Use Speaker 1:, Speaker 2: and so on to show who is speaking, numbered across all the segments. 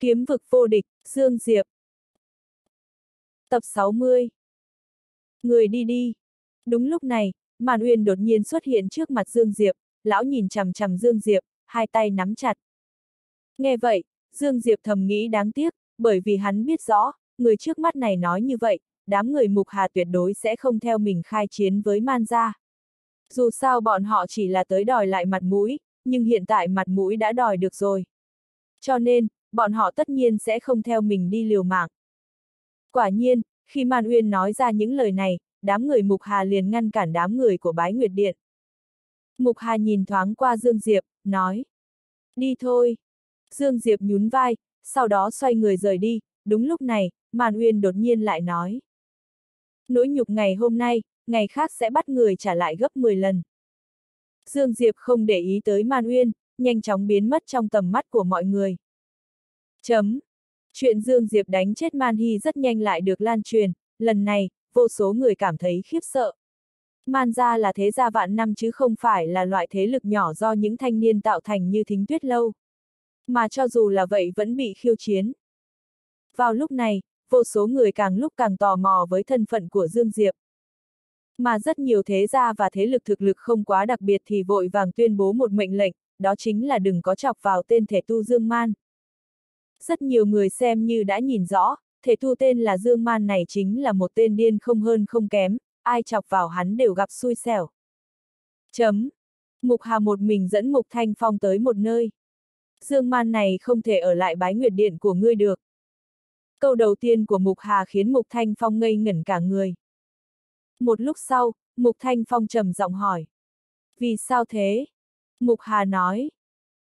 Speaker 1: Kiếm vực vô địch, Dương Diệp. Tập 60 Người đi đi. Đúng lúc này, Màn Uyên đột nhiên xuất hiện trước mặt Dương Diệp, lão nhìn chằm chằm Dương Diệp, hai tay nắm chặt. Nghe vậy, Dương Diệp thầm nghĩ đáng tiếc, bởi vì hắn biết rõ, người trước mắt này nói như vậy, đám người mục hà tuyệt đối sẽ không theo mình khai chiến với man gia. Dù sao bọn họ chỉ là tới đòi lại mặt mũi, nhưng hiện tại mặt mũi đã đòi được rồi. Cho nên, bọn họ tất nhiên sẽ không theo mình đi liều mạng. Quả nhiên, khi Man Uyên nói ra những lời này, đám người Mục Hà liền ngăn cản đám người của Bái Nguyệt Điện. Mục Hà nhìn thoáng qua Dương Diệp, nói. Đi thôi. Dương Diệp nhún vai, sau đó xoay người rời đi, đúng lúc này, Man Uyên đột nhiên lại nói. Nỗi nhục ngày hôm nay, ngày khác sẽ bắt người trả lại gấp 10 lần. Dương Diệp không để ý tới Man Uyên, nhanh chóng biến mất trong tầm mắt của mọi người. Chấm. Chuyện Dương Diệp đánh chết Man Hy rất nhanh lại được lan truyền, lần này, vô số người cảm thấy khiếp sợ. Man gia là thế gia vạn năm chứ không phải là loại thế lực nhỏ do những thanh niên tạo thành như thính tuyết lâu. Mà cho dù là vậy vẫn bị khiêu chiến. Vào lúc này, vô số người càng lúc càng tò mò với thân phận của Dương Diệp. Mà rất nhiều thế gia và thế lực thực lực không quá đặc biệt thì vội vàng tuyên bố một mệnh lệnh, đó chính là đừng có chọc vào tên thể tu Dương Man. Rất nhiều người xem như đã nhìn rõ, thể thu tên là Dương Man này chính là một tên điên không hơn không kém, ai chọc vào hắn đều gặp xui xẻo. Chấm. Mục Hà một mình dẫn Mục Thanh Phong tới một nơi. Dương Man này không thể ở lại bái nguyệt điện của ngươi được. Câu đầu tiên của Mục Hà khiến Mục Thanh Phong ngây ngẩn cả người. Một lúc sau, Mục Thanh Phong trầm giọng hỏi. Vì sao thế? Mục Hà nói.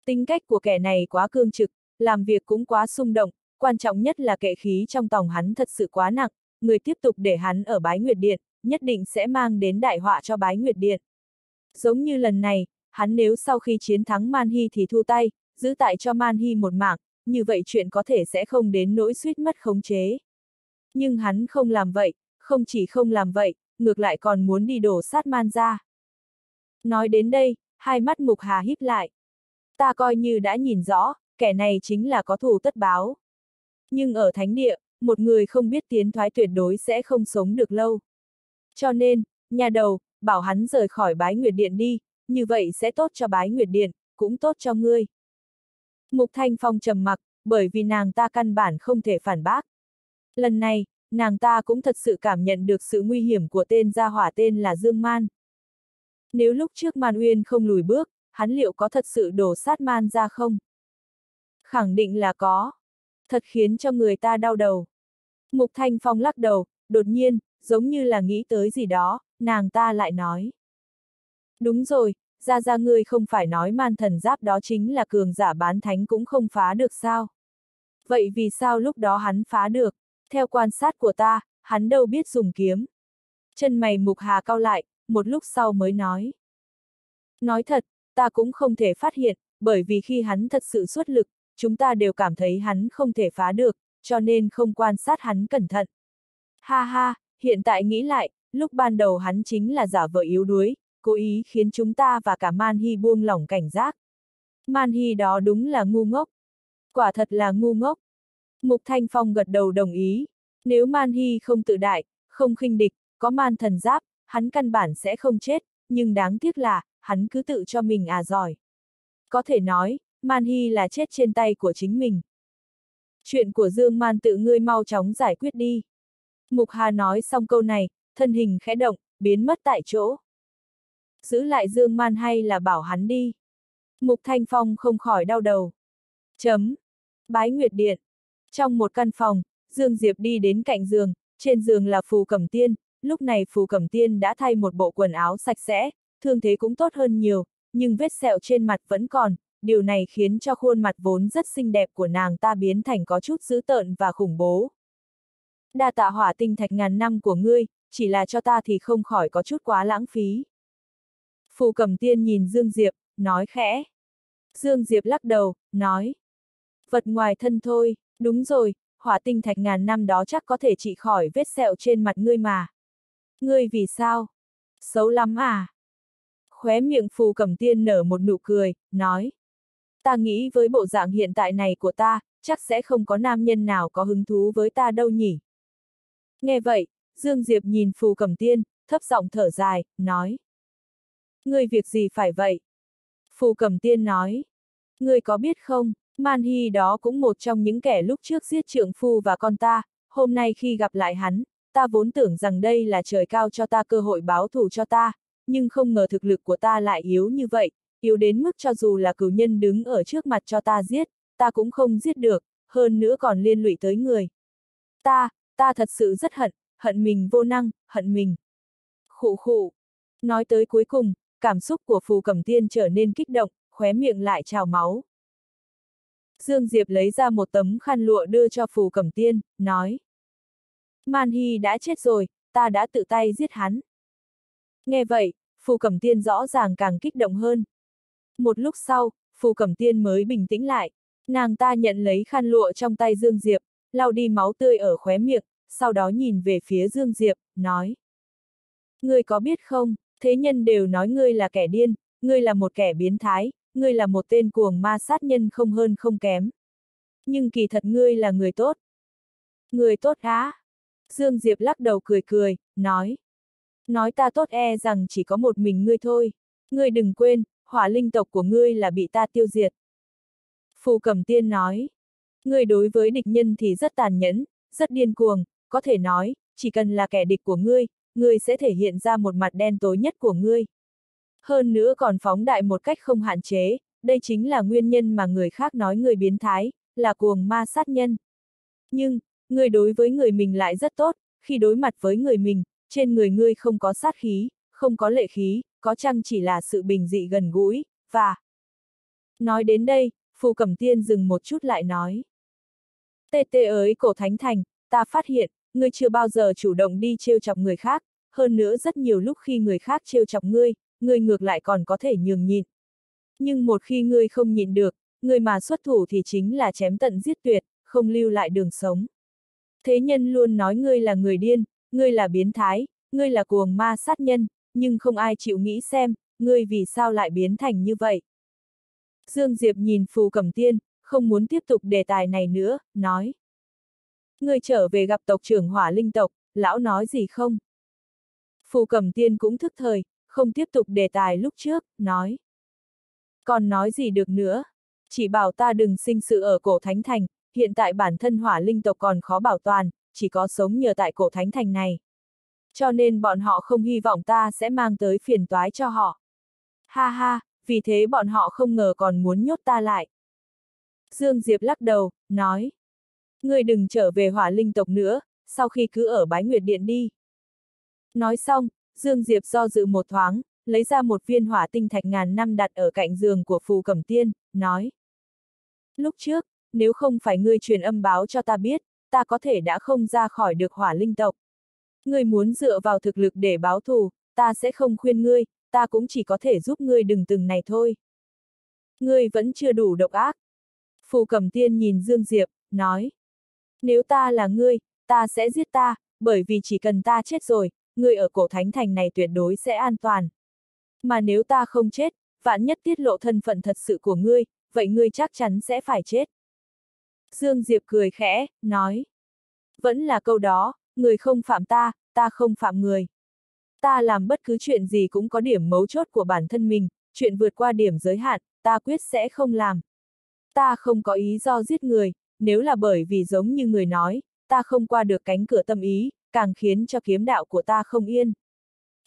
Speaker 1: Tính cách của kẻ này quá cương trực, làm việc cũng quá xung động, quan trọng nhất là kệ khí trong tòng hắn thật sự quá nặng, người tiếp tục để hắn ở bái nguyệt điện, nhất định sẽ mang đến đại họa cho bái nguyệt điện. Giống như lần này, hắn nếu sau khi chiến thắng Man Hy thì thu tay, giữ tại cho Man Hy một mạng, như vậy chuyện có thể sẽ không đến nỗi suýt mất khống chế. Nhưng hắn không làm vậy, không chỉ không làm vậy, ngược lại còn muốn đi đổ sát man ra. Nói đến đây, hai mắt mục hà híp lại. Ta coi như đã nhìn rõ, kẻ này chính là có thù tất báo. Nhưng ở thánh địa, một người không biết tiến thoái tuyệt đối sẽ không sống được lâu. Cho nên, nhà đầu, bảo hắn rời khỏi bái nguyệt điện đi, như vậy sẽ tốt cho bái nguyệt điện, cũng tốt cho ngươi. Mục Thanh Phong trầm mặc, bởi vì nàng ta căn bản không thể phản bác. Lần này, nàng ta cũng thật sự cảm nhận được sự nguy hiểm của tên gia hỏa tên là Dương Man. Nếu lúc trước Man Uyên không lùi bước, hắn liệu có thật sự đổ sát Man ra không? Khẳng định là có. Thật khiến cho người ta đau đầu. Mục Thanh Phong lắc đầu, đột nhiên, giống như là nghĩ tới gì đó, nàng ta lại nói. Đúng rồi, ra ra ngươi không phải nói man thần giáp đó chính là cường giả bán thánh cũng không phá được sao? Vậy vì sao lúc đó hắn phá được? Theo quan sát của ta, hắn đâu biết dùng kiếm. Chân mày mục hà cao lại, một lúc sau mới nói. Nói thật, ta cũng không thể phát hiện, bởi vì khi hắn thật sự xuất lực, chúng ta đều cảm thấy hắn không thể phá được, cho nên không quan sát hắn cẩn thận. Ha ha, hiện tại nghĩ lại, lúc ban đầu hắn chính là giả vợ yếu đuối, cố ý khiến chúng ta và cả Man Hy buông lỏng cảnh giác. Man Hy đó đúng là ngu ngốc. Quả thật là ngu ngốc. Mục Thanh Phong gật đầu đồng ý. Nếu Man Hy không tự đại, không khinh địch, có man thần giáp, hắn căn bản sẽ không chết, nhưng đáng tiếc là, hắn cứ tự cho mình à giỏi. Có thể nói, Man Hy là chết trên tay của chính mình. Chuyện của Dương Man tự ngươi mau chóng giải quyết đi. Mục Hà nói xong câu này, thân hình khẽ động, biến mất tại chỗ. Giữ lại Dương Man hay là bảo hắn đi? Mục Thanh Phong không khỏi đau đầu. Chấm. Bái Nguyệt Điện. Trong một căn phòng, Dương Diệp đi đến cạnh giường, trên giường là Phù Cẩm Tiên, lúc này Phù Cẩm Tiên đã thay một bộ quần áo sạch sẽ, thương thế cũng tốt hơn nhiều, nhưng vết sẹo trên mặt vẫn còn, điều này khiến cho khuôn mặt vốn rất xinh đẹp của nàng ta biến thành có chút dữ tợn và khủng bố. Đa tạ hỏa tinh thạch ngàn năm của ngươi, chỉ là cho ta thì không khỏi có chút quá lãng phí. Phù Cẩm Tiên nhìn Dương Diệp, nói khẽ. Dương Diệp lắc đầu, nói. Vật ngoài thân thôi, đúng rồi, hỏa tinh thạch ngàn năm đó chắc có thể trị khỏi vết sẹo trên mặt ngươi mà. Ngươi vì sao? Xấu lắm à? Khóe miệng Phù Cẩm Tiên nở một nụ cười, nói. Ta nghĩ với bộ dạng hiện tại này của ta, chắc sẽ không có nam nhân nào có hứng thú với ta đâu nhỉ. Nghe vậy, Dương Diệp nhìn Phù Cẩm Tiên, thấp giọng thở dài, nói. Ngươi việc gì phải vậy? Phù Cẩm Tiên nói. Ngươi có biết không, Man Hy đó cũng một trong những kẻ lúc trước giết trượng phu và con ta, hôm nay khi gặp lại hắn, ta vốn tưởng rằng đây là trời cao cho ta cơ hội báo thù cho ta, nhưng không ngờ thực lực của ta lại yếu như vậy, yếu đến mức cho dù là cửu nhân đứng ở trước mặt cho ta giết, ta cũng không giết được, hơn nữa còn liên lụy tới người. Ta, ta thật sự rất hận, hận mình vô năng, hận mình. Khụ khụ. Nói tới cuối cùng, cảm xúc của Phù Cẩm Tiên trở nên kích động, khóe miệng lại trào máu. Dương Diệp lấy ra một tấm khăn lụa đưa cho Phù Cẩm Tiên, nói. Man Hy đã chết rồi, ta đã tự tay giết hắn. Nghe vậy, Phù Cẩm Tiên rõ ràng càng kích động hơn. Một lúc sau, Phù Cẩm Tiên mới bình tĩnh lại. Nàng ta nhận lấy khăn lụa trong tay Dương Diệp, lau đi máu tươi ở khóe miệng, sau đó nhìn về phía Dương Diệp, nói. Ngươi có biết không, thế nhân đều nói ngươi là kẻ điên, ngươi là một kẻ biến thái, ngươi là một tên cuồng ma sát nhân không hơn không kém. Nhưng kỳ thật ngươi là người tốt. Người tốt á? Dương Diệp lắc đầu cười cười, nói. Nói ta tốt e rằng chỉ có một mình ngươi thôi. Ngươi đừng quên, hỏa linh tộc của ngươi là bị ta tiêu diệt. Phù Cẩm Tiên nói. Ngươi đối với địch nhân thì rất tàn nhẫn, rất điên cuồng, có thể nói, chỉ cần là kẻ địch của ngươi, ngươi sẽ thể hiện ra một mặt đen tối nhất của ngươi. Hơn nữa còn phóng đại một cách không hạn chế, đây chính là nguyên nhân mà người khác nói người biến thái, là cuồng ma sát nhân. Nhưng, người đối với người mình lại rất tốt, khi đối mặt với người mình, trên người ngươi không có sát khí, không có lệ khí, có chăng chỉ là sự bình dị gần gũi, và... Nói đến đây, Phù Cẩm Tiên dừng một chút lại nói. Tê tê ới cổ thánh thành, ta phát hiện, ngươi chưa bao giờ chủ động đi trêu chọc người khác, hơn nữa rất nhiều lúc khi người khác trêu chọc ngươi, ngươi ngược lại còn có thể nhường nhịn. Nhưng một khi ngươi không nhịn được, ngươi mà xuất thủ thì chính là chém tận giết tuyệt, không lưu lại đường sống. Thế nhân luôn nói ngươi là người điên, ngươi là biến thái, ngươi là cuồng ma sát nhân, nhưng không ai chịu nghĩ xem, ngươi vì sao lại biến thành như vậy. Dương Diệp nhìn Phù Cẩm Tiên, không muốn tiếp tục đề tài này nữa, nói. Ngươi trở về gặp tộc trưởng hỏa linh tộc, lão nói gì không? Phù Cẩm Tiên cũng thức thời, không tiếp tục đề tài lúc trước, nói. Còn nói gì được nữa? Chỉ bảo ta đừng sinh sự ở cổ thánh thành, hiện tại bản thân hỏa linh tộc còn khó bảo toàn, chỉ có sống nhờ tại cổ thánh thành này. Cho nên bọn họ không hy vọng ta sẽ mang tới phiền toái cho họ. Ha ha, vì thế bọn họ không ngờ còn muốn nhốt ta lại. Dương Diệp lắc đầu, nói. Ngươi đừng trở về hỏa linh tộc nữa, sau khi cứ ở bái nguyệt điện đi. Nói xong, Dương Diệp do dự một thoáng, lấy ra một viên hỏa tinh thạch ngàn năm đặt ở cạnh giường của Phù Cẩm Tiên, nói. Lúc trước, nếu không phải ngươi truyền âm báo cho ta biết, ta có thể đã không ra khỏi được hỏa linh tộc. Ngươi muốn dựa vào thực lực để báo thù, ta sẽ không khuyên ngươi, ta cũng chỉ có thể giúp ngươi đừng từng này thôi. Ngươi vẫn chưa đủ độc ác. Phù Cẩm Tiên nhìn Dương Diệp, nói. Nếu ta là ngươi, ta sẽ giết ta, bởi vì chỉ cần ta chết rồi, ngươi ở cổ thánh thành này tuyệt đối sẽ an toàn. Mà nếu ta không chết, vạn nhất tiết lộ thân phận thật sự của ngươi, vậy ngươi chắc chắn sẽ phải chết. Dương Diệp cười khẽ, nói. Vẫn là câu đó, người không phạm ta, ta không phạm người. Ta làm bất cứ chuyện gì cũng có điểm mấu chốt của bản thân mình, chuyện vượt qua điểm giới hạn, ta quyết sẽ không làm. Ta không có ý do giết người, nếu là bởi vì giống như người nói, ta không qua được cánh cửa tâm ý, càng khiến cho kiếm đạo của ta không yên.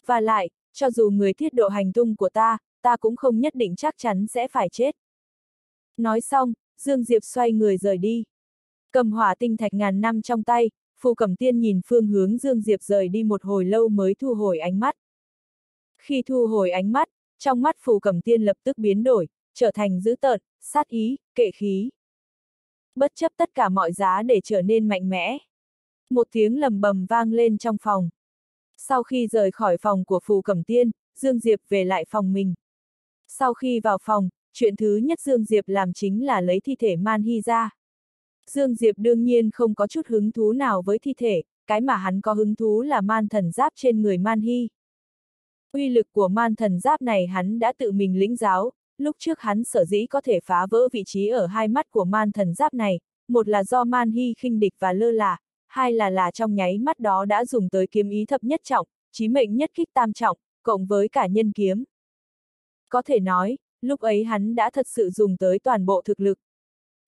Speaker 1: Và lại, cho dù người thiết độ hành tung của ta, ta cũng không nhất định chắc chắn sẽ phải chết. Nói xong, Dương Diệp xoay người rời đi. Cầm hỏa tinh thạch ngàn năm trong tay, Phù Cẩm Tiên nhìn phương hướng Dương Diệp rời đi một hồi lâu mới thu hồi ánh mắt. Khi thu hồi ánh mắt, trong mắt Phù Cẩm Tiên lập tức biến đổi, trở thành dữ tợn, sát ý, kệ khí. Bất chấp tất cả mọi giá để trở nên mạnh mẽ. Một tiếng lầm bầm vang lên trong phòng. Sau khi rời khỏi phòng của Phù Cẩm Tiên, Dương Diệp về lại phòng mình. Sau khi vào phòng, chuyện thứ nhất Dương Diệp làm chính là lấy thi thể Man Hy ra. Dương Diệp đương nhiên không có chút hứng thú nào với thi thể, cái mà hắn có hứng thú là man thần giáp trên người Man Hy. Uy lực của man thần giáp này hắn đã tự mình lĩnh giáo, lúc trước hắn sở dĩ có thể phá vỡ vị trí ở hai mắt của man thần giáp này, một là do man hy khinh địch và lơ là, hai là là trong nháy mắt đó đã dùng tới kiếm ý thập nhất trọng, chí mệnh nhất kích tam trọng, cộng với cả nhân kiếm. Có thể nói, lúc ấy hắn đã thật sự dùng tới toàn bộ thực lực.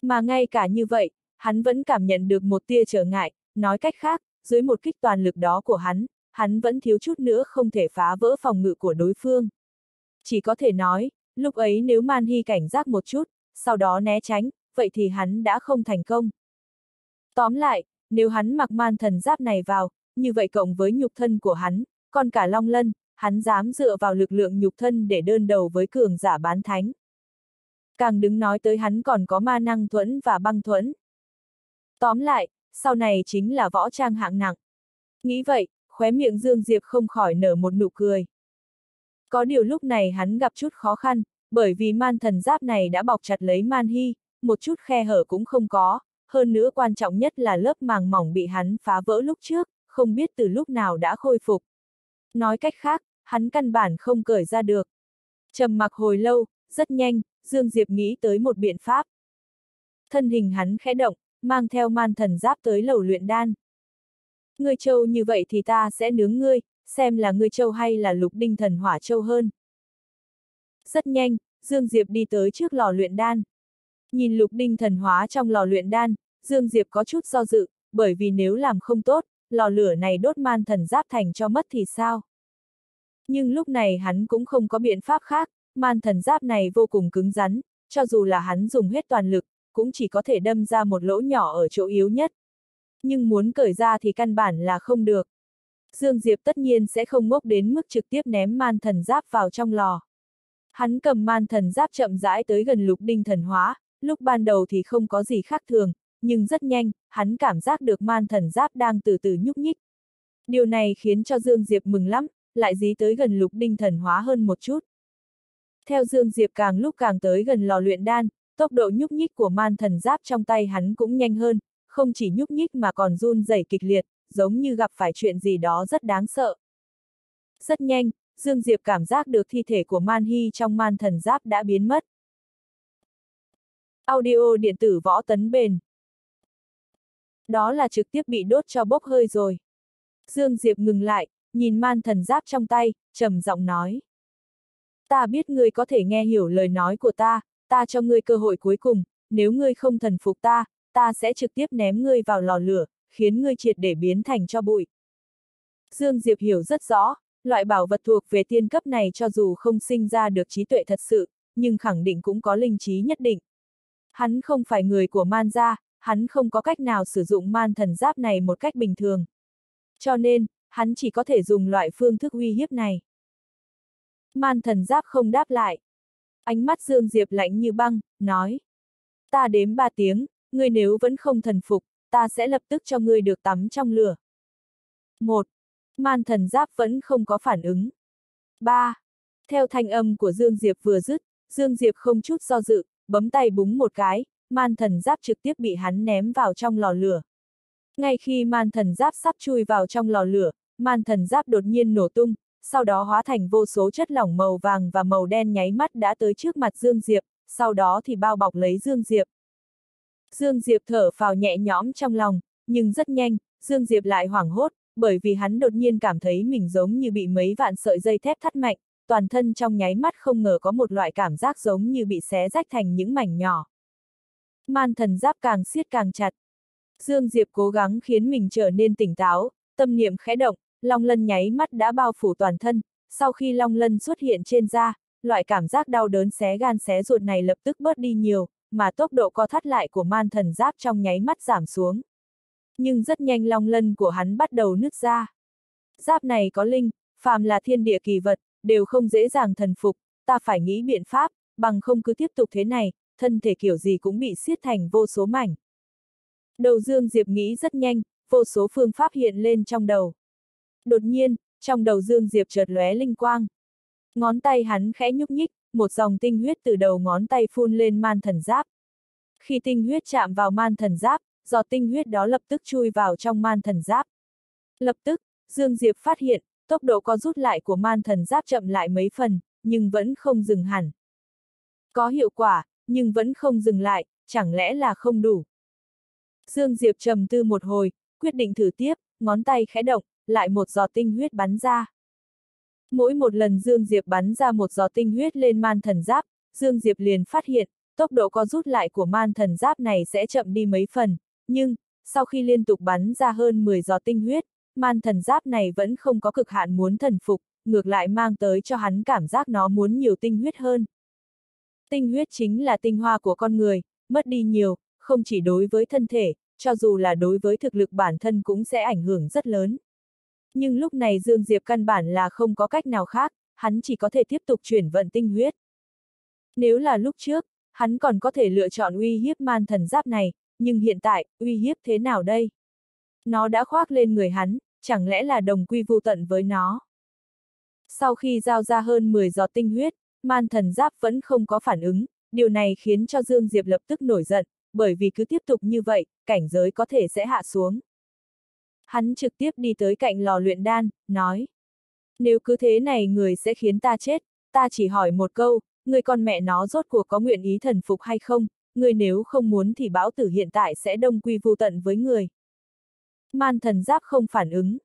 Speaker 1: Mà ngay cả như vậy, hắn vẫn cảm nhận được một tia trở ngại, nói cách khác, dưới một kích toàn lực đó của hắn, hắn vẫn thiếu chút nữa không thể phá vỡ phòng ngự của đối phương. Chỉ có thể nói, lúc ấy nếu Man Hy cảnh giác một chút, sau đó né tránh, vậy thì hắn đã không thành công. Tóm lại, nếu hắn mặc man thần giáp này vào, như vậy cộng với nhục thân của hắn, còn cả Long Lân, hắn dám dựa vào lực lượng nhục thân để đơn đầu với cường giả bán thánh. Càng đứng nói tới hắn còn có ma năng thuẫn và băng thuẫn. Tóm lại, sau này chính là võ trang hạng nặng. Nghĩ vậy, khóe miệng Dương Diệp không khỏi nở một nụ cười. Có điều lúc này hắn gặp chút khó khăn, bởi vì man thần giáp này đã bọc chặt lấy man hy, một chút khe hở cũng không có, hơn nữa quan trọng nhất là lớp màng mỏng bị hắn phá vỡ lúc trước, không biết từ lúc nào đã khôi phục. Nói cách khác, hắn căn bản không cởi ra được. Trầm mặc hồi lâu, rất nhanh, Dương Diệp nghĩ tới một biện pháp. Thân hình hắn khẽ động, mang theo man thần giáp tới lầu luyện đan. Ngươi châu như vậy thì ta sẽ nướng ngươi, xem là ngươi châu hay là lục đinh thần hỏa châu hơn. Rất nhanh, Dương Diệp đi tới trước lò luyện đan. Nhìn lục đinh thần hóa trong lò luyện đan, Dương Diệp có chút do dự, bởi vì nếu làm không tốt, lò lửa này đốt man thần giáp thành cho mất thì sao? Nhưng lúc này hắn cũng không có biện pháp khác, man thần giáp này vô cùng cứng rắn, cho dù là hắn dùng hết toàn lực, cũng chỉ có thể đâm ra một lỗ nhỏ ở chỗ yếu nhất. Nhưng muốn cởi ra thì căn bản là không được. Dương Diệp tất nhiên sẽ không ngốc đến mức trực tiếp ném man thần giáp vào trong lò. Hắn cầm man thần giáp chậm rãi tới gần lục đinh thần hóa, lúc ban đầu thì không có gì khác thường, nhưng rất nhanh, hắn cảm giác được man thần giáp đang từ từ nhúc nhích. Điều này khiến cho Dương Diệp mừng lắm, lại dí tới gần lục đinh thần hóa hơn một chút. Theo Dương Diệp càng lúc càng tới gần lò luyện đan, tốc độ nhúc nhích của man thần giáp trong tay hắn cũng nhanh hơn, không chỉ nhúc nhích mà còn run rẩy kịch liệt, giống như gặp phải chuyện gì đó rất đáng sợ. Rất nhanh, Dương Diệp cảm giác được thi thể của Man Hy trong man thần giáp đã biến mất. Audio điện tử võ tấn bền. Đó là trực tiếp bị đốt cho bốc hơi rồi. Dương Diệp ngừng lại, nhìn man thần giáp trong tay, trầm giọng nói. Ta biết người có thể nghe hiểu lời nói của ta, ta cho ngươi cơ hội cuối cùng, nếu ngươi không thần phục ta, ta sẽ trực tiếp ném ngươi vào lò lửa, khiến ngươi triệt để biến thành cho bụi. Dương Diệp hiểu rất rõ, loại bảo vật thuộc về tiên cấp này cho dù không sinh ra được trí tuệ thật sự, nhưng khẳng định cũng có linh trí nhất định. Hắn không phải người của man gia, hắn không có cách nào sử dụng man thần giáp này một cách bình thường. Cho nên, hắn chỉ có thể dùng loại phương thức uy hiếp này. Man thần giáp không đáp lại. Ánh mắt Dương Diệp lạnh như băng, nói. Ta đếm ba tiếng, ngươi nếu vẫn không thần phục, ta sẽ lập tức cho ngươi được tắm trong lửa. Một, Man thần giáp vẫn không có phản ứng. Ba, Theo thanh âm của Dương Diệp vừa dứt, Dương Diệp không chút do dự, bấm tay búng một cái, man thần giáp trực tiếp bị hắn ném vào trong lò lửa. Ngay khi man thần giáp sắp chui vào trong lò lửa, man thần giáp đột nhiên nổ tung, sau đó hóa thành vô số chất lỏng màu vàng và màu đen nháy mắt đã tới trước mặt Dương Diệp, sau đó thì bao bọc lấy Dương Diệp. Dương Diệp thở phào nhẹ nhõm trong lòng, nhưng rất nhanh, Dương Diệp lại hoảng hốt, bởi vì hắn đột nhiên cảm thấy mình giống như bị mấy vạn sợi dây thép thắt mạnh, toàn thân trong nháy mắt không ngờ có một loại cảm giác giống như bị xé rách thành những mảnh nhỏ. Man thần giáp càng siết càng chặt. Dương Diệp cố gắng khiến mình trở nên tỉnh táo, tâm niệm khẽ động, long lân nháy mắt đã bao phủ toàn thân, sau khi long lân xuất hiện trên da, loại cảm giác đau đớn xé gan xé ruột này lập tức bớt đi nhiều, mà tốc độ co thắt lại của man thần giáp trong nháy mắt giảm xuống. Nhưng rất nhanh long lân của hắn bắt đầu nứt ra. Giáp này có linh, phàm là thiên địa kỳ vật, đều không dễ dàng thần phục, ta phải nghĩ biện pháp, bằng không cứ tiếp tục thế này, thân thể kiểu gì cũng bị siết thành vô số mảnh. Đầu Dương Diệp nghĩ rất nhanh, vô số phương pháp hiện lên trong đầu. Đột nhiên, trong đầu Dương Diệp chợt lóe linh quang. Ngón tay hắn khẽ nhúc nhích, một dòng tinh huyết từ đầu ngón tay phun lên man thần giáp. Khi tinh huyết chạm vào man thần giáp, giọt tinh huyết đó lập tức chui vào trong man thần giáp. Lập tức, Dương Diệp phát hiện, tốc độ có rút lại của man thần giáp chậm lại mấy phần, nhưng vẫn không dừng hẳn. Có hiệu quả, nhưng vẫn không dừng lại, chẳng lẽ là không đủ. Dương Diệp trầm tư một hồi, quyết định thử tiếp, ngón tay khẽ động, lại một giọt tinh huyết bắn ra. Mỗi một lần Dương Diệp bắn ra một giọt tinh huyết lên man thần giáp, Dương Diệp liền phát hiện, tốc độ có rút lại của man thần giáp này sẽ chậm đi mấy phần, nhưng, sau khi liên tục bắn ra hơn 10 giọt tinh huyết, man thần giáp này vẫn không có cực hạn muốn thần phục, ngược lại mang tới cho hắn cảm giác nó muốn nhiều tinh huyết hơn. Tinh huyết chính là tinh hoa của con người, mất đi nhiều, không chỉ đối với thân thể, cho dù là đối với thực lực bản thân cũng sẽ ảnh hưởng rất lớn. Nhưng lúc này Dương Diệp căn bản là không có cách nào khác, hắn chỉ có thể tiếp tục chuyển vận tinh huyết. Nếu là lúc trước, hắn còn có thể lựa chọn uy hiếp man thần giáp này, nhưng hiện tại, uy hiếp thế nào đây? Nó đã khoác lên người hắn, chẳng lẽ là đồng quy vô tận với nó? Sau khi giao ra hơn 10 giọt tinh huyết, man thần giáp vẫn không có phản ứng, điều này khiến cho Dương Diệp lập tức nổi giận, bởi vì cứ tiếp tục như vậy, cảnh giới có thể sẽ hạ xuống. Hắn trực tiếp đi tới cạnh lò luyện đan, nói. Nếu cứ thế này người sẽ khiến ta chết, ta chỉ hỏi một câu, người con mẹ nó rốt cuộc có nguyện ý thần phục hay không, người nếu không muốn thì bão tử hiện tại sẽ đông quy vô tận với người. Man thần giáp không phản ứng.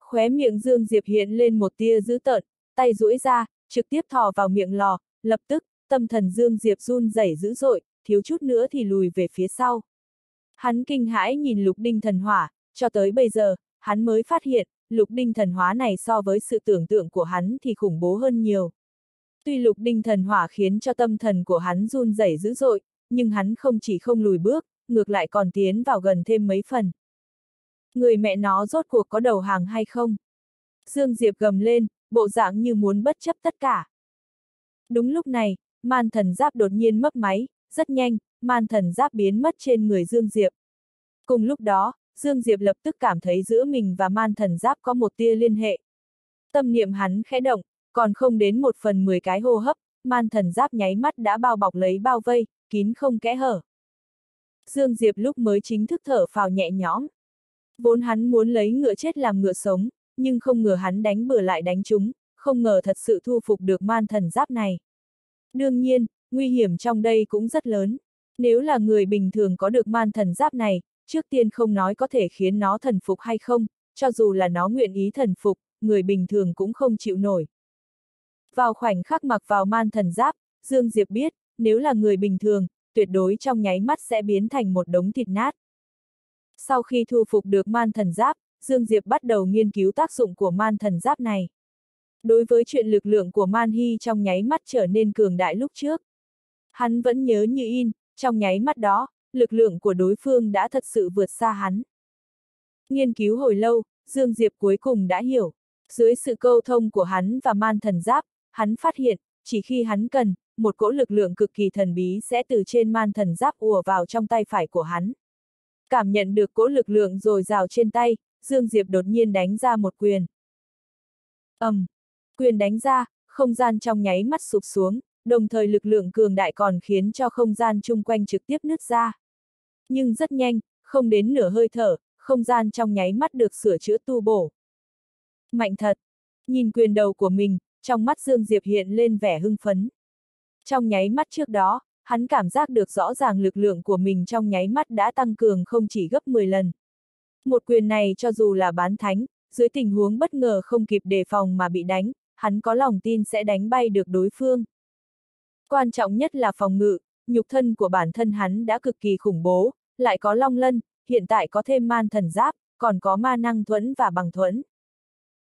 Speaker 1: Khóe miệng Dương Diệp hiện lên một tia dữ tợn, tay duỗi ra, trực tiếp thò vào miệng lò, lập tức, tâm thần Dương Diệp run rẩy dữ dội, thiếu chút nữa thì lùi về phía sau. Hắn kinh hãi nhìn lục đinh thần hỏa, cho tới bây giờ, hắn mới phát hiện, lục đinh thần hóa này so với sự tưởng tượng của hắn thì khủng bố hơn nhiều. Tuy lục đinh thần hỏa khiến cho tâm thần của hắn run rẩy dữ dội, nhưng hắn không chỉ không lùi bước, ngược lại còn tiến vào gần thêm mấy phần. Người mẹ nó rốt cuộc có đầu hàng hay không? Dương Diệp gầm lên, bộ dạng như muốn bất chấp tất cả. Đúng lúc này, man thần giáp đột nhiên mất máy, rất nhanh, man thần giáp biến mất trên người Dương Diệp. Cùng lúc đó, Dương Diệp lập tức cảm thấy giữa mình và man thần giáp có một tia liên hệ. Tâm niệm hắn khẽ động, còn không đến một phần mười cái hô hấp, man thần giáp nháy mắt đã bao bọc lấy bao vây, kín không kẽ hở. Dương Diệp lúc mới chính thức thở phào nhẹ nhõm. Vốn hắn muốn lấy ngựa chết làm ngựa sống, nhưng không ngờ hắn đánh bừa lại đánh chúng, không ngờ thật sự thu phục được man thần giáp này. Đương nhiên, nguy hiểm trong đây cũng rất lớn. Nếu là người bình thường có được man thần giáp này, trước tiên không nói có thể khiến nó thần phục hay không, cho dù là nó nguyện ý thần phục, người bình thường cũng không chịu nổi. Vào khoảnh khắc mặc vào man thần giáp, Dương Diệp biết, nếu là người bình thường, tuyệt đối trong nháy mắt sẽ biến thành một đống thịt nát. Sau khi thu phục được man thần giáp, Dương Diệp bắt đầu nghiên cứu tác dụng của man thần giáp này. Đối với chuyện lực lượng của man hy trong nháy mắt trở nên cường đại lúc trước. Hắn vẫn nhớ như in, trong nháy mắt đó, lực lượng của đối phương đã thật sự vượt xa hắn. Nghiên cứu hồi lâu, Dương Diệp cuối cùng đã hiểu. Dưới sự câu thông của hắn và man thần giáp, hắn phát hiện, chỉ khi hắn cần, một cỗ lực lượng cực kỳ thần bí sẽ từ trên man thần giáp ùa vào trong tay phải của hắn. Cảm nhận được cỗ lực lượng rồi rào trên tay, Dương Diệp đột nhiên đánh ra một quyền. ầm, um, quyền đánh ra, không gian trong nháy mắt sụp xuống, đồng thời lực lượng cường đại còn khiến cho không gian chung quanh trực tiếp nứt ra. Nhưng rất nhanh, không đến nửa hơi thở, không gian trong nháy mắt được sửa chữa tu bổ. Mạnh thật! Nhìn quyền đầu của mình, trong mắt Dương Diệp hiện lên vẻ hưng phấn. Trong nháy mắt trước đó, hắn cảm giác được rõ ràng lực lượng của mình trong nháy mắt đã tăng cường không chỉ gấp 10 lần. Một quyền này cho dù là bán thánh, dưới tình huống bất ngờ không kịp đề phòng mà bị đánh, hắn có lòng tin sẽ đánh bay được đối phương. Quan trọng nhất là phòng ngự, nhục thân của bản thân hắn đã cực kỳ khủng bố, lại có long lân, hiện tại có thêm man thần giáp, còn có ma năng thuẫn và bằng thuẫn.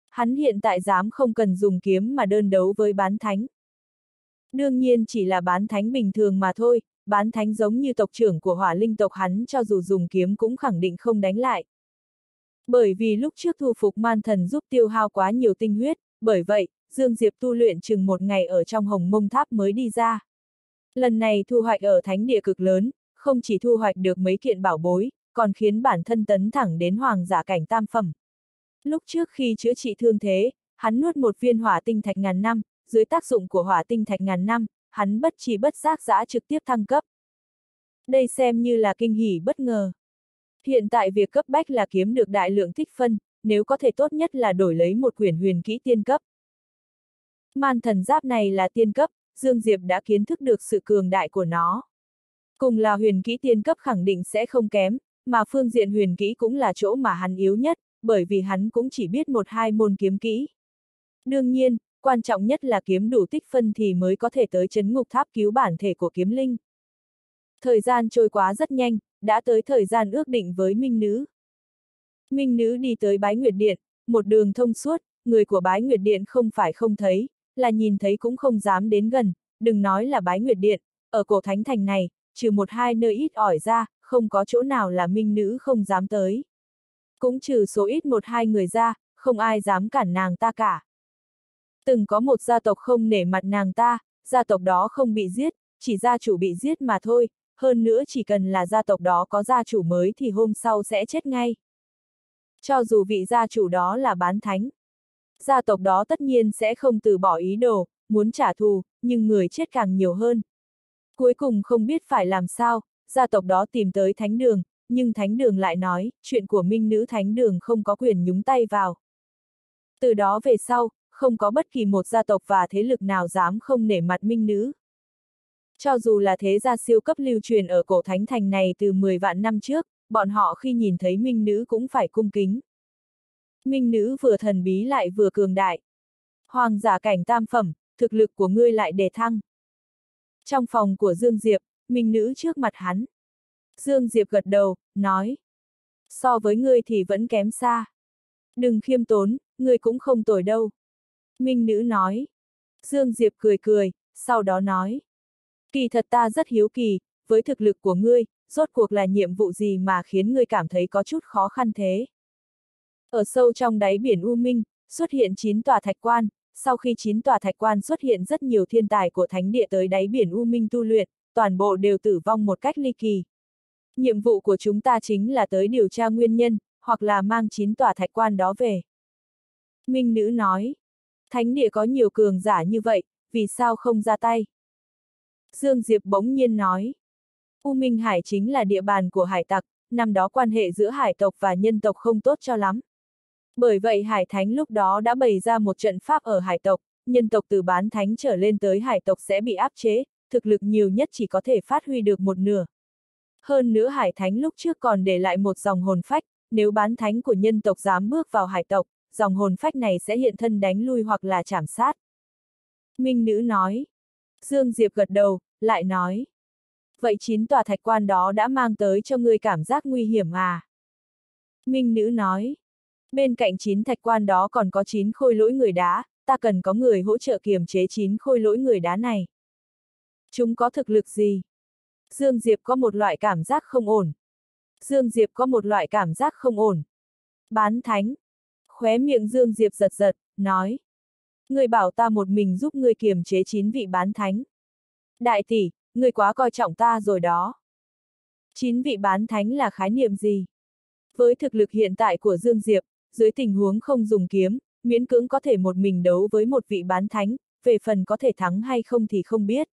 Speaker 1: Hắn hiện tại dám không cần dùng kiếm mà đơn đấu với bán thánh. Đương nhiên chỉ là bán thánh bình thường mà thôi, bán thánh giống như tộc trưởng của hỏa linh tộc hắn cho dù dùng kiếm cũng khẳng định không đánh lại. Bởi vì lúc trước thu phục man thần giúp tiêu hao quá nhiều tinh huyết, bởi vậy, Dương Diệp tu luyện chừng một ngày ở trong hồng mông tháp mới đi ra. Lần này thu hoạch ở thánh địa cực lớn, không chỉ thu hoạch được mấy kiện bảo bối, còn khiến bản thân tấn thẳng đến hoàng giả cảnh tam phẩm. Lúc trước khi chữa trị thương thế, hắn nuốt một viên hỏa tinh thạch ngàn năm, dưới tác dụng của hỏa tinh thạch ngàn năm, hắn bất chỉ bất giác giã trực tiếp thăng cấp. Đây xem như là kinh hỉ bất ngờ. Hiện tại việc cấp bách là kiếm được đại lượng tích phân, nếu có thể tốt nhất là đổi lấy một quyển huyền kỹ tiên cấp. Man thần giáp này là tiên cấp, Dương Diệp đã kiến thức được sự cường đại của nó. Cùng là huyền kỹ tiên cấp khẳng định sẽ không kém, mà phương diện huyền kỹ cũng là chỗ mà hắn yếu nhất, bởi vì hắn cũng chỉ biết một hai môn kiếm kỹ. Đương nhiên, quan trọng nhất là kiếm đủ tích phân thì mới có thể tới chấn ngục tháp cứu bản thể của kiếm linh. Thời gian trôi quá rất nhanh, đã tới thời gian ước định với Minh Nữ. Minh Nữ đi tới Bái Nguyệt Điện, một đường thông suốt, người của Bái Nguyệt Điện không phải không thấy, là nhìn thấy cũng không dám đến gần, đừng nói là Bái Nguyệt Điện, ở cổ thánh thành này, trừ một hai nơi ít ỏi ra, không có chỗ nào là Minh Nữ không dám tới. Cũng trừ số ít một hai người ra, không ai dám cản nàng ta cả. Từng có một gia tộc không nể mặt nàng ta, gia tộc đó không bị giết, chỉ gia chủ bị giết mà thôi, hơn nữa chỉ cần là gia tộc đó có gia chủ mới thì hôm sau sẽ chết ngay. Cho dù vị gia chủ đó là bán thánh, gia tộc đó tất nhiên sẽ không từ bỏ ý đồ, muốn trả thù, nhưng người chết càng nhiều hơn. Cuối cùng không biết phải làm sao, gia tộc đó tìm tới thánh đường, nhưng thánh đường lại nói, chuyện của minh nữ thánh đường không có quyền nhúng tay vào. Từ đó về sau, không có bất kỳ một gia tộc và thế lực nào dám không nể mặt minh nữ. Cho dù là thế gia siêu cấp lưu truyền ở cổ thánh thành này từ 10 vạn năm trước, bọn họ khi nhìn thấy minh nữ cũng phải cung kính. Minh nữ vừa thần bí lại vừa cường đại. Hoàng giả cảnh tam phẩm, thực lực của ngươi lại đề thăng. Trong phòng của Dương Diệp, minh nữ trước mặt hắn. Dương Diệp gật đầu, nói. So với ngươi thì vẫn kém xa. Đừng khiêm tốn, ngươi cũng không tồi đâu. Minh nữ nói. Dương Diệp cười cười, sau đó nói. Kỳ thật ta rất hiếu kỳ, với thực lực của ngươi, rốt cuộc là nhiệm vụ gì mà khiến ngươi cảm thấy có chút khó khăn thế? Ở sâu trong đáy biển U Minh, xuất hiện 9 tòa thạch quan, sau khi chín tòa thạch quan xuất hiện rất nhiều thiên tài của thánh địa tới đáy biển U Minh tu luyện, toàn bộ đều tử vong một cách ly kỳ. Nhiệm vụ của chúng ta chính là tới điều tra nguyên nhân, hoặc là mang chín tòa thạch quan đó về. Minh nữ nói, thánh địa có nhiều cường giả như vậy, vì sao không ra tay? Dương Diệp bỗng nhiên nói. U Minh Hải chính là địa bàn của hải tặc, năm đó quan hệ giữa hải tộc và nhân tộc không tốt cho lắm. Bởi vậy Hải Thánh lúc đó đã bày ra một trận pháp ở hải tộc, nhân tộc từ bán thánh trở lên tới hải tộc sẽ bị áp chế, thực lực nhiều nhất chỉ có thể phát huy được một nửa. Hơn nữa Hải Thánh lúc trước còn để lại một dòng hồn phách, nếu bán thánh của nhân tộc dám bước vào hải tộc, dòng hồn phách này sẽ hiện thân đánh lui hoặc là chảm sát. Minh nữ nói. Dương Diệp gật đầu, lại nói. Vậy chín tòa thạch quan đó đã mang tới cho ngươi cảm giác nguy hiểm à? Minh nữ nói. Bên cạnh chín thạch quan đó còn có chín khôi lỗi người đá, ta cần có người hỗ trợ kiềm chế chín khôi lỗi người đá này. Chúng có thực lực gì? Dương Diệp có một loại cảm giác không ổn. Dương Diệp có một loại cảm giác không ổn. Bán thánh. Khóe miệng Dương Diệp giật giật, nói. Người bảo ta một mình giúp người kiềm chế chín vị bán thánh. Đại tỷ, người quá coi trọng ta rồi đó. Chín vị bán thánh là khái niệm gì? Với thực lực hiện tại của Dương Diệp, dưới tình huống không dùng kiếm, miễn cưỡng có thể một mình đấu với một vị bán thánh, về phần có thể thắng hay không thì không biết.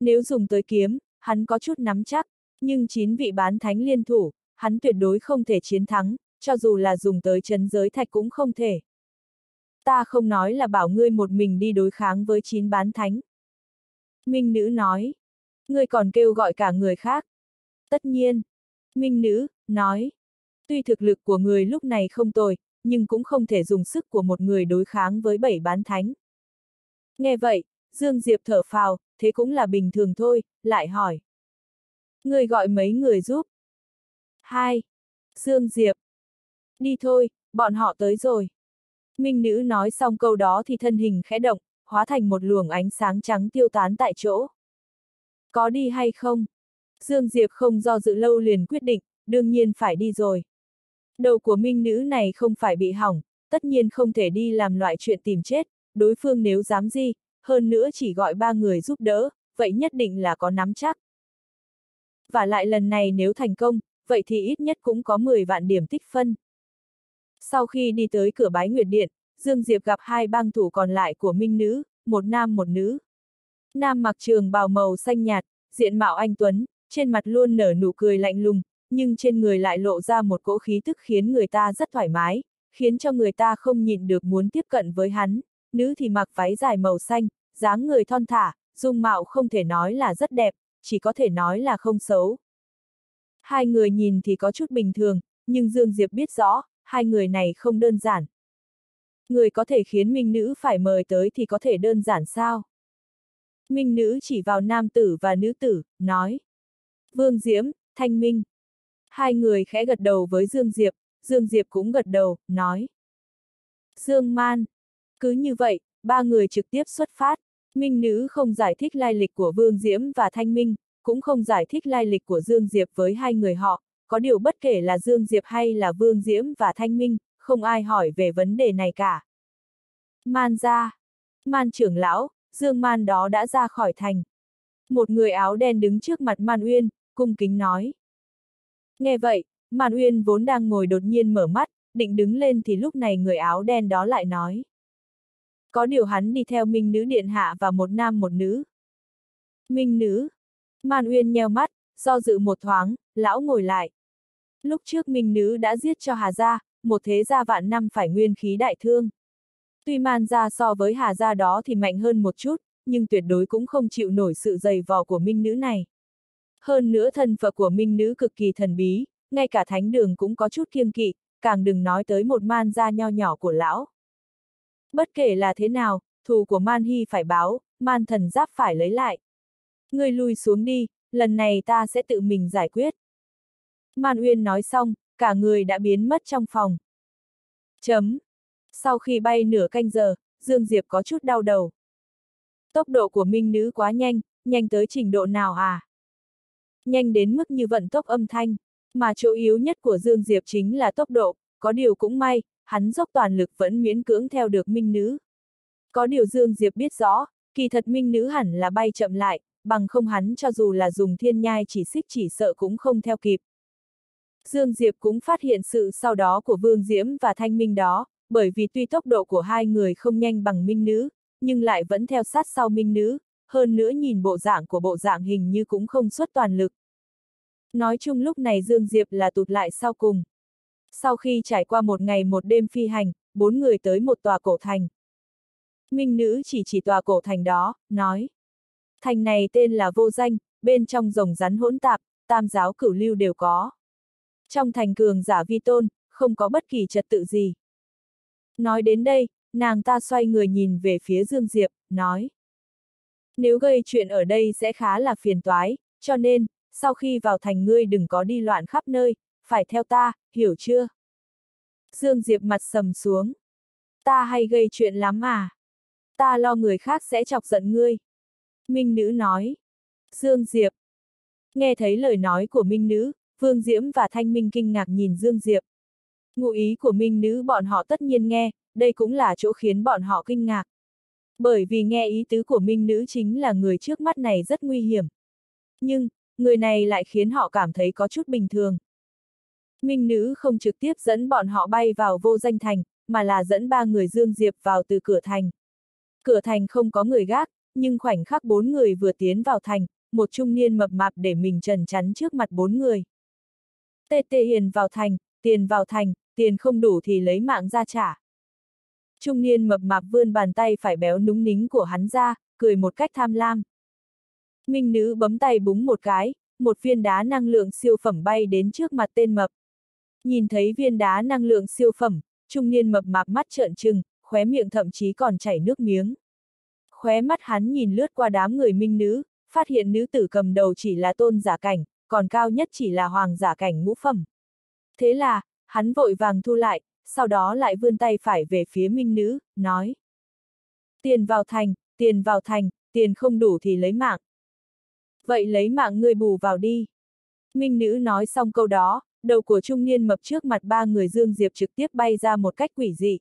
Speaker 1: Nếu dùng tới kiếm, hắn có chút nắm chắc, nhưng chín vị bán thánh liên thủ, hắn tuyệt đối không thể chiến thắng, cho dù là dùng tới chấn giới thạch cũng không thể. Ta không nói là bảo ngươi một mình đi đối kháng với chín bán thánh. Minh nữ nói. Ngươi còn kêu gọi cả người khác. Tất nhiên. Minh nữ, nói. Tuy thực lực của người lúc này không tồi, nhưng cũng không thể dùng sức của một người đối kháng với bảy bán thánh. Nghe vậy, Dương Diệp thở phào, thế cũng là bình thường thôi, lại hỏi. Người gọi mấy người giúp. Hai. Dương Diệp. Đi thôi, bọn họ tới rồi. Minh nữ nói xong câu đó thì thân hình khẽ động, hóa thành một luồng ánh sáng trắng tiêu tán tại chỗ. Có đi hay không? Dương Diệp không do dự lâu liền quyết định, đương nhiên phải đi rồi. Đầu của minh nữ này không phải bị hỏng, tất nhiên không thể đi làm loại chuyện tìm chết, đối phương nếu dám gì, hơn nữa chỉ gọi ba người giúp đỡ, vậy nhất định là có nắm chắc. Và lại lần này nếu thành công, vậy thì ít nhất cũng có 10 vạn điểm tích phân. Sau khi đi tới cửa bái nguyệt điện, Dương Diệp gặp hai bang thủ còn lại của minh nữ, một nam một nữ. Nam mặc trường bào màu xanh nhạt, diện mạo anh Tuấn, trên mặt luôn nở nụ cười lạnh lùng, nhưng trên người lại lộ ra một cỗ khí tức khiến người ta rất thoải mái, khiến cho người ta không nhịn được muốn tiếp cận với hắn. Nữ thì mặc váy dài màu xanh, dáng người thon thả, dung mạo không thể nói là rất đẹp, chỉ có thể nói là không xấu. Hai người nhìn thì có chút bình thường, nhưng Dương Diệp biết rõ, hai người này không đơn giản. Người có thể khiến minh nữ phải mời tới thì có thể đơn giản sao? Minh nữ chỉ vào nam tử và nữ tử, nói. Vương Diễm, Thanh Minh. Hai người khẽ gật đầu với Dương Diệp, Dương Diệp cũng gật đầu, nói. Dương Man. Cứ như vậy, ba người trực tiếp xuất phát. Minh nữ không giải thích lai lịch của Vương Diễm và Thanh Minh, cũng không giải thích lai lịch của Dương Diệp với hai người họ, có điều bất kể là Dương Diệp hay là Vương Diễm và Thanh Minh, không ai hỏi về vấn đề này cả. Man ra. Man trưởng lão, Dương Man đó đã ra khỏi thành. Một người áo đen đứng trước mặt Man Uyên, cung kính nói. Nghe vậy, Man Uyên vốn đang ngồi đột nhiên mở mắt, định đứng lên thì lúc này người áo đen đó lại nói. Có điều hắn đi theo Minh Nữ Điện Hạ và một nam một nữ. Minh Nữ. Man Uyên nheo mắt, do dự một thoáng, lão ngồi lại. Lúc trước Minh Nữ đã giết cho Hà Gia, một thế gia vạn năm phải nguyên khí đại thương. Tuy man gia so với Hà gia đó thì mạnh hơn một chút, nhưng tuyệt đối cũng không chịu nổi sự dày vò của Minh Nữ này. Hơn nữa thân phận của Minh Nữ cực kỳ thần bí, ngay cả thánh đường cũng có chút kiêng kỵ, càng đừng nói tới một man gia nho nhỏ của lão. Bất kể là thế nào, thù của man hy phải báo, man thần giáp phải lấy lại. ngươi lui xuống đi, lần này ta sẽ tự mình giải quyết. Man Uyên nói xong, cả người đã biến mất trong phòng. Chấm. Sau khi bay nửa canh giờ, Dương Diệp có chút đau đầu. Tốc độ của Minh Nữ quá nhanh, nhanh tới trình độ nào à? Nhanh đến mức như vận tốc âm thanh, mà chỗ yếu nhất của Dương Diệp chính là tốc độ, có điều cũng may, hắn dốc toàn lực vẫn miễn cưỡng theo được Minh Nữ. Có điều Dương Diệp biết rõ, kỳ thật Minh Nữ hẳn là bay chậm lại, bằng không hắn cho dù là dùng thiên nhai chỉ xích chỉ sợ cũng không theo kịp. Dương Diệp cũng phát hiện sự sau đó của Vương Diễm và Thanh Minh đó, bởi vì tuy tốc độ của hai người không nhanh bằng Minh Nữ, nhưng lại vẫn theo sát sau Minh Nữ, hơn nữa nhìn bộ dạng của bộ dạng hình như cũng không xuất toàn lực. Nói chung lúc này Dương Diệp là tụt lại sau cùng. Sau khi trải qua một ngày một đêm phi hành, bốn người tới một tòa cổ thành. Minh Nữ chỉ chỉ tòa cổ thành đó, nói. Thành này tên là vô danh, bên trong rồng rắn hỗn tạp, tam giáo cửu lưu đều có. Trong thành cường giả vi tôn, không có bất kỳ trật tự gì. Nói đến đây, nàng ta xoay người nhìn về phía Dương Diệp, nói. Nếu gây chuyện ở đây sẽ khá là phiền toái, cho nên, sau khi vào thành ngươi đừng có đi loạn khắp nơi, phải theo ta, hiểu chưa? Dương Diệp mặt sầm xuống. Ta hay gây chuyện lắm à? Ta lo người khác sẽ chọc giận ngươi. Minh Nữ nói. Dương Diệp. Nghe thấy lời nói của Minh Nữ, Vương Diễm và Thanh Minh kinh ngạc nhìn Dương Diệp. Ngụ ý của Minh Nữ bọn họ tất nhiên nghe, đây cũng là chỗ khiến bọn họ kinh ngạc. Bởi vì nghe ý tứ của Minh Nữ chính là người trước mắt này rất nguy hiểm. Nhưng, người này lại khiến họ cảm thấy có chút bình thường. Minh Nữ không trực tiếp dẫn bọn họ bay vào vô danh thành, mà là dẫn ba người Dương Diệp vào từ cửa thành. Cửa thành không có người gác, nhưng khoảnh khắc bốn người vừa tiến vào thành, một trung niên mập mạp để mình trần chắn trước mặt bốn người. Tê tê hiền vào thành, tiền vào thành, tiền không đủ thì lấy mạng ra trả. Trung niên mập mạp vươn bàn tay phải béo núng nính của hắn ra, cười một cách tham lam. Minh nữ bấm tay búng một cái, một viên đá năng lượng siêu phẩm bay đến trước mặt tên mập. Nhìn thấy viên đá năng lượng siêu phẩm, trung niên mập mạp mắt trợn trừng, khóe miệng thậm chí còn chảy nước miếng. Khóe mắt hắn nhìn lướt qua đám người minh nữ, phát hiện nữ tử cầm đầu chỉ là tôn giả cảnh, còn cao nhất chỉ là hoàng giả cảnh ngũ phẩm. Thế là, hắn vội vàng thu lại, sau đó lại vươn tay phải về phía minh nữ, nói. Tiền vào thành, tiền vào thành, tiền không đủ thì lấy mạng. Vậy lấy mạng ngươi bù vào đi. Minh nữ nói xong câu đó, đầu của trung niên mập trước mặt ba người Dương Diệp trực tiếp bay ra một cách quỷ dị.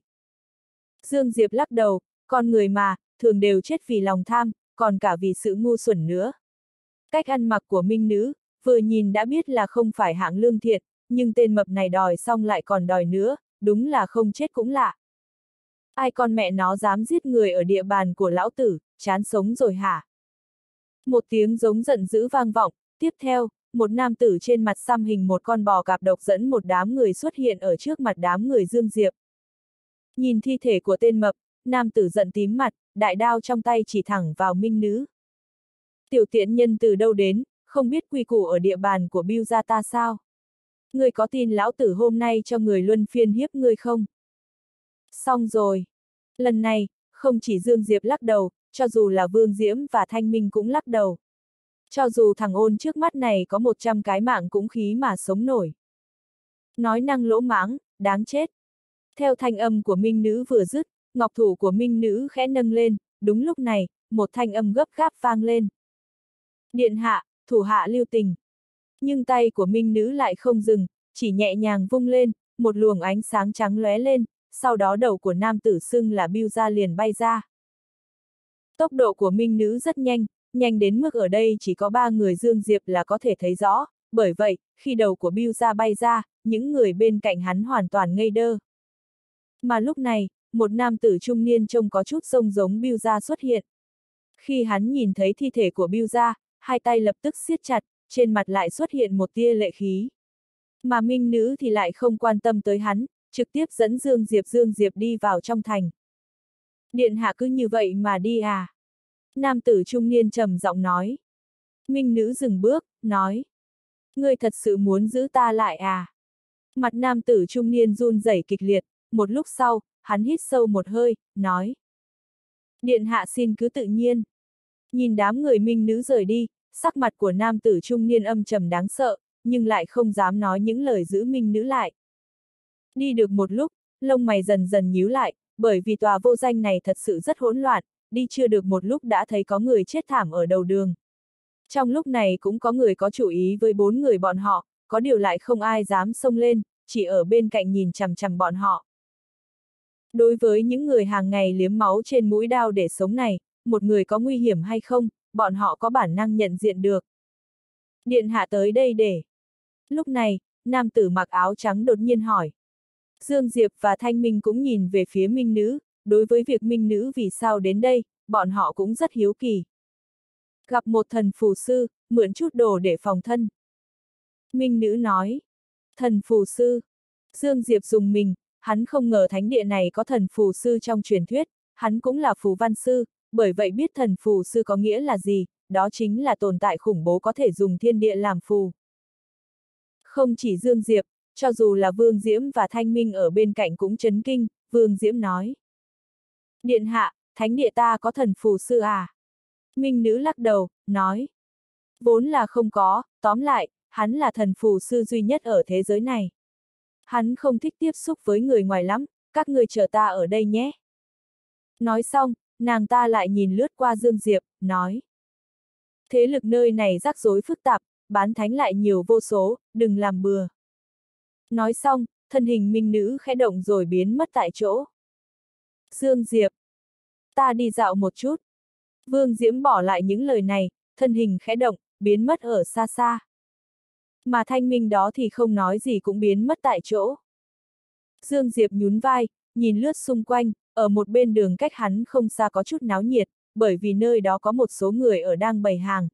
Speaker 1: Dương Diệp lắc đầu, con người mà, thường đều chết vì lòng tham, còn cả vì sự ngu xuẩn nữa. Cách ăn mặc của minh nữ, vừa nhìn đã biết là không phải hạng lương thiện, nhưng tên mập này đòi xong lại còn đòi nữa, đúng là không chết cũng lạ. Ai con mẹ nó dám giết người ở địa bàn của lão tử, chán sống rồi hả? Một tiếng giống giận dữ vang vọng, tiếp theo, một nam tử trên mặt xăm hình một con bò cạp độc dẫn một đám người xuất hiện ở trước mặt đám người Dương Diệp. Nhìn thi thể của tên mập, nam tử giận tím mặt, đại đao trong tay chỉ thẳng vào minh nữ. Tiểu tiện nhân từ đâu đến, không biết quy củ ở địa bàn của Biêu gia ta sao? Ngươi có tin lão tử hôm nay cho người luân phiên hiếp ngươi không? Xong rồi. Lần này, không chỉ Dương Diệp lắc đầu, cho dù là Vương Diễm và Thanh Minh cũng lắc đầu. Cho dù thằng ôn trước mắt này có 100 cái mạng cũng khí mà sống nổi. Nói năng lỗ mãng, đáng chết. Theo thanh âm của minh nữ vừa dứt, ngọc thủ của minh nữ khẽ nâng lên, đúng lúc này, một thanh âm gấp gáp vang lên. Điện hạ, thủ hạ lưu tình. Nhưng tay của minh nữ lại không dừng, chỉ nhẹ nhàng vung lên, một luồng ánh sáng trắng lóe lên, sau đó đầu của nam tử xưng là biêu ra liền bay ra. Tốc độ của minh nữ rất nhanh, nhanh đến mức ở đây chỉ có ba người Dương Diệp là có thể thấy rõ, bởi vậy, khi đầu của Bill ra bay ra, những người bên cạnh hắn hoàn toàn ngây đơ. Mà lúc này, một nam tử trung niên trông có chút sông giống Bill ra xuất hiện. Khi hắn nhìn thấy thi thể của Bill ra, hai tay lập tức siết chặt, trên mặt lại xuất hiện một tia lệ khí. Mà minh nữ thì lại không quan tâm tới hắn, trực tiếp dẫn Dương Diệp Dương Diệp đi vào trong thành. Điện hạ cứ như vậy mà đi à? Nam tử trung niên trầm giọng nói. Minh nữ dừng bước, nói. Ngươi thật sự muốn giữ ta lại à? Mặt nam tử trung niên run rẩy kịch liệt, một lúc sau, hắn hít sâu một hơi, nói. Điện hạ xin cứ tự nhiên. Nhìn đám người minh nữ rời đi, sắc mặt của nam tử trung niên âm trầm đáng sợ, nhưng lại không dám nói những lời giữ minh nữ lại. Đi được một lúc, lông mày dần dần nhíu lại, bởi vì tòa vô danh này thật sự rất hỗn loạn, đi chưa được một lúc đã thấy có người chết thảm ở đầu đường. Trong lúc này cũng có người có chủ ý với bốn người bọn họ, có điều lại không ai dám xông lên, chỉ ở bên cạnh nhìn chằm chằm bọn họ. Đối với những người hàng ngày liếm máu trên mũi đao để sống này, một người có nguy hiểm hay không, bọn họ có bản năng nhận diện được. Điện hạ tới đây để. Lúc này, nam tử mặc áo trắng đột nhiên hỏi. Dương Diệp và Thanh Minh cũng nhìn về phía Minh Nữ, đối với việc Minh Nữ vì sao đến đây, bọn họ cũng rất hiếu kỳ. Gặp một thần phù sư, mượn chút đồ để phòng thân. Minh Nữ nói. Thần phù sư. Dương Diệp dùng mình, hắn không ngờ thánh địa này có thần phù sư trong truyền thuyết, hắn cũng là phù văn sư, bởi vậy biết thần phù sư có nghĩa là gì, đó chính là tồn tại khủng bố có thể dùng thiên địa làm phù. Không chỉ Dương Diệp, cho dù là Vương Diễm và Thanh Minh ở bên cạnh cũng chấn kinh, Vương Diễm nói. Điện hạ, thánh địa ta có thần phù sư à? Minh nữ lắc đầu, nói. Vốn là không có, tóm lại, hắn là thần phù sư duy nhất ở thế giới này. Hắn không thích tiếp xúc với người ngoài lắm, các người chờ ta ở đây nhé. Nói xong, nàng ta lại nhìn lướt qua Dương Diệp, nói. Thế lực nơi này rắc rối phức tạp, bán thánh lại nhiều vô số, đừng làm bừa. Nói xong, thân hình minh nữ khẽ động rồi biến mất tại chỗ. Dương Diệp. Ta đi dạo một chút. Vương Diễm bỏ lại những lời này, thân hình khẽ động, biến mất ở xa xa. Mà thanh minh đó thì không nói gì cũng biến mất tại chỗ. Dương Diệp nhún vai, nhìn lướt xung quanh, ở một bên đường cách hắn không xa có chút náo nhiệt, bởi vì nơi đó có một số người ở đang bày hàng.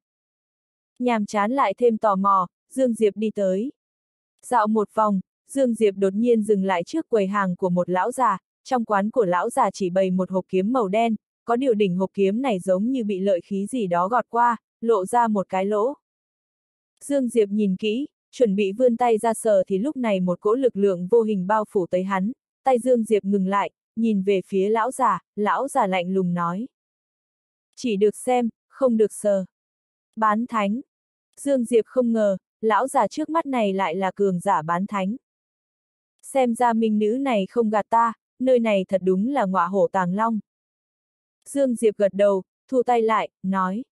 Speaker 1: Nhàm chán lại thêm tò mò, Dương Diệp đi tới. Dạo một vòng, Dương Diệp đột nhiên dừng lại trước quầy hàng của một lão già, trong quán của lão già chỉ bày một hộp kiếm màu đen, có điều đỉnh hộp kiếm này giống như bị lợi khí gì đó gọt qua, lộ ra một cái lỗ. Dương Diệp nhìn kỹ, chuẩn bị vươn tay ra sờ thì lúc này một cỗ lực lượng vô hình bao phủ tới hắn, tay Dương Diệp ngừng lại, nhìn về phía lão già, lão già lạnh lùng nói. Chỉ được xem, không được sờ. Bán thánh. Dương Diệp không ngờ, lão già trước mắt này lại là cường giả bán thánh. Xem ra minh nữ này không gạt ta, nơi này thật đúng là ngọa hổ tàng long. Dương Diệp gật đầu, thu tay lại, nói.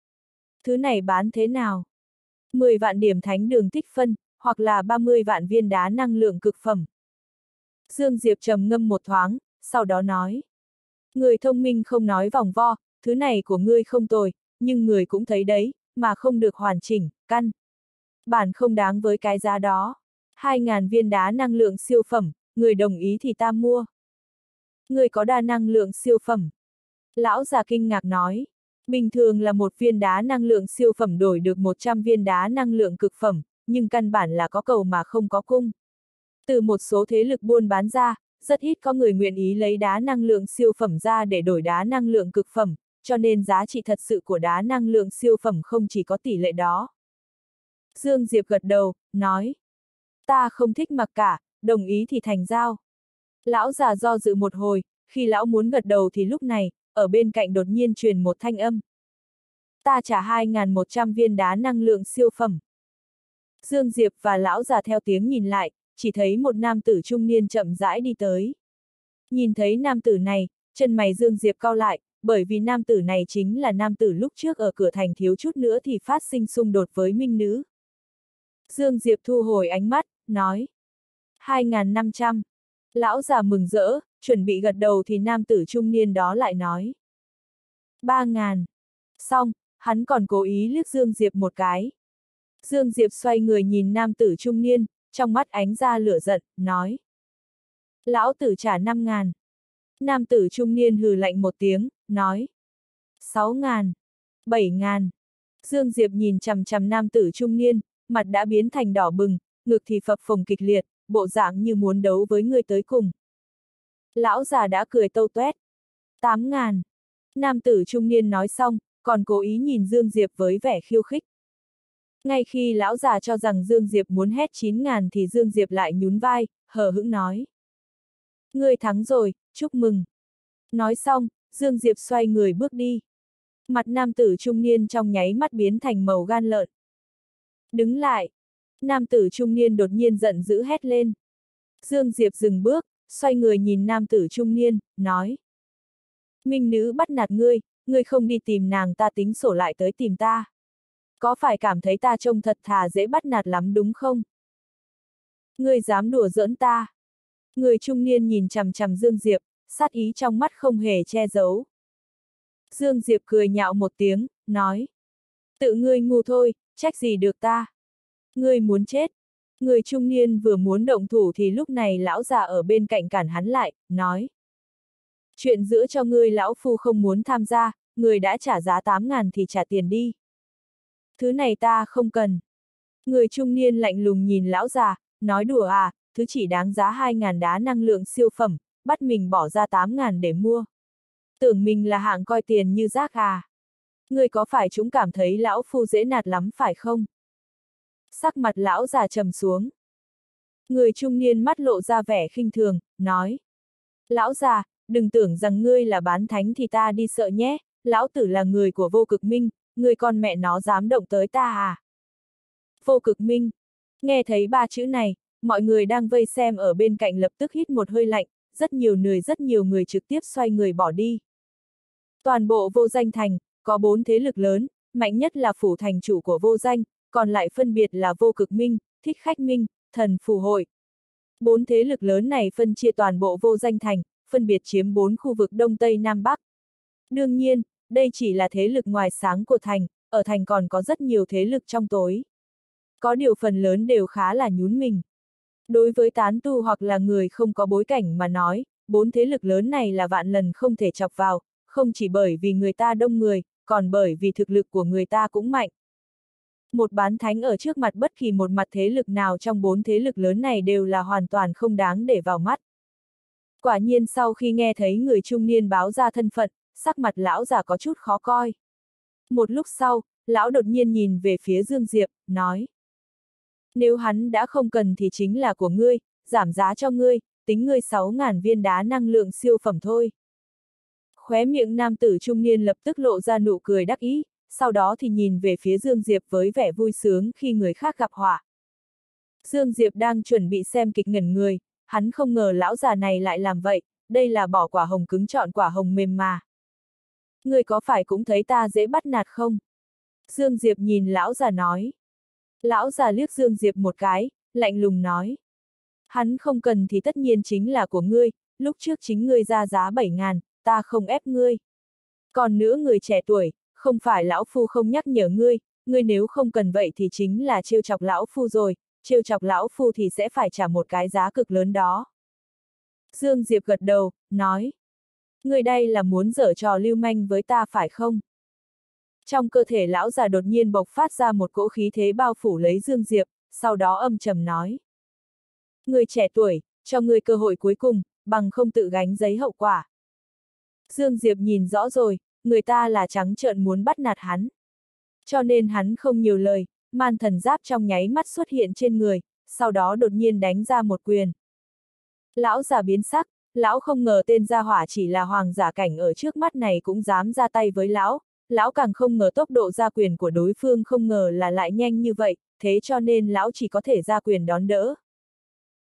Speaker 1: Thứ này bán thế nào? 10 vạn điểm thánh đường tích phân, hoặc là 30 vạn viên đá năng lượng cực phẩm. Dương Diệp trầm ngâm một thoáng, sau đó nói. Người thông minh không nói vòng vo, thứ này của ngươi không tồi, nhưng người cũng thấy đấy, mà không được hoàn chỉnh, căn. Bản không đáng với cái giá đó. 2.000 viên đá năng lượng siêu phẩm, người đồng ý thì ta mua. Người có đa năng lượng siêu phẩm. Lão già kinh ngạc nói. Bình thường là một viên đá năng lượng siêu phẩm đổi được 100 viên đá năng lượng cực phẩm, nhưng căn bản là có cầu mà không có cung. Từ một số thế lực buôn bán ra, rất ít có người nguyện ý lấy đá năng lượng siêu phẩm ra để đổi đá năng lượng cực phẩm, cho nên giá trị thật sự của đá năng lượng siêu phẩm không chỉ có tỷ lệ đó. Dương Diệp gật đầu, nói. Ta không thích mặc cả, đồng ý thì thành giao. Lão già do dự một hồi, khi lão muốn gật đầu thì lúc này, ở bên cạnh đột nhiên truyền một thanh âm. Ta trả 2.100 viên đá năng lượng siêu phẩm. Dương Diệp và lão già theo tiếng nhìn lại, chỉ thấy một nam tử trung niên chậm rãi đi tới. Nhìn thấy nam tử này, chân mày Dương Diệp cao lại, bởi vì nam tử này chính là nam tử lúc trước ở cửa thành thiếu chút nữa thì phát sinh xung đột với minh nữ. Dương Diệp thu hồi ánh mắt, nói. 2.500. Lão già mừng rỡ, chuẩn bị gật đầu thì nam tử trung niên đó lại nói. 3.000. Xong, hắn còn cố ý liếc Dương Diệp một cái. Dương Diệp xoay người nhìn nam tử trung niên, trong mắt ánh ra lửa giận, nói. Lão tử trả 5.000. Nam tử trung niên hừ lạnh một tiếng, nói. 6.000. 7.000. Dương Diệp nhìn chằm chằm nam tử trung niên, mặt đã biến thành đỏ bừng, ngực thì phập phồng kịch liệt, bộ dạng như muốn đấu với người tới cùng. Lão già đã cười tâu tuét. Tám ngàn. Nam tử trung niên nói xong, còn cố ý nhìn Dương Diệp với vẻ khiêu khích. Ngay khi lão già cho rằng Dương Diệp muốn hét 9.000 thì Dương Diệp lại nhún vai, hờ hững nói. Người thắng rồi, chúc mừng. Nói xong, Dương Diệp xoay người bước đi. Mặt nam tử trung niên trong nháy mắt biến thành màu gan lợn. Đứng lại. Nam tử trung niên đột nhiên giận dữ hét lên. Dương Diệp dừng bước, xoay người nhìn nam tử trung niên, nói. Minh nữ bắt nạt ngươi, ngươi không đi tìm nàng ta tính sổ lại tới tìm ta. Có phải cảm thấy ta trông thật thà dễ bắt nạt lắm đúng không? Ngươi dám đùa giỡn ta. Người trung niên nhìn chằm chằm Dương Diệp, sát ý trong mắt không hề che giấu. Dương Diệp cười nhạo một tiếng, nói. Tự ngươi ngu thôi, trách gì được ta. Ngươi muốn chết. Người trung niên vừa muốn động thủ thì lúc này lão già ở bên cạnh cản hắn lại, nói. Chuyện giữa cho ngươi lão phu không muốn tham gia, người đã trả giá 8 ngàn thì trả tiền đi. Thứ này ta không cần. Người trung niên lạnh lùng nhìn lão già, nói đùa à, thứ chỉ đáng giá 2 ngàn đá năng lượng siêu phẩm, bắt mình bỏ ra 8 ngàn để mua. Tưởng mình là hạng coi tiền như rác à ngươi có phải chúng cảm thấy lão phu dễ nạt lắm phải không? Sắc mặt lão già trầm xuống. Người trung niên mắt lộ ra vẻ khinh thường, nói. Lão già, đừng tưởng rằng ngươi là bán thánh thì ta đi sợ nhé, lão tử là người của vô cực minh, người con mẹ nó dám động tới ta à? Vô cực minh. Nghe thấy ba chữ này, mọi người đang vây xem ở bên cạnh lập tức hít một hơi lạnh, rất nhiều người rất nhiều người trực tiếp xoay người bỏ đi. Toàn bộ vô danh thành, có bốn thế lực lớn, mạnh nhất là phủ thành chủ của vô danh, còn lại phân biệt là vô cực minh, thích khách minh, thần phù hội. Bốn thế lực lớn này phân chia toàn bộ vô danh thành, phân biệt chiếm bốn khu vực Đông Tây Nam Bắc. Đương nhiên, đây chỉ là thế lực ngoài sáng của thành, ở thành còn có rất nhiều thế lực trong tối. Có điều phần lớn đều khá là nhún mình. Đối với tán tu hoặc là người không có bối cảnh mà nói, bốn thế lực lớn này là vạn lần không thể chọc vào, không chỉ bởi vì người ta đông người, còn bởi vì thực lực của người ta cũng mạnh. Một bán thánh ở trước mặt bất kỳ một mặt thế lực nào trong bốn thế lực lớn này đều là hoàn toàn không đáng để vào mắt. Quả nhiên sau khi nghe thấy người trung niên báo ra thân phận, sắc mặt lão già có chút khó coi. Một lúc sau, lão đột nhiên nhìn về phía Dương Diệp, nói. Nếu hắn đã không cần thì chính là của ngươi, giảm giá cho ngươi, tính ngươi 6.000 viên đá năng lượng siêu phẩm thôi. Khóe miệng nam tử trung niên lập tức lộ ra nụ cười đắc ý, sau đó thì nhìn về phía Dương Diệp với vẻ vui sướng khi người khác gặp họa. Dương Diệp đang chuẩn bị xem kịch ngẩn người, hắn không ngờ lão già này lại làm vậy, đây là bỏ quả hồng cứng chọn quả hồng mềm mà. Người có phải cũng thấy ta dễ bắt nạt không? Dương Diệp nhìn lão già nói. Lão già liếc Dương Diệp một cái, lạnh lùng nói. Hắn không cần thì tất nhiên chính là của ngươi, lúc trước chính ngươi ra giá 7 ngàn, ta không ép ngươi. Còn nữa người trẻ tuổi, không phải lão phu không nhắc nhở ngươi, ngươi nếu không cần vậy thì chính là trêu chọc lão phu rồi, trêu chọc lão phu thì sẽ phải trả một cái giá cực lớn đó. Dương Diệp gật đầu, nói. Người đây là muốn dở trò lưu manh với ta phải không? Trong cơ thể lão già đột nhiên bộc phát ra một cỗ khí thế bao phủ lấy Dương Diệp, sau đó âm trầm nói. Người trẻ tuổi, cho người cơ hội cuối cùng, bằng không tự gánh giấy hậu quả. Dương Diệp nhìn rõ rồi, người ta là trắng trợn muốn bắt nạt hắn. Cho nên hắn không nhiều lời, man thần giáp trong nháy mắt xuất hiện trên người, sau đó đột nhiên đánh ra một quyền. Lão già biến sắc, lão không ngờ tên gia hỏa chỉ là hoàng giả cảnh ở trước mắt này cũng dám ra tay với lão, lão càng không ngờ tốc độ ra quyền của đối phương không ngờ là lại nhanh như vậy, thế cho nên lão chỉ có thể ra quyền đón đỡ.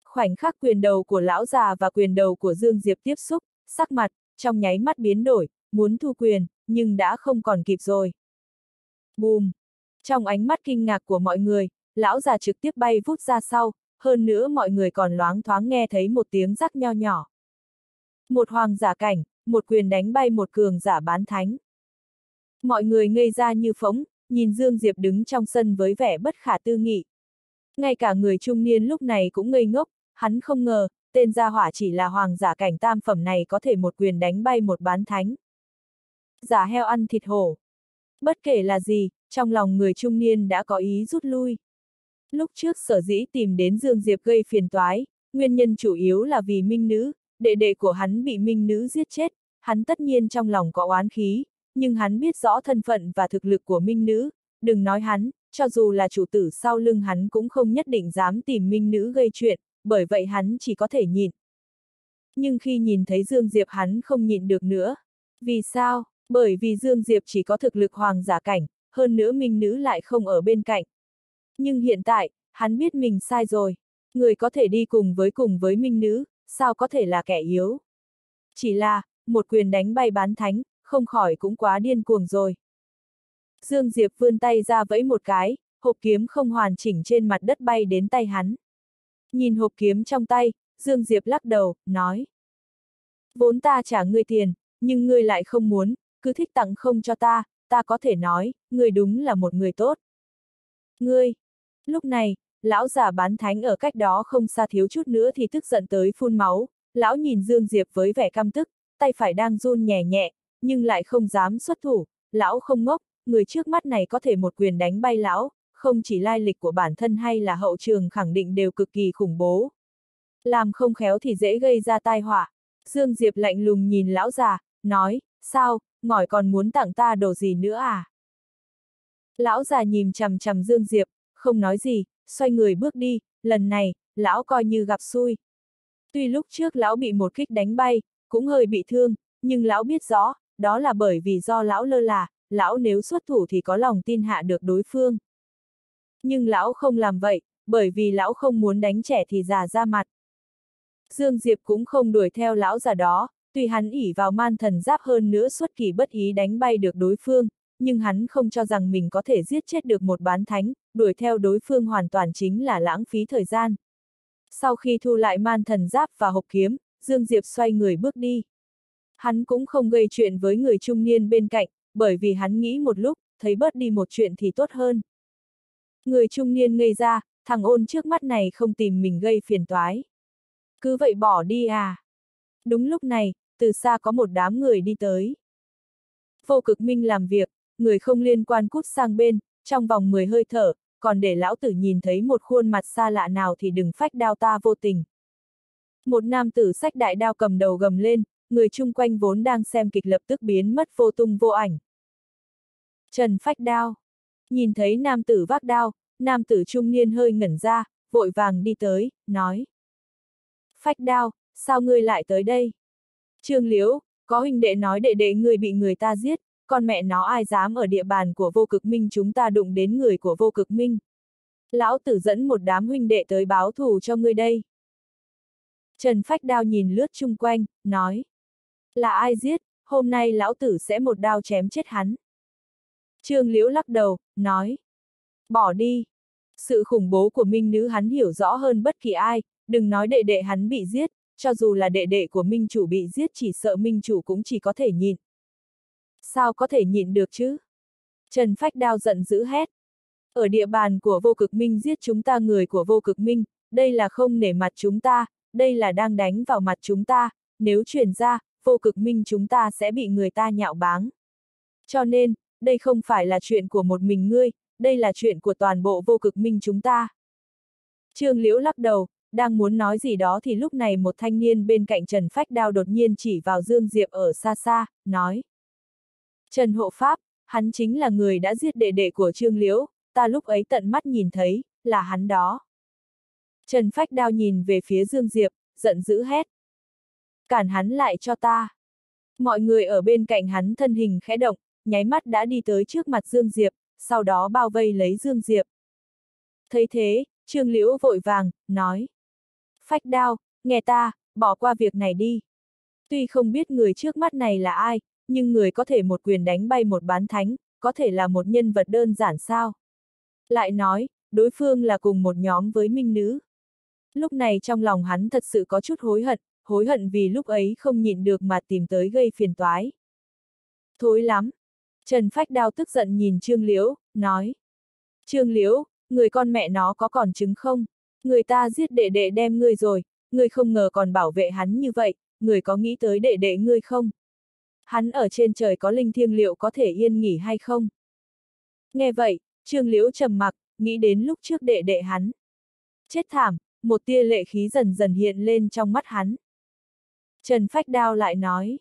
Speaker 1: Khoảnh khắc quyền đầu của lão già và quyền đầu của Dương Diệp tiếp xúc, sắc mặt, trong nháy mắt biến đổi, muốn thu quyền, nhưng đã không còn kịp rồi. Bùm! Trong ánh mắt kinh ngạc của mọi người, lão già trực tiếp bay vút ra sau, hơn nữa mọi người còn loáng thoáng nghe thấy một tiếng rắc nho nhỏ. Một hoàng giả cảnh, một quyền đánh bay một cường giả bán thánh. Mọi người ngây ra như phóng, nhìn Dương Diệp đứng trong sân với vẻ bất khả tư nghị. Ngay cả người trung niên lúc này cũng ngây ngốc, hắn không ngờ, tên gia hỏa chỉ là hoàng giả cảnh tam phẩm này có thể một quyền đánh bay một bán thánh. Giả heo ăn thịt hổ. Bất kể là gì, trong lòng người trung niên đã có ý rút lui. Lúc trước sở dĩ tìm đến Dương Diệp gây phiền toái, nguyên nhân chủ yếu là vì minh nữ, đệ đệ của hắn bị minh nữ giết chết, hắn tất nhiên trong lòng có oán khí, nhưng hắn biết rõ thân phận và thực lực của minh nữ, đừng nói hắn, cho dù là chủ tử sau lưng hắn cũng không nhất định dám tìm minh nữ gây chuyện, bởi vậy hắn chỉ có thể nhịn. Nhưng khi nhìn thấy Dương Diệp hắn không nhịn được nữa. Vì sao? Bởi vì Dương Diệp chỉ có thực lực hoàng giả cảnh, hơn nữa minh nữ lại không ở bên cạnh. Nhưng hiện tại, hắn biết mình sai rồi. Người có thể đi cùng với cùng với minh nữ, sao có thể là kẻ yếu? Chỉ là, một quyền đánh bay bán thánh, không khỏi cũng quá điên cuồng rồi. Dương Diệp vươn tay ra vẫy một cái, hộp kiếm không hoàn chỉnh trên mặt đất bay đến tay hắn. Nhìn hộp kiếm trong tay, Dương Diệp lắc đầu, nói. Vốn ta trả ngươi tiền, nhưng ngươi lại không muốn, cứ thích tặng không cho ta, ta có thể nói, ngươi đúng là một người tốt. Ngươi! Lúc này, lão già bán thánh ở cách đó không xa thiếu chút nữa thì tức giận tới phun máu, lão nhìn Dương Diệp với vẻ căm tức, tay phải đang run nhẹ nhẹ, nhưng lại không dám xuất thủ, lão không ngốc, người trước mắt này có thể một quyền đánh bay lão, không chỉ lai lịch của bản thân hay là hậu trường khẳng định đều cực kỳ khủng bố. Làm không khéo thì dễ gây ra tai họa. Dương Diệp lạnh lùng nhìn lão già, nói, sao, ngỏi còn muốn tặng ta đồ gì nữa à? Lão già nhìn chằm chằm Dương Diệp, không nói gì, xoay người bước đi, lần này, lão coi như gặp xui. Tuy lúc trước lão bị một kích đánh bay, cũng hơi bị thương, nhưng lão biết rõ, đó là bởi vì do lão lơ là, lão nếu xuất thủ thì có lòng tin hạ được đối phương. Nhưng lão không làm vậy, bởi vì lão không muốn đánh trẻ thì già ra mặt. Dương Diệp cũng không đuổi theo lão già đó, tuy hắn ỉ vào man thần giáp hơn nữa xuất kỳ bất ý đánh bay được đối phương, nhưng hắn không cho rằng mình có thể giết chết được một bán thánh, đuổi theo đối phương hoàn toàn chính là lãng phí thời gian. Sau khi thu lại man thần giáp và hộp kiếm, Dương Diệp xoay người bước đi. Hắn cũng không gây chuyện với người trung niên bên cạnh, bởi vì hắn nghĩ một lúc, thấy bớt đi một chuyện thì tốt hơn. Người trung niên ngây ra, thằng ôn trước mắt này không tìm mình gây phiền toái. Cứ vậy bỏ đi à? Đúng lúc này, từ xa có một đám người đi tới. Vô cực minh làm việc, người không liên quan cút sang bên, trong vòng 10 hơi thở, còn để lão tử nhìn thấy một khuôn mặt xa lạ nào thì đừng phách đao ta vô tình. Một nam tử sách đại đao cầm đầu gầm lên, người chung quanh vốn đang xem kịch lập tức biến mất vô tung vô ảnh. Trần phách đao. Nhìn thấy nam tử vác đao, nam tử trung niên hơi ngẩn ra, vội vàng đi tới, nói. Phách đao, sao ngươi lại tới đây? Trương Liễu, có huynh đệ nói đệ đệ ngươi bị người ta giết, con mẹ nó ai dám ở địa bàn của vô cực minh chúng ta đụng đến người của vô cực minh. Lão tử dẫn một đám huynh đệ tới báo thù cho ngươi đây. Trần Phách Đao nhìn lướt chung quanh, nói. Là ai giết, hôm nay lão tử sẽ một đao chém chết hắn. Trương Liễu lắc đầu, nói. Bỏ đi. Sự khủng bố của minh nữ hắn hiểu rõ hơn bất kỳ ai, đừng nói đệ đệ hắn bị giết, cho dù là đệ đệ của minh chủ bị giết chỉ sợ minh chủ cũng chỉ có thể nhịn. Sao có thể nhịn được chứ? Trần Phách Đao giận dữ hét. Ở địa bàn của vô cực minh giết chúng ta người của vô cực minh, đây là không nể mặt chúng ta, đây là đang đánh vào mặt chúng ta, nếu truyền ra, vô cực minh chúng ta sẽ bị người ta nhạo báng. Cho nên, đây không phải là chuyện của một mình ngươi, đây là chuyện của toàn bộ vô cực minh chúng ta. Trương Liễu lắc đầu, đang muốn nói gì đó thì lúc này một thanh niên bên cạnh Trần Phách Đao đột nhiên chỉ vào Dương Diệp ở xa xa, nói. Trần Hộ Pháp, hắn chính là người đã giết đệ đệ của Trương Liễu, ta lúc ấy tận mắt nhìn thấy, là hắn đó. Trần Phách Đao nhìn về phía Dương Diệp, giận dữ hét. Cản hắn lại cho ta. Mọi người ở bên cạnh hắn thân hình khẽ động, nháy mắt đã đi tới trước mặt Dương Diệp, sau đó bao vây lấy Dương Diệp. Thấy thế, Trương Liễu vội vàng, nói. Phách đao, nghe ta, bỏ qua việc này đi. Tuy không biết người trước mắt này là ai, nhưng người có thể một quyền đánh bay một bán thánh, có thể là một nhân vật đơn giản sao? Lại nói, đối phương là cùng một nhóm với minh nữ. Lúc này trong lòng hắn thật sự có chút hối hận, hối hận vì lúc ấy không nhịn được mà tìm tới gây phiền toái. Thối lắm! Trần Phách Đao tức giận nhìn Trương Liễu, nói. Trương Liễu, người con mẹ nó có còn chứng không? Người ta giết đệ đệ đem ngươi rồi, ngươi không ngờ còn bảo vệ hắn như vậy, người có nghĩ tới đệ đệ ngươi không? Hắn ở trên trời có linh thiêng liệu có thể yên nghỉ hay không? Nghe vậy, Trương Liễu trầm mặc, nghĩ đến lúc trước đệ đệ hắn. Chết thảm, một tia lệ khí dần dần hiện lên trong mắt hắn. Trần Phách Đao lại nói.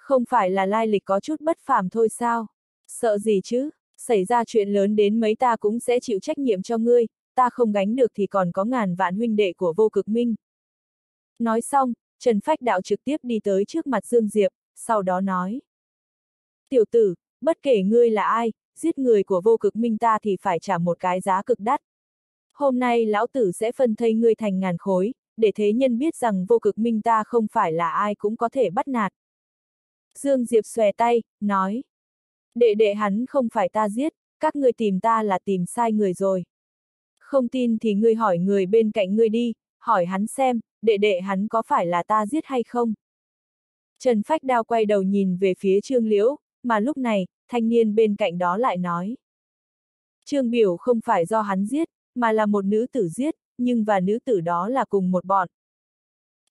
Speaker 1: Không phải là lai lịch có chút bất phàm thôi sao? Sợ gì chứ? Xảy ra chuyện lớn đến mấy ta cũng sẽ chịu trách nhiệm cho ngươi, ta không gánh được thì còn có ngàn vạn huynh đệ của vô cực minh. Nói xong, Trần Phách Đạo trực tiếp đi tới trước mặt Dương Diệp, sau đó nói. Tiểu tử, bất kể ngươi là ai, giết người của vô cực minh ta thì phải trả một cái giá cực đắt. Hôm nay lão tử sẽ phân thây ngươi thành ngàn khối, để thế nhân biết rằng vô cực minh ta không phải là ai cũng có thể bắt nạt. Dương Diệp xòe tay, nói. Đệ đệ hắn không phải ta giết, các ngươi tìm ta là tìm sai người rồi. Không tin thì ngươi hỏi người bên cạnh ngươi đi, hỏi hắn xem, đệ đệ hắn có phải là ta giết hay không? Trần Phách Đao quay đầu nhìn về phía Trương Liễu, mà lúc này, thanh niên bên cạnh đó lại nói. Trương Biểu không phải do hắn giết, mà là một nữ tử giết, nhưng và nữ tử đó là cùng một bọn.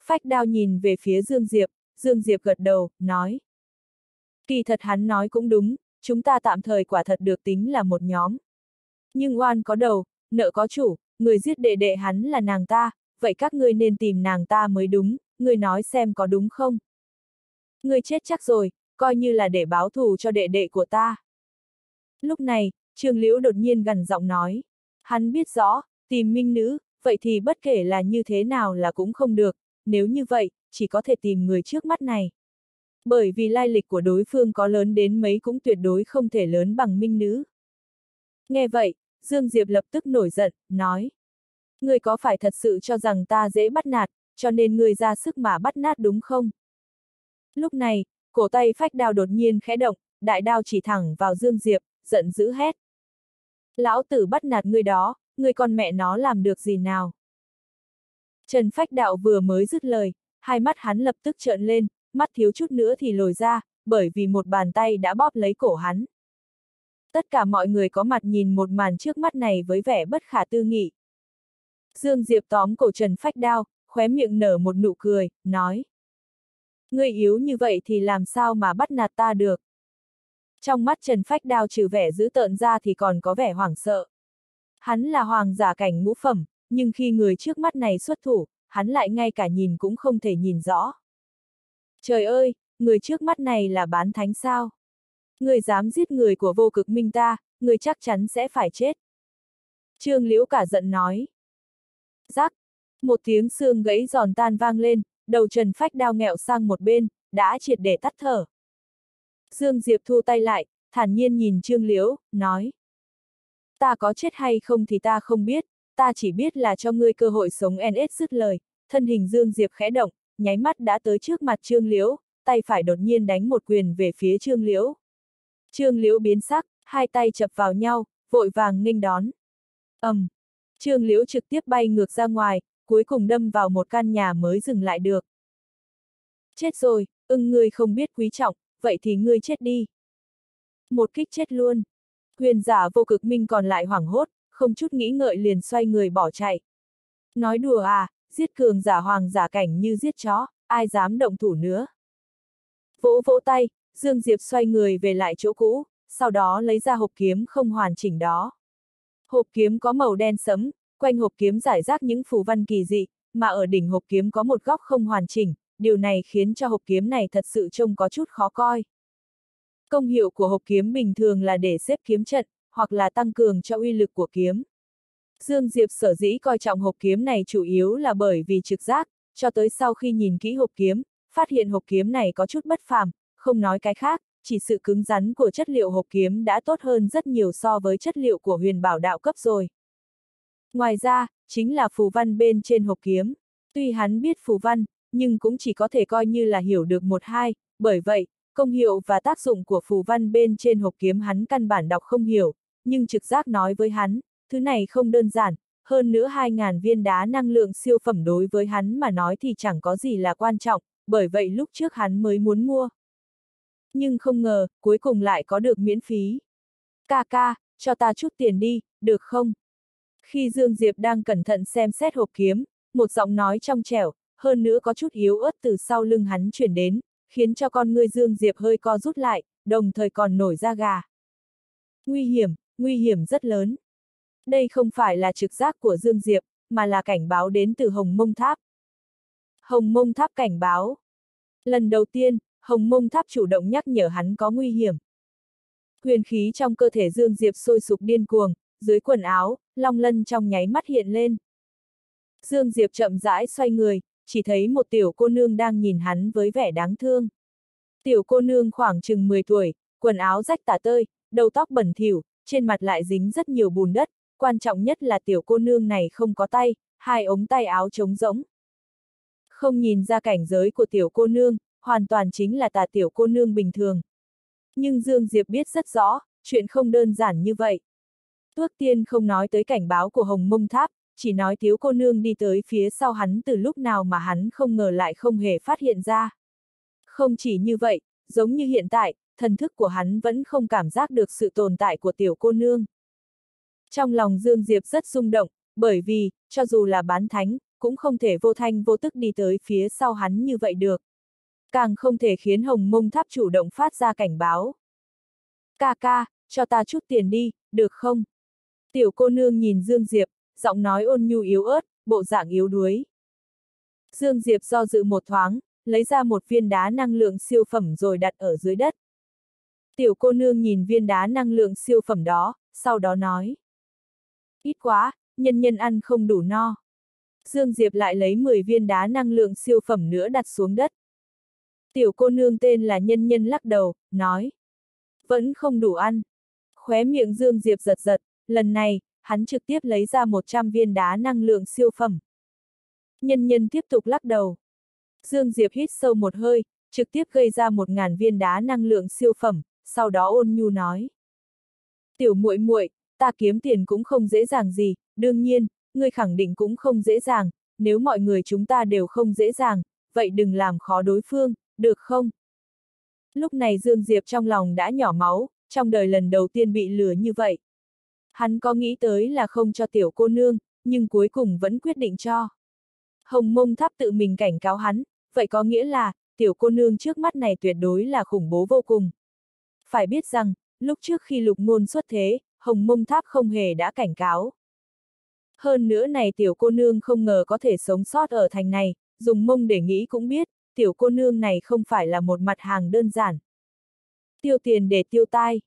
Speaker 1: Phách Đao nhìn về phía Dương Diệp, Dương Diệp gật đầu, nói. Kỳ thật hắn nói cũng đúng, chúng ta tạm thời quả thật được tính là một nhóm. Nhưng oan có đầu, nợ có chủ, người giết đệ đệ hắn là nàng ta, vậy các ngươi nên tìm nàng ta mới đúng, người nói xem có đúng không? Người chết chắc rồi, coi như là để báo thù cho đệ đệ của ta. Lúc này, Trương Liễu đột nhiên gần giọng nói. Hắn biết rõ, tìm minh nữ, vậy thì bất kể là như thế nào là cũng không được, nếu như vậy, chỉ có thể tìm người trước mắt này. Bởi vì lai lịch của đối phương có lớn đến mấy cũng tuyệt đối không thể lớn bằng minh nữ. Nghe vậy, Dương Diệp lập tức nổi giận, nói. ngươi có phải thật sự cho rằng ta dễ bắt nạt, cho nên ngươi ra sức mà bắt nạt đúng không? Lúc này, cổ tay phách đao đột nhiên khẽ động, đại đao chỉ thẳng vào Dương Diệp, giận dữ hét. Lão tử bắt nạt ngươi đó, ngươi con mẹ nó làm được gì nào? Trần phách đạo vừa mới dứt lời, hai mắt hắn lập tức trợn lên, mắt thiếu chút nữa thì lồi ra, bởi vì một bàn tay đã bóp lấy cổ hắn. Tất cả mọi người có mặt nhìn một màn trước mắt này với vẻ bất khả tư nghị. Dương Diệp tóm cổ Trần Phách đao, khóe miệng nở một nụ cười, nói. Ngươi yếu như vậy thì làm sao mà bắt nạt ta được? Trong mắt Trần Phách đao trừ vẻ giữ tợn ra thì còn có vẻ hoảng sợ. Hắn là hoàng giả cảnh ngũ phẩm, nhưng khi người trước mắt này xuất thủ, hắn lại ngay cả nhìn cũng không thể nhìn rõ. Trời ơi, người trước mắt này là bán thánh sao? Người dám giết người của vô cực minh ta, người chắc chắn sẽ phải chết. Trương Liễu cả giận nói. Rắc, một tiếng xương gãy giòn tan vang lên, đầu Trần Phách đao nghẹo sang một bên, đã triệt để tắt thở. Dương Diệp thu tay lại, thản nhiên nhìn Trương Liễu, nói. Ta có chết hay không thì ta không biết, ta chỉ biết là cho ngươi cơ hội sống NS dứt lời, thân hình Dương Diệp khẽ động, nháy mắt đã tới trước mặt Trương Liễu, tay phải đột nhiên đánh một quyền về phía Trương Liễu. Trương Liễu biến sắc, hai tay chập vào nhau, vội vàng nghênh đón. ầm, um, Trương Liễu trực tiếp bay ngược ra ngoài, cuối cùng đâm vào một căn nhà mới dừng lại được. Chết rồi, ưng ngươi không biết quý trọng, vậy thì ngươi chết đi. Một kích chết luôn. Huyền giả vô cực minh còn lại hoảng hốt, không chút nghĩ ngợi liền xoay người bỏ chạy. Nói đùa à, giết cường giả hoàng giả cảnh như giết chó, ai dám động thủ nữa. Vỗ vỗ tay, Dương Diệp xoay người về lại chỗ cũ, sau đó lấy ra hộp kiếm không hoàn chỉnh đó. Hộp kiếm có màu đen sẫm, quanh hộp kiếm giải rác những phù văn kỳ dị, mà ở đỉnh hộp kiếm có một góc không hoàn chỉnh, điều này khiến cho hộp kiếm này thật sự trông có chút khó coi. Công hiệu của hộp kiếm bình thường là để xếp kiếm trận, hoặc là tăng cường cho uy lực của kiếm. Dương Diệp sở dĩ coi trọng hộp kiếm này chủ yếu là bởi vì trực giác, cho tới sau khi nhìn kỹ hộp kiếm, phát hiện hộp kiếm này có chút bất phàm, không nói cái khác, chỉ sự cứng rắn của chất liệu hộp kiếm đã tốt hơn rất nhiều so với chất liệu của huyền bảo đạo cấp rồi. Ngoài ra, chính là phù văn bên trên hộp kiếm. Tuy hắn biết phù văn, nhưng cũng chỉ có thể coi như là hiểu được một hai, bởi vậy, công hiệu và tác dụng của phù văn bên trên hộp kiếm hắn căn bản đọc không hiểu, nhưng trực giác nói với hắn, thứ này không đơn giản, hơn nữa 2.000 viên đá năng lượng siêu phẩm đối với hắn mà nói thì chẳng có gì là quan trọng, bởi vậy lúc trước hắn mới muốn mua. Nhưng không ngờ, cuối cùng lại có được miễn phí. Ca ca, cho ta chút tiền đi, được không? Khi Dương Diệp đang cẩn thận xem xét hộp kiếm, một giọng nói trong trẻo, hơn nữa có chút yếu ớt từ sau lưng hắn chuyển đến, khiến cho con ngươi Dương Diệp hơi co rút lại, đồng thời còn nổi da gà. Nguy hiểm, nguy hiểm rất lớn. Đây không phải là trực giác của Dương Diệp, mà là cảnh báo đến từ Hồng Mông Tháp. Hồng Mông Tháp cảnh báo. Lần đầu tiên, Hồng Mông Tháp chủ động nhắc nhở hắn có nguy hiểm. Huyền khí trong cơ thể Dương Diệp sôi sục điên cuồng, dưới quần áo, long lân trong nháy mắt hiện lên. Dương Diệp chậm rãi xoay người, chỉ thấy một tiểu cô nương đang nhìn hắn với vẻ đáng thương. Tiểu cô nương khoảng chừng 10 tuổi, quần áo rách tả tơi, đầu tóc bẩn thỉu, trên mặt lại dính rất nhiều bùn đất, quan trọng nhất là tiểu cô nương này không có tay, hai ống tay áo trống rỗng. Không nhìn ra cảnh giới của tiểu cô nương, hoàn toàn chính là tà tiểu cô nương bình thường. Nhưng Dương Diệp biết rất rõ, chuyện không đơn giản như vậy. Tuốt tiên không nói tới cảnh báo của Hồng Mông Tháp, chỉ nói thiếu cô nương đi tới phía sau hắn từ lúc nào mà hắn không ngờ lại không hề phát hiện ra. Không chỉ như vậy, giống như hiện tại, thần thức của hắn vẫn không cảm giác được sự tồn tại của tiểu cô nương. Trong lòng Dương Diệp rất rung động, bởi vì, cho dù là bán thánh, cũng không thể vô thanh vô tức đi tới phía sau hắn như vậy được. Càng không thể khiến hồng mông tháp chủ động phát ra cảnh báo. Ca ca, cho ta chút tiền đi, được không? Tiểu cô nương nhìn Dương Diệp, giọng nói ôn nhu yếu ớt, bộ dạng yếu đuối. Dương Diệp do dự một thoáng, lấy ra một viên đá năng lượng siêu phẩm rồi đặt ở dưới đất. Tiểu cô nương nhìn viên đá năng lượng siêu phẩm đó, sau đó nói. Ít quá, nhân nhân ăn không đủ no. Dương Diệp lại lấy 10 viên đá năng lượng siêu phẩm nữa đặt xuống đất. Tiểu cô nương tên là nhân nhân lắc đầu, nói. Vẫn không đủ ăn. Khóe miệng Dương Diệp giật giật, lần này, hắn trực tiếp lấy ra 100 viên đá năng lượng siêu phẩm. Nhân nhân tiếp tục lắc đầu. Dương Diệp hít sâu một hơi, trực tiếp gây ra 1.000 viên đá năng lượng siêu phẩm, sau đó ôn nhu nói. Tiểu muội muội, ta kiếm tiền cũng không dễ dàng gì, đương nhiên, ngươi khẳng định cũng không dễ dàng, nếu mọi người chúng ta đều không dễ dàng, vậy đừng làm khó đối phương, được không? Lúc này Dương Diệp trong lòng đã nhỏ máu, trong đời lần đầu tiên bị lừa như vậy. Hắn có nghĩ tới là không cho tiểu cô nương, nhưng cuối cùng vẫn quyết định cho. Hồng mông tháp tự mình cảnh cáo hắn, vậy có nghĩa là, tiểu cô nương trước mắt này tuyệt đối là khủng bố vô cùng. Phải biết rằng, lúc trước khi lục ngôn xuất thế, hồng mông tháp không hề đã cảnh cáo. Hơn nữa này tiểu cô nương không ngờ có thể sống sót ở thành này, dùng mông để nghĩ cũng biết, tiểu cô nương này không phải là một mặt hàng đơn giản. Tiêu tiền để tiêu tai.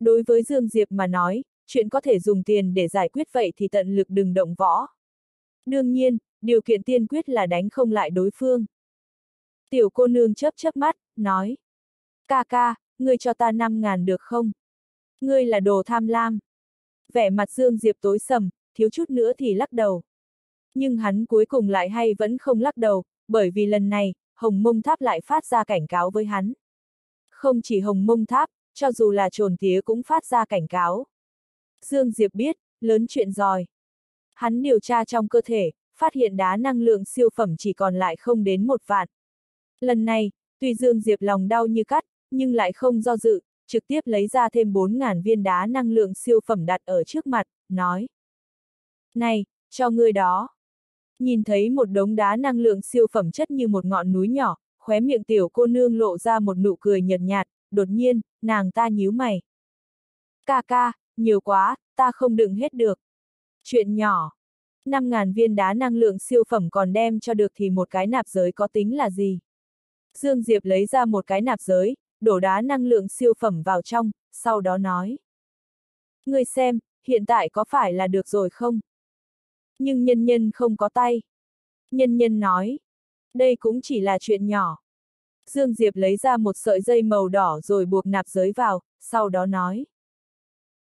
Speaker 1: Đối với Dương Diệp mà nói, chuyện có thể dùng tiền để giải quyết vậy thì tận lực đừng động võ. Đương nhiên, điều kiện tiên quyết là đánh không lại đối phương. Tiểu cô nương chớp chớp mắt, nói. Ca ca, ngươi cho ta 5 ngàn được không? Ngươi là đồ tham lam. Vẻ mặt Dương Diệp tối sầm, thiếu chút nữa thì lắc đầu. Nhưng hắn cuối cùng lại hay vẫn không lắc đầu, bởi vì lần này, Hồng Mông Tháp lại phát ra cảnh cáo với hắn. Không chỉ Hồng Mông Tháp, cho dù là trồn tía cũng phát ra cảnh cáo. Dương Diệp biết, lớn chuyện rồi. Hắn điều tra trong cơ thể, phát hiện đá năng lượng siêu phẩm chỉ còn lại không đến một vạn. Lần này, tuy Dương Diệp lòng đau như cắt, nhưng lại không do dự, trực tiếp lấy ra thêm 4.000 viên đá năng lượng siêu phẩm đặt ở trước mặt, nói. Này, cho ngươi đó. Nhìn thấy một đống đá năng lượng siêu phẩm chất như một ngọn núi nhỏ, khóe miệng tiểu cô nương lộ ra một nụ cười nhợt nhạt, đột nhiên, nàng ta nhíu mày. Ca ca, nhiều quá, ta không đựng hết được. Chuyện nhỏ. 5.000 viên đá năng lượng siêu phẩm còn đem cho được thì một cái nạp giới có tính là gì? Dương Diệp lấy ra một cái nạp giới, đổ đá năng lượng siêu phẩm vào trong, sau đó nói. người xem, hiện tại có phải là được rồi không? Nhưng nhân nhân không có tay. Nhân nhân nói. Đây cũng chỉ là chuyện nhỏ. Dương Diệp lấy ra một sợi dây màu đỏ rồi buộc nạp giới vào, sau đó nói.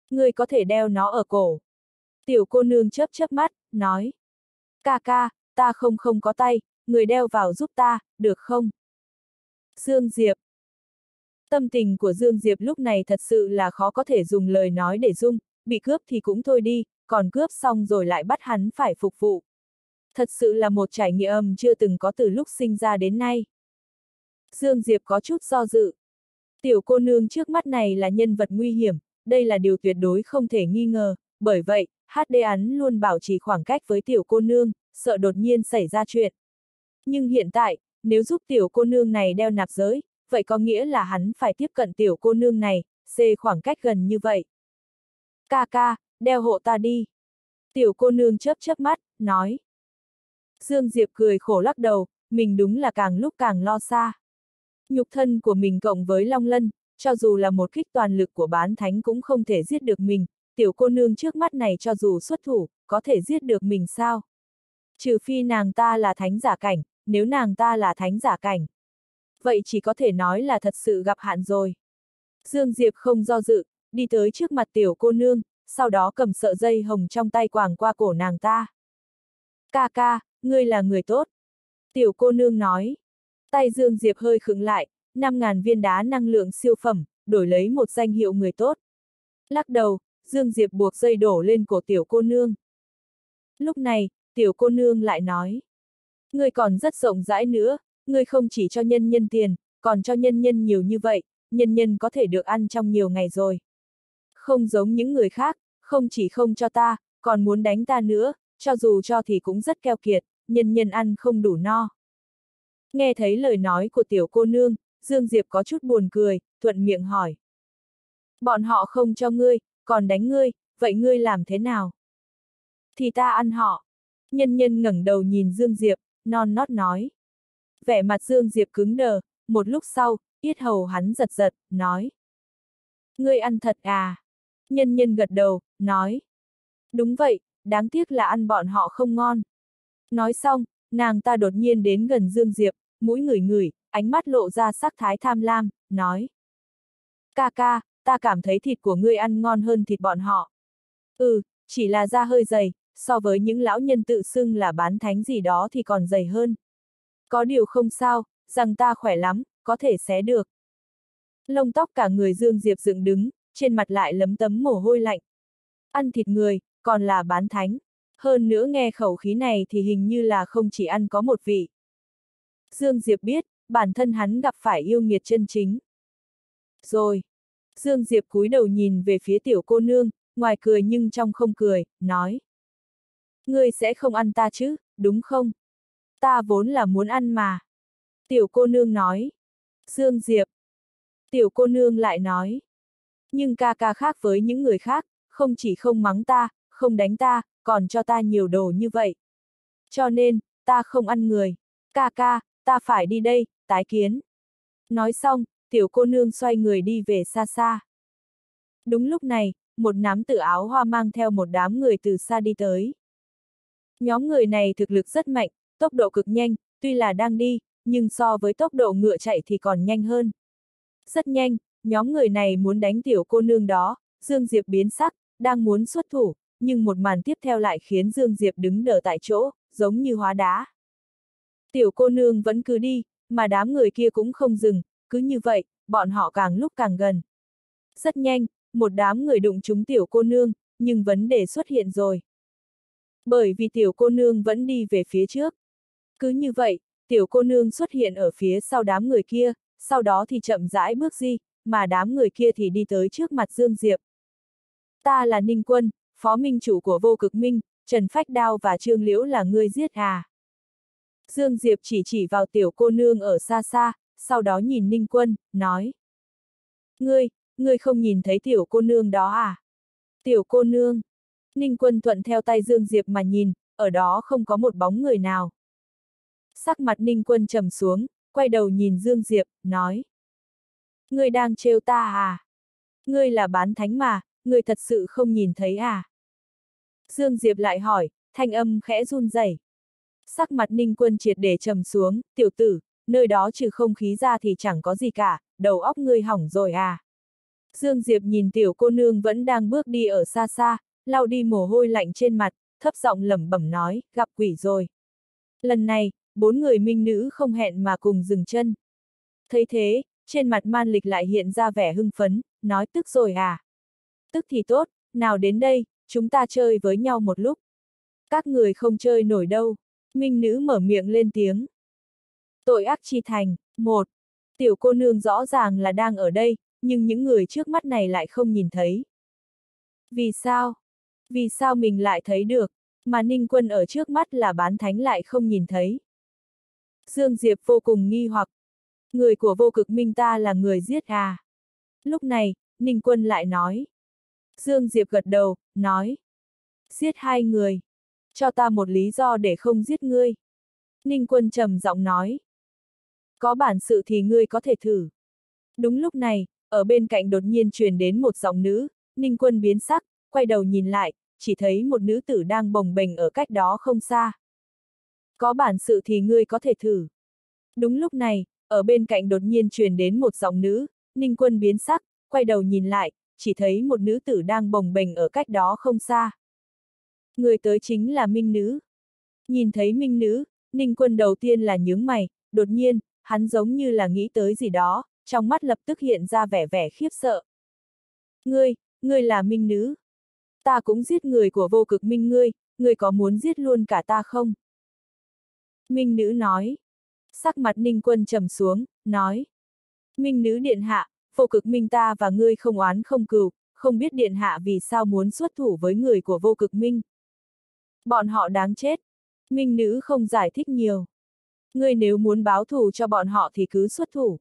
Speaker 1: người có thể đeo nó ở cổ. Tiểu cô nương chớp chớp mắt, nói. Ca ca, ta không không có tay, người đeo vào giúp ta, được không? Dương Diệp. Tâm tình của Dương Diệp lúc này thật sự là khó có thể dùng lời nói để dung, bị cướp thì cũng thôi đi, còn cướp xong rồi lại bắt hắn phải phục vụ. Thật sự là một trải nghiệm chưa từng có từ lúc sinh ra đến nay. Dương Diệp có chút do dự. Tiểu cô nương trước mắt này là nhân vật nguy hiểm, đây là điều tuyệt đối không thể nghi ngờ, bởi vậy, HD án luôn bảo trì khoảng cách với tiểu cô nương, sợ đột nhiên xảy ra chuyện. Nhưng hiện tại, nếu giúp tiểu cô nương này đeo nạp giới, vậy có nghĩa là hắn phải tiếp cận tiểu cô nương này, xê khoảng cách gần như vậy. Ca ca, đeo hộ ta đi. Tiểu cô nương chớp chớp mắt, nói. Dương Diệp cười khổ lắc đầu, mình đúng là càng lúc càng lo xa. Nhục thân của mình cộng với Long Lân, cho dù là một kích toàn lực của bán thánh cũng không thể giết được mình, tiểu cô nương trước mắt này cho dù xuất thủ, có thể giết được mình sao? Trừ phi nàng ta là thánh giả cảnh, nếu nàng ta là thánh giả cảnh. Vậy chỉ có thể nói là thật sự gặp hạn rồi. Dương Diệp không do dự, đi tới trước mặt tiểu cô nương, sau đó cầm sợi dây hồng trong tay quàng qua cổ nàng ta. Ca ca, ngươi là người tốt. Tiểu cô nương nói. Tay Dương Diệp hơi khựng lại, 5.000 viên đá năng lượng siêu phẩm, đổi lấy một danh hiệu người tốt. Lắc đầu, Dương Diệp buộc dây đổ lên cổ tiểu cô nương. Lúc này, tiểu cô nương lại nói. Ngươi còn rất rộng rãi nữa, ngươi không chỉ cho nhân nhân tiền, còn cho nhân nhân nhiều như vậy, nhân nhân có thể được ăn trong nhiều ngày rồi. Không giống những người khác, không chỉ không cho ta, còn muốn đánh ta nữa, cho dù cho thì cũng rất keo kiệt, nhân nhân ăn không đủ no. Nghe thấy lời nói của tiểu cô nương, Dương Diệp có chút buồn cười, thuận miệng hỏi. Bọn họ không cho ngươi, còn đánh ngươi, vậy ngươi làm thế nào? Thì ta ăn họ. Nhân nhân ngẩng đầu nhìn Dương Diệp, non nót nói. Vẻ mặt Dương Diệp cứng đờ, một lúc sau, yết hầu hắn giật giật, nói. Ngươi ăn thật à? Nhân nhân gật đầu, nói. Đúng vậy, đáng tiếc là ăn bọn họ không ngon. Nói xong, nàng ta đột nhiên đến gần Dương Diệp, mũi ngửi ngửi, ánh mắt lộ ra sắc thái tham lam, nói. Ca ca, ta cảm thấy thịt của ngươi ăn ngon hơn thịt bọn họ. Ừ, chỉ là da hơi dày, so với những lão nhân tự xưng là bán thánh gì đó thì còn dày hơn. Có điều không sao, rằng ta khỏe lắm, có thể xé được. Lông tóc cả người Dương Diệp dựng đứng, trên mặt lại lấm tấm mồ hôi lạnh. Ăn thịt người, còn là bán thánh. Hơn nữa nghe khẩu khí này thì hình như là không chỉ ăn có một vị. Dương Diệp biết, bản thân hắn gặp phải yêu nghiệt chân chính. Rồi. Dương Diệp cúi đầu nhìn về phía tiểu cô nương, ngoài cười nhưng trong không cười, nói. Ngươi sẽ không ăn ta chứ, đúng không? Ta vốn là muốn ăn mà. Tiểu cô nương nói. Dương Diệp. Tiểu cô nương lại nói. Nhưng ca ca khác với những người khác, không chỉ không mắng ta, không đánh ta, còn cho ta nhiều đồ như vậy. Cho nên, ta không ăn người. Ca ca, ta phải đi đây, tái kiến. Nói xong, tiểu cô nương xoay người đi về xa xa. Đúng lúc này, một nắm tự áo hoa mang theo một đám người từ xa đi tới. Nhóm người này thực lực rất mạnh, tốc độ cực nhanh, tuy là đang đi, nhưng so với tốc độ ngựa chạy thì còn nhanh hơn. Rất nhanh, nhóm người này muốn đánh tiểu cô nương đó, Dương Diệp biến sắc, đang muốn xuất thủ, nhưng một màn tiếp theo lại khiến Dương Diệp đứng đờ tại chỗ, giống như hóa đá. Tiểu cô nương vẫn cứ đi, mà đám người kia cũng không dừng, cứ như vậy, bọn họ càng lúc càng gần. Rất nhanh, một đám người đụng trúng tiểu cô nương, nhưng vấn đề xuất hiện rồi. Bởi vì tiểu cô nương vẫn đi về phía trước. Cứ như vậy, tiểu cô nương xuất hiện ở phía sau đám người kia, sau đó thì chậm rãi bước di, mà đám người kia thì đi tới trước mặt Dương Diệp. Ta là Ninh Quân, phó minh chủ của vô cực minh, Trần Phách Đao và Trương Liễu là ngươi giết à. Dương Diệp chỉ chỉ vào tiểu cô nương ở xa xa, sau đó nhìn Ninh Quân, nói. Ngươi, ngươi không nhìn thấy tiểu cô nương đó à? Tiểu cô nương. Ninh Quân thuận theo tay Dương Diệp mà nhìn, ở đó không có một bóng người nào. Sắc mặt Ninh Quân trầm xuống, quay đầu nhìn Dương Diệp, nói. Ngươi đang trêu ta à? Ngươi là bán thánh mà, ngươi thật sự không nhìn thấy à? Dương Diệp lại hỏi, thanh âm khẽ run rẩy. Sắc mặt ninh quân triệt để trầm xuống, tiểu tử, nơi đó trừ không khí ra thì chẳng có gì cả, đầu óc ngươi hỏng rồi à. Dương Diệp nhìn tiểu cô nương vẫn đang bước đi ở xa xa, lau đi mồ hôi lạnh trên mặt, thấp giọng lẩm bẩm nói, gặp quỷ rồi. Lần này, bốn người minh nữ không hẹn mà cùng dừng chân. Thấy thế, trên mặt man lịch lại hiện ra vẻ hưng phấn, nói tức rồi à. Tức thì tốt, nào đến đây, chúng ta chơi với nhau một lúc. Các người không chơi nổi đâu. Minh nữ mở miệng lên tiếng. Tội ác chi thành, một. Tiểu cô nương rõ ràng là đang ở đây, nhưng những người trước mắt này lại không nhìn thấy. Vì sao? Vì sao mình lại thấy được, mà ninh quân ở trước mắt là bán thánh lại không nhìn thấy? Dương Diệp vô cùng nghi hoặc. Người của vô cực minh ta là người giết à? Lúc này, ninh quân lại nói. Dương Diệp gật đầu, nói. Giết hai người. Cho ta một lý do để không giết ngươi. Ninh quân trầm giọng nói. Có bản sự thì ngươi có thể thử. Đúng lúc này, ở bên cạnh đột nhiên truyền đến một giọng nữ, Ninh quân biến sắc, quay đầu nhìn lại, chỉ thấy một nữ tử đang bồng bềnh ở cách đó không xa. Có bản sự thì ngươi có thể thử. Đúng lúc này, ở bên cạnh đột nhiên truyền đến một giọng nữ, Ninh quân biến sắc, quay đầu nhìn lại, chỉ thấy một nữ tử đang bồng bềnh ở cách đó không xa. Người tới chính là Minh Nữ. Nhìn thấy Minh Nữ, Ninh Quân đầu tiên là nhướng mày, đột nhiên, hắn giống như là nghĩ tới gì đó, trong mắt lập tức hiện ra vẻ vẻ khiếp sợ. Ngươi, ngươi là Minh Nữ. Ta cũng giết người của vô cực Minh ngươi, ngươi có muốn giết luôn cả ta không? Minh Nữ nói. Sắc mặt Ninh Quân trầm xuống, nói. Minh Nữ điện hạ, vô cực Minh ta và ngươi không oán không cừu, không biết điện hạ vì sao muốn xuất thủ với người của vô cực Minh. Bọn họ đáng chết. Minh nữ không giải thích nhiều. Ngươi nếu muốn báo thù cho bọn họ thì cứ xuất thủ.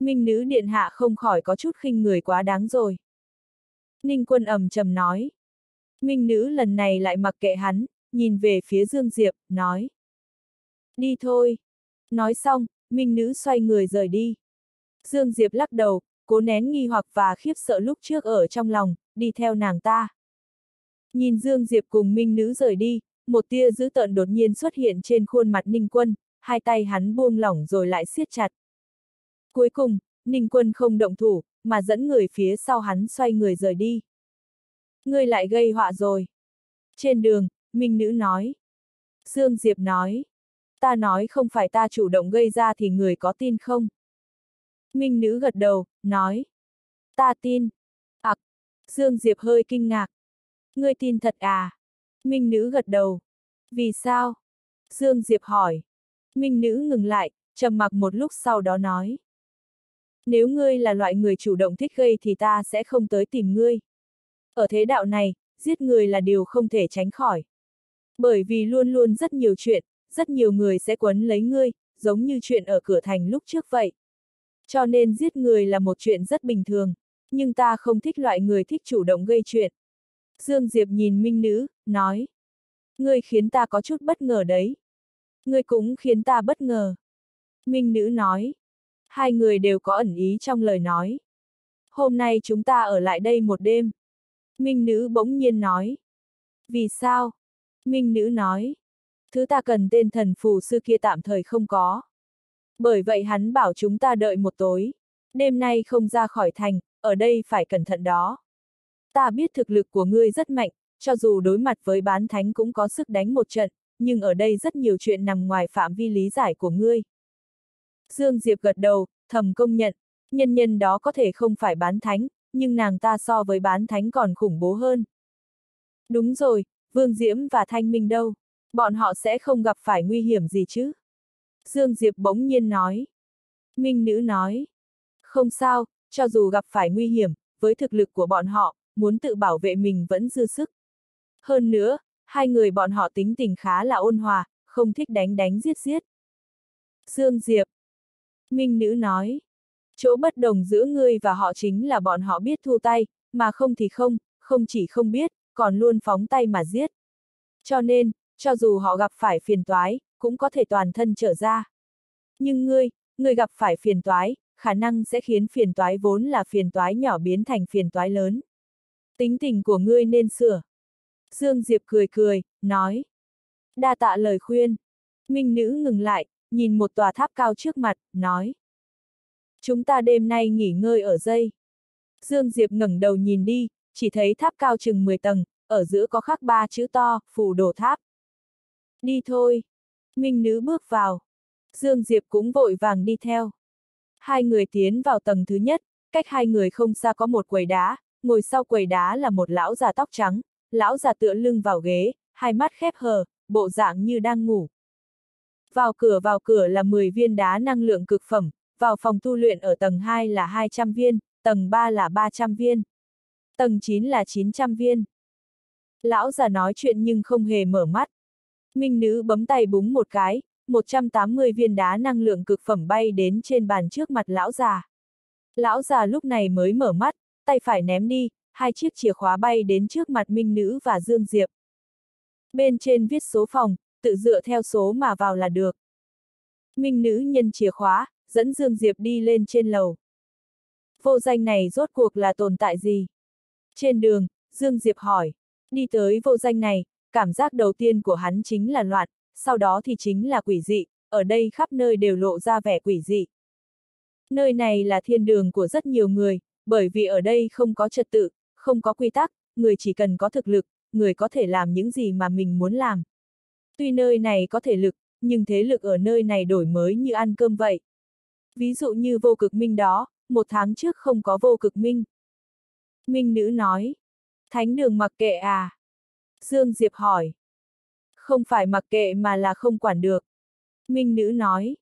Speaker 1: Minh nữ điện hạ không khỏi có chút khinh người quá đáng rồi. Ninh quân ầm trầm nói. Minh nữ lần này lại mặc kệ hắn, nhìn về phía Dương Diệp, nói. Đi thôi. Nói xong, Minh nữ xoay người rời đi. Dương Diệp lắc đầu, cố nén nghi hoặc và khiếp sợ lúc trước ở trong lòng, đi theo nàng ta. Nhìn Dương Diệp cùng Minh Nữ rời đi, một tia dữ tợn đột nhiên xuất hiện trên khuôn mặt Ninh Quân, hai tay hắn buông lỏng rồi lại siết chặt. Cuối cùng, Ninh Quân không động thủ, mà dẫn người phía sau hắn xoay người rời đi. Ngươi lại gây họa rồi. Trên đường, Minh Nữ nói. Dương Diệp nói. Ta nói không phải ta chủ động gây ra thì người có tin không? Minh Nữ gật đầu, nói. Ta tin. Ặc. À, Dương Diệp hơi kinh ngạc. Ngươi tin thật à? Minh nữ gật đầu. Vì sao? Dương Diệp hỏi. Minh nữ ngừng lại, trầm mặc một lúc sau đó nói. Nếu ngươi là loại người chủ động thích gây thì ta sẽ không tới tìm ngươi. Ở thế đạo này, giết người là điều không thể tránh khỏi. Bởi vì luôn luôn rất nhiều chuyện, rất nhiều người sẽ quấn lấy ngươi, giống như chuyện ở cửa thành lúc trước vậy. Cho nên giết người là một chuyện rất bình thường, nhưng ta không thích loại người thích chủ động gây chuyện. Dương Diệp nhìn Minh Nữ, nói. Ngươi khiến ta có chút bất ngờ đấy. Ngươi cũng khiến ta bất ngờ. Minh Nữ nói. Hai người đều có ẩn ý trong lời nói. Hôm nay chúng ta ở lại đây một đêm. Minh Nữ bỗng nhiên nói. Vì sao? Minh Nữ nói. Thứ ta cần tên thần phù sư kia tạm thời không có. Bởi vậy hắn bảo chúng ta đợi một tối. Đêm nay không ra khỏi thành, ở đây phải cẩn thận đó. Ta biết thực lực của ngươi rất mạnh, cho dù đối mặt với bán thánh cũng có sức đánh một trận, nhưng ở đây rất nhiều chuyện nằm ngoài phạm vi lý giải của ngươi. Dương Diệp gật đầu, thầm công nhận, nhân nhân đó có thể không phải bán thánh, nhưng nàng ta so với bán thánh còn khủng bố hơn. Đúng rồi, Vương Diễm và Thanh Minh đâu? Bọn họ sẽ không gặp phải nguy hiểm gì chứ? Dương Diệp bỗng nhiên nói. Minh nữ nói. Không sao, cho dù gặp phải nguy hiểm, với thực lực của bọn họ, muốn tự bảo vệ mình vẫn dư sức. Hơn nữa, hai người bọn họ tính tình khá là ôn hòa, không thích đánh đánh giết giết. Dương Diệp. Minh Nữ nói. Chỗ bất đồng giữa ngươi và họ chính là bọn họ biết thu tay, mà không thì không, không chỉ không biết, còn luôn phóng tay mà giết. Cho nên, cho dù họ gặp phải phiền toái, cũng có thể toàn thân trở ra. Nhưng ngươi, ngươi gặp phải phiền toái, khả năng sẽ khiến phiền toái vốn là phiền toái nhỏ biến thành phiền toái lớn. Tính tình của ngươi nên sửa. Dương Diệp cười cười, nói. Đa tạ lời khuyên. Minh nữ ngừng lại, nhìn một tòa tháp cao trước mặt, nói. Chúng ta đêm nay nghỉ ngơi ở dây. Dương Diệp ngẩng đầu nhìn đi, chỉ thấy tháp cao chừng 10 tầng, ở giữa có khắc ba chữ to, phủ đồ tháp. Đi thôi. Minh nữ bước vào. Dương Diệp cũng vội vàng đi theo. Hai người tiến vào tầng thứ nhất, cách hai người không xa có một quầy đá, ngồi sau quầy đá là một lão già tóc trắng, lão già tựa lưng vào ghế, hai mắt khép hờ, bộ dạng như đang ngủ. Vào cửa vào cửa là 10 viên đá năng lượng cực phẩm, vào phòng tu luyện ở tầng 2 là 200 viên, tầng 3 là 300 viên, tầng 9 là 900 viên. Lão già nói chuyện nhưng không hề mở mắt. Minh nữ bấm tay búng một cái, 180 viên đá năng lượng cực phẩm bay đến trên bàn trước mặt lão già. Lão già lúc này mới mở mắt, tay phải ném đi, hai chiếc chìa khóa bay đến trước mặt Minh Nữ và Dương Diệp. Bên trên viết số phòng, tự dựa theo số mà vào là được. Minh Nữ nhân chìa khóa, dẫn Dương Diệp đi lên trên lầu. Vô danh này rốt cuộc là tồn tại gì? Trên đường, Dương Diệp hỏi. Đi tới vô danh này, cảm giác đầu tiên của hắn chính là loạn, sau đó thì chính là quỷ dị, ở đây khắp nơi đều lộ ra vẻ quỷ dị. Nơi này là thiên đường của rất nhiều người, bởi vì ở đây không có trật tự, không có quy tắc, người chỉ cần có thực lực, người có thể làm những gì mà mình muốn làm. Tuy nơi này có thể lực, nhưng thế lực ở nơi này đổi mới như ăn cơm vậy. Ví dụ như vô cực minh đó, một tháng trước không có vô cực minh. Minh nữ nói, thánh đường mặc kệ à? Dương Diệp hỏi. Không phải mặc kệ mà là không quản được. Minh nữ nói.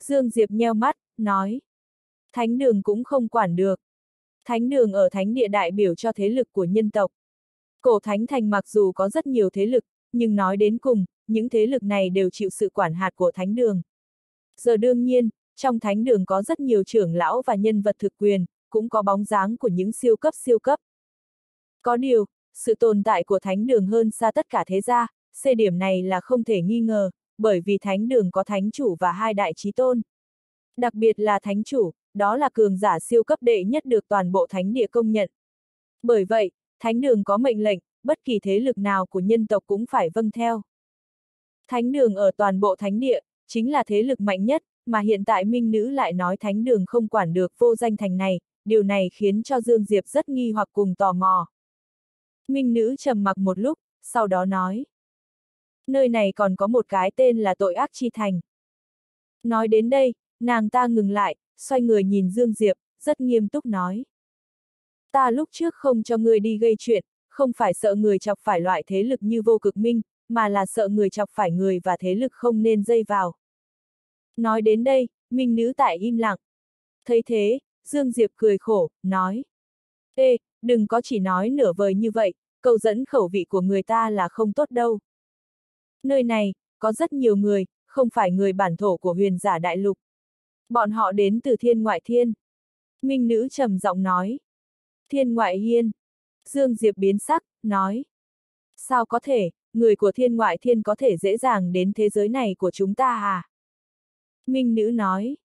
Speaker 1: Dương Diệp nheo mắt, nói. Thánh đường cũng không quản được. Thánh đường ở thánh địa đại biểu cho thế lực của nhân tộc. Cổ thánh thành mặc dù có rất nhiều thế lực, nhưng nói đến cùng, những thế lực này đều chịu sự quản hạt của thánh đường. Giờ đương nhiên, trong thánh đường có rất nhiều trưởng lão và nhân vật thực quyền, cũng có bóng dáng của những siêu cấp siêu cấp. Có điều, sự tồn tại của thánh đường hơn xa tất cả thế gia, C điểm này là không thể nghi ngờ, bởi vì thánh đường có thánh chủ và hai đại trí tôn. Đặc biệt là thánh chủ, đó là cường giả siêu cấp đệ nhất được toàn bộ thánh địa công nhận. Bởi vậy, thánh đường có mệnh lệnh, bất kỳ thế lực nào của nhân tộc cũng phải vâng theo. Thánh đường ở toàn bộ thánh địa, chính là thế lực mạnh nhất, mà hiện tại minh nữ lại nói thánh đường không quản được vô danh thành này, điều này khiến cho Dương Diệp rất nghi hoặc cùng tò mò. Minh nữ trầm mặc một lúc, sau đó nói. Nơi này còn có một cái tên là tội ác chi thành. Nói đến đây, nàng ta ngừng lại, xoay người nhìn Dương Diệp, rất nghiêm túc nói. Ta lúc trước không cho ngươi đi gây chuyện, không phải sợ người chọc phải loại thế lực như vô cực minh, mà là sợ người chọc phải người và thế lực không nên dây vào. Nói đến đây, minh nữ tại im lặng. Thấy thế, Dương Diệp cười khổ, nói. Ê, đừng có chỉ nói nửa vời như vậy, cầu dẫn khẩu vị của người ta là không tốt đâu. Nơi này, có rất nhiều người, không phải người bản thổ của huyền giả đại lục. Bọn họ đến từ thiên ngoại thiên. Minh nữ trầm giọng nói. Thiên ngoại hiên. Dương Diệp biến sắc, nói. Sao có thể, người của thiên ngoại thiên có thể dễ dàng đến thế giới này của chúng ta à? Minh nữ nói.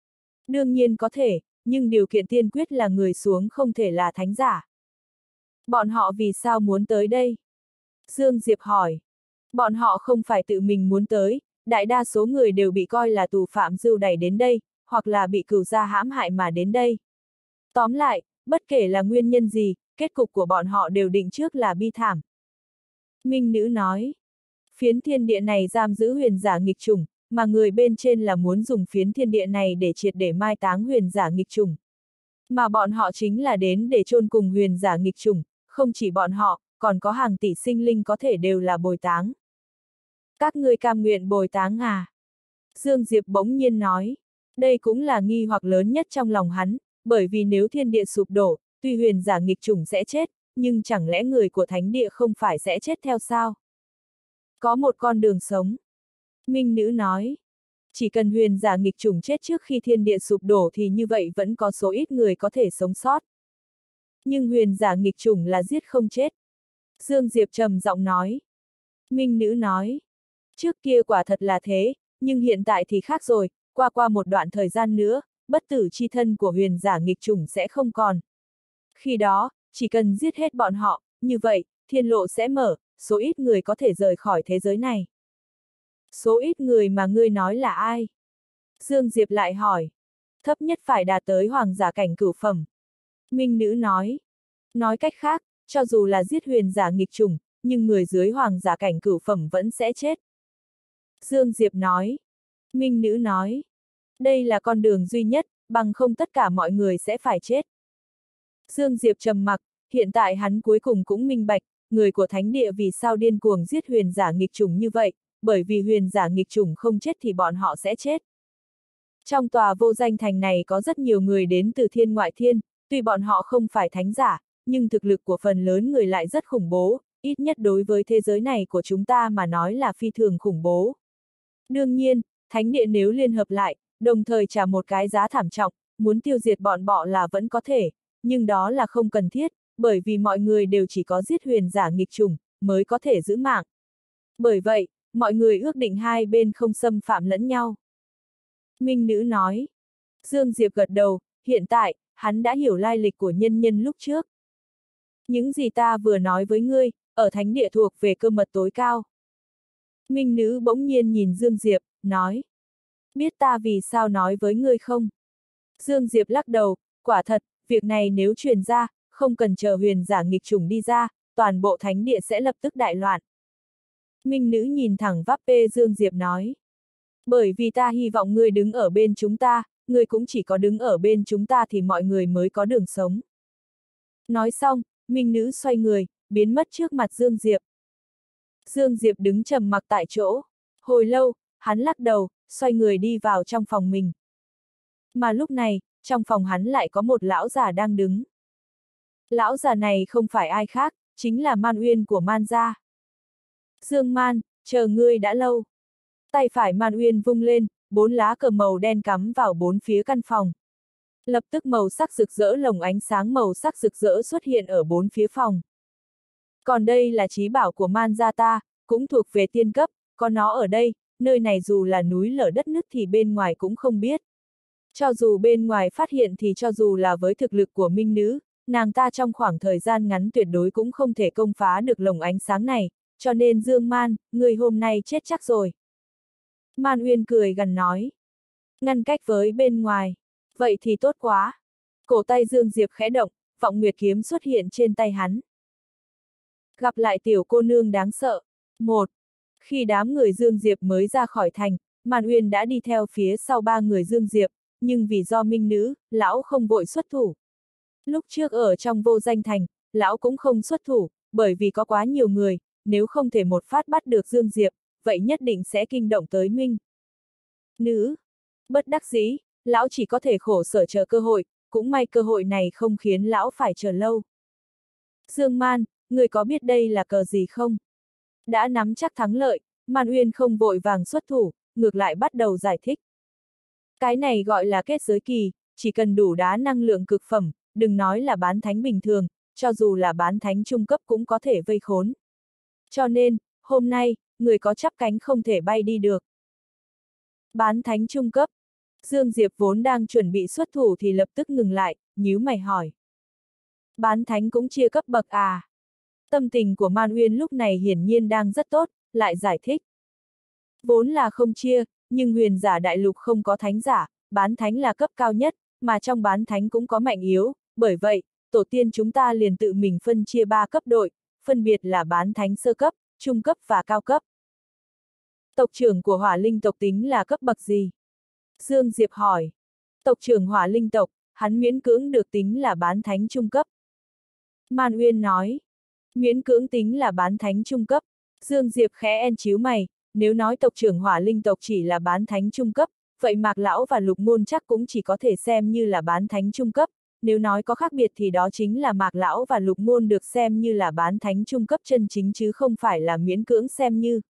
Speaker 1: Đương nhiên có thể, nhưng điều kiện tiên quyết là người xuống không thể là thánh giả. Bọn họ vì sao muốn tới đây? Dương Diệp hỏi. Bọn họ không phải tự mình muốn tới, đại đa số người đều bị coi là tù phạm dưu đẩy đến đây, hoặc là bị cửu gia hãm hại mà đến đây. Tóm lại, bất kể là nguyên nhân gì, kết cục của bọn họ đều định trước là bi thảm. Minh nữ nói, phiến thiên địa này giam giữ huyền giả nghịch trùng, mà người bên trên là muốn dùng phiến thiên địa này để triệt để mai táng huyền giả nghịch trùng. Mà bọn họ chính là đến để chôn cùng huyền giả nghịch trùng, không chỉ bọn họ, còn có hàng tỷ sinh linh có thể đều là bồi táng. Các ngươi cam nguyện bồi táng à? Dương Diệp bỗng nhiên nói. Đây cũng là nghi hoặc lớn nhất trong lòng hắn, bởi vì nếu thiên địa sụp đổ, tuy huyền giả nghịch chủng sẽ chết, nhưng chẳng lẽ người của thánh địa không phải sẽ chết theo sao? Có một con đường sống. Minh nữ nói. Chỉ cần huyền giả nghịch chủng chết trước khi thiên địa sụp đổ thì như vậy vẫn có số ít người có thể sống sót. Nhưng huyền giả nghịch chủng là giết không chết. Dương Diệp trầm giọng nói. Minh nữ nói. Trước kia quả thật là thế, nhưng hiện tại thì khác rồi, qua qua một đoạn thời gian nữa, bất tử chi thân của huyền giả nghịch chủng sẽ không còn. Khi đó, chỉ cần giết hết bọn họ, như vậy, thiên lộ sẽ mở, số ít người có thể rời khỏi thế giới này. Số ít người mà ngươi nói là ai? Dương Diệp lại hỏi. Thấp nhất phải đạt tới hoàng giả cảnh cửu phẩm. Minh nữ nói. Nói cách khác, cho dù là giết huyền giả nghịch trùng, nhưng người dưới hoàng giả cảnh cửu phẩm vẫn sẽ chết. Dương Diệp nói. Minh nữ nói. Đây là con đường duy nhất, bằng không tất cả mọi người sẽ phải chết. Dương Diệp trầm mặc, hiện tại hắn cuối cùng cũng minh bạch, người của thánh địa vì sao điên cuồng giết huyền giả nghịch trùng như vậy, bởi vì huyền giả nghịch trùng không chết thì bọn họ sẽ chết. Trong tòa vô danh thành này có rất nhiều người đến từ thiên ngoại thiên, tuy bọn họ không phải thánh giả, nhưng thực lực của phần lớn người lại rất khủng bố, ít nhất đối với thế giới này của chúng ta mà nói là phi thường khủng bố. Đương nhiên, thánh địa nếu liên hợp lại, đồng thời trả một cái giá thảm trọng, muốn tiêu diệt bọn bọ là vẫn có thể, nhưng đó là không cần thiết, bởi vì mọi người đều chỉ có giết huyền giả nghịch trùng, mới có thể giữ mạng. Bởi vậy, mọi người ước định hai bên không xâm phạm lẫn nhau. Minh nữ nói. Dương Diệp gật đầu, hiện tại, hắn đã hiểu lai lịch của nhân nhân lúc trước. Những gì ta vừa nói với ngươi, ở thánh địa thuộc về cơ mật tối cao. Minh nữ bỗng nhiên nhìn Dương Diệp, nói. Biết ta vì sao nói với ngươi không? Dương Diệp lắc đầu, quả thật, việc này nếu truyền ra, không cần chờ huyền giả nghịch trùng đi ra, toàn bộ thánh địa sẽ lập tức đại loạn. Minh nữ nhìn thẳng vắp pê Dương Diệp nói. Bởi vì ta hy vọng ngươi đứng ở bên chúng ta, ngươi cũng chỉ có đứng ở bên chúng ta thì mọi người mới có đường sống. Nói xong, Minh nữ xoay người, biến mất trước mặt Dương Diệp. Dương Diệp đứng trầm mặc tại chỗ. Hồi lâu, hắn lắc đầu, xoay người đi vào trong phòng mình. Mà lúc này, trong phòng hắn lại có một lão già đang đứng. Lão già này không phải ai khác, chính là Man Uyên của Man gia. Dương Man, chờ ngươi đã lâu. Tay phải Man Uyên vung lên, bốn lá cờ màu đen cắm vào bốn phía căn phòng. Lập tức màu sắc rực rỡ lồng ánh sáng màu sắc rực rỡ xuất hiện ở bốn phía phòng. Còn đây là trí bảo của Man gia ta, cũng thuộc về tiên cấp, có nó ở đây, nơi này dù là núi lở đất nứt thì bên ngoài cũng không biết. Cho dù bên ngoài phát hiện thì cho dù là với thực lực của minh nữ, nàng ta trong khoảng thời gian ngắn tuyệt đối cũng không thể công phá được lồng ánh sáng này, cho nên Dương Man, người hôm nay chết chắc rồi. Man Uyên cười gần nói. Ngăn cách với bên ngoài. Vậy thì tốt quá. Cổ tay Dương Diệp khẽ động, vọng nguyệt kiếm xuất hiện trên tay hắn. Gặp lại tiểu cô nương đáng sợ. Một. Khi đám người Dương Diệp mới ra khỏi thành, Man Uyên đã đi theo phía sau ba người Dương Diệp, nhưng vì do minh nữ, lão không vội xuất thủ. Lúc trước ở trong vô danh thành, lão cũng không xuất thủ, bởi vì có quá nhiều người, nếu không thể một phát bắt được Dương Diệp, vậy nhất định sẽ kinh động tới Minh. Nữ. Bất đắc dĩ, lão chỉ có thể khổ sở chờ cơ hội, cũng may cơ hội này không khiến lão phải chờ lâu. Dương Man, người có biết đây là cờ gì không? Đã nắm chắc thắng lợi, Man Uyên không vội vàng xuất thủ, ngược lại bắt đầu giải thích. Cái này gọi là kết giới kỳ, chỉ cần đủ đá năng lượng cực phẩm, đừng nói là bán thánh bình thường, cho dù là bán thánh trung cấp cũng có thể vây khốn. Cho nên, hôm nay, người có chắp cánh không thể bay đi được. Bán thánh trung cấp. Dương Diệp vốn đang chuẩn bị xuất thủ thì lập tức ngừng lại, nhíu mày hỏi. Bán thánh cũng chia cấp bậc à? Tâm tình của Man Uyên lúc này hiển nhiên đang rất tốt, lại giải thích. Vốn là không chia, nhưng huyền giả đại lục không có thánh giả, bán thánh là cấp cao nhất, mà trong bán thánh cũng có mạnh yếu, bởi vậy, tổ tiên chúng ta liền tự mình phân chia ba cấp đội, phân biệt là bán thánh sơ cấp, trung cấp và cao cấp. Tộc trưởng của hỏa linh tộc tính là cấp bậc gì? Dương Diệp hỏi. Tộc trưởng hỏa linh tộc, hắn miễn cưỡng được tính là bán thánh trung cấp. Man Uyên nói. Miễn cưỡng tính là bán thánh trung cấp. Dương Diệp khẽ en chiếu mày, nếu nói tộc trưởng hỏa linh tộc chỉ là bán thánh trung cấp, vậy Mạc Lão và Lục Môn chắc cũng chỉ có thể xem như là bán thánh trung cấp, nếu nói có khác biệt thì đó chính là Mạc Lão và Lục Môn được xem như là bán thánh trung cấp chân chính chứ không phải là miễn cưỡng xem như.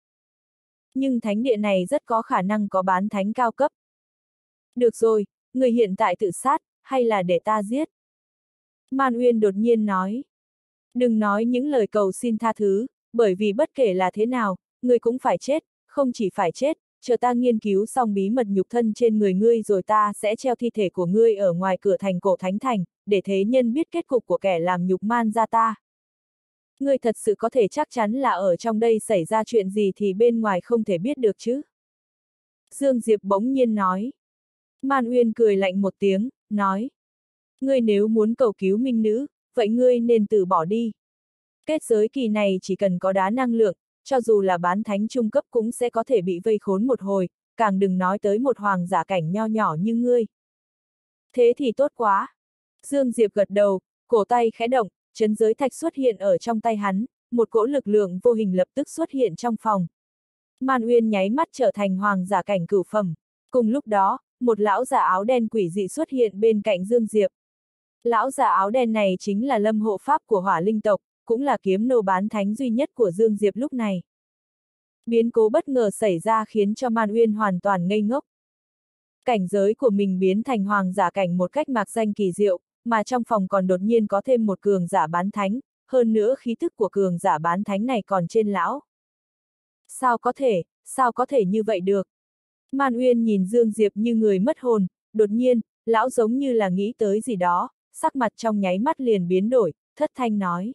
Speaker 1: Nhưng thánh địa này rất có khả năng có bán thánh cao cấp. Được rồi, người hiện tại tự sát, hay là để ta giết? Man Uyên đột nhiên nói. Đừng nói những lời cầu xin tha thứ, bởi vì bất kể là thế nào, người cũng phải chết, không chỉ phải chết, chờ ta nghiên cứu xong bí mật nhục thân trên người ngươi rồi ta sẽ treo thi thể của ngươi ở ngoài cửa thành cổ thánh thành, để thế nhân biết kết cục của kẻ làm nhục man ra ta. Ngươi thật sự có thể chắc chắn là ở trong đây xảy ra chuyện gì thì bên ngoài không thể biết được chứ. Dương Diệp bỗng nhiên nói. Man Uyên cười lạnh một tiếng, nói. Ngươi nếu muốn cầu cứu minh nữ, vậy ngươi nên từ bỏ đi. Kết giới kỳ này chỉ cần có đá năng lượng, cho dù là bán thánh trung cấp cũng sẽ có thể bị vây khốn một hồi, càng đừng nói tới một hoàng giả cảnh nho nhỏ như ngươi. Thế thì tốt quá. Dương Diệp gật đầu, cổ tay khẽ động, chấn giới thạch xuất hiện ở trong tay hắn, một cỗ lực lượng vô hình lập tức xuất hiện trong phòng. Man Uyên nháy mắt trở thành hoàng giả cảnh cửu phẩm. Cùng lúc đó, một lão giả áo đen quỷ dị xuất hiện bên cạnh Dương Diệp. Lão giả áo đen này chính là lâm hộ pháp của hỏa linh tộc, cũng là kiếm nô bán thánh duy nhất của Dương Diệp lúc này. Biến cố bất ngờ xảy ra khiến cho Man Uyên hoàn toàn ngây ngốc. Cảnh giới của mình biến thành hoàng giả cảnh một cách mạc danh kỳ diệu, mà trong phòng còn đột nhiên có thêm một cường giả bán thánh, hơn nữa khí thức của cường giả bán thánh này còn trên lão. Sao có thể, sao có thể như vậy được? Man Uyên nhìn Dương Diệp như người mất hồn, đột nhiên, lão giống như là nghĩ tới gì đó, sắc mặt trong nháy mắt liền biến đổi, thất thanh nói.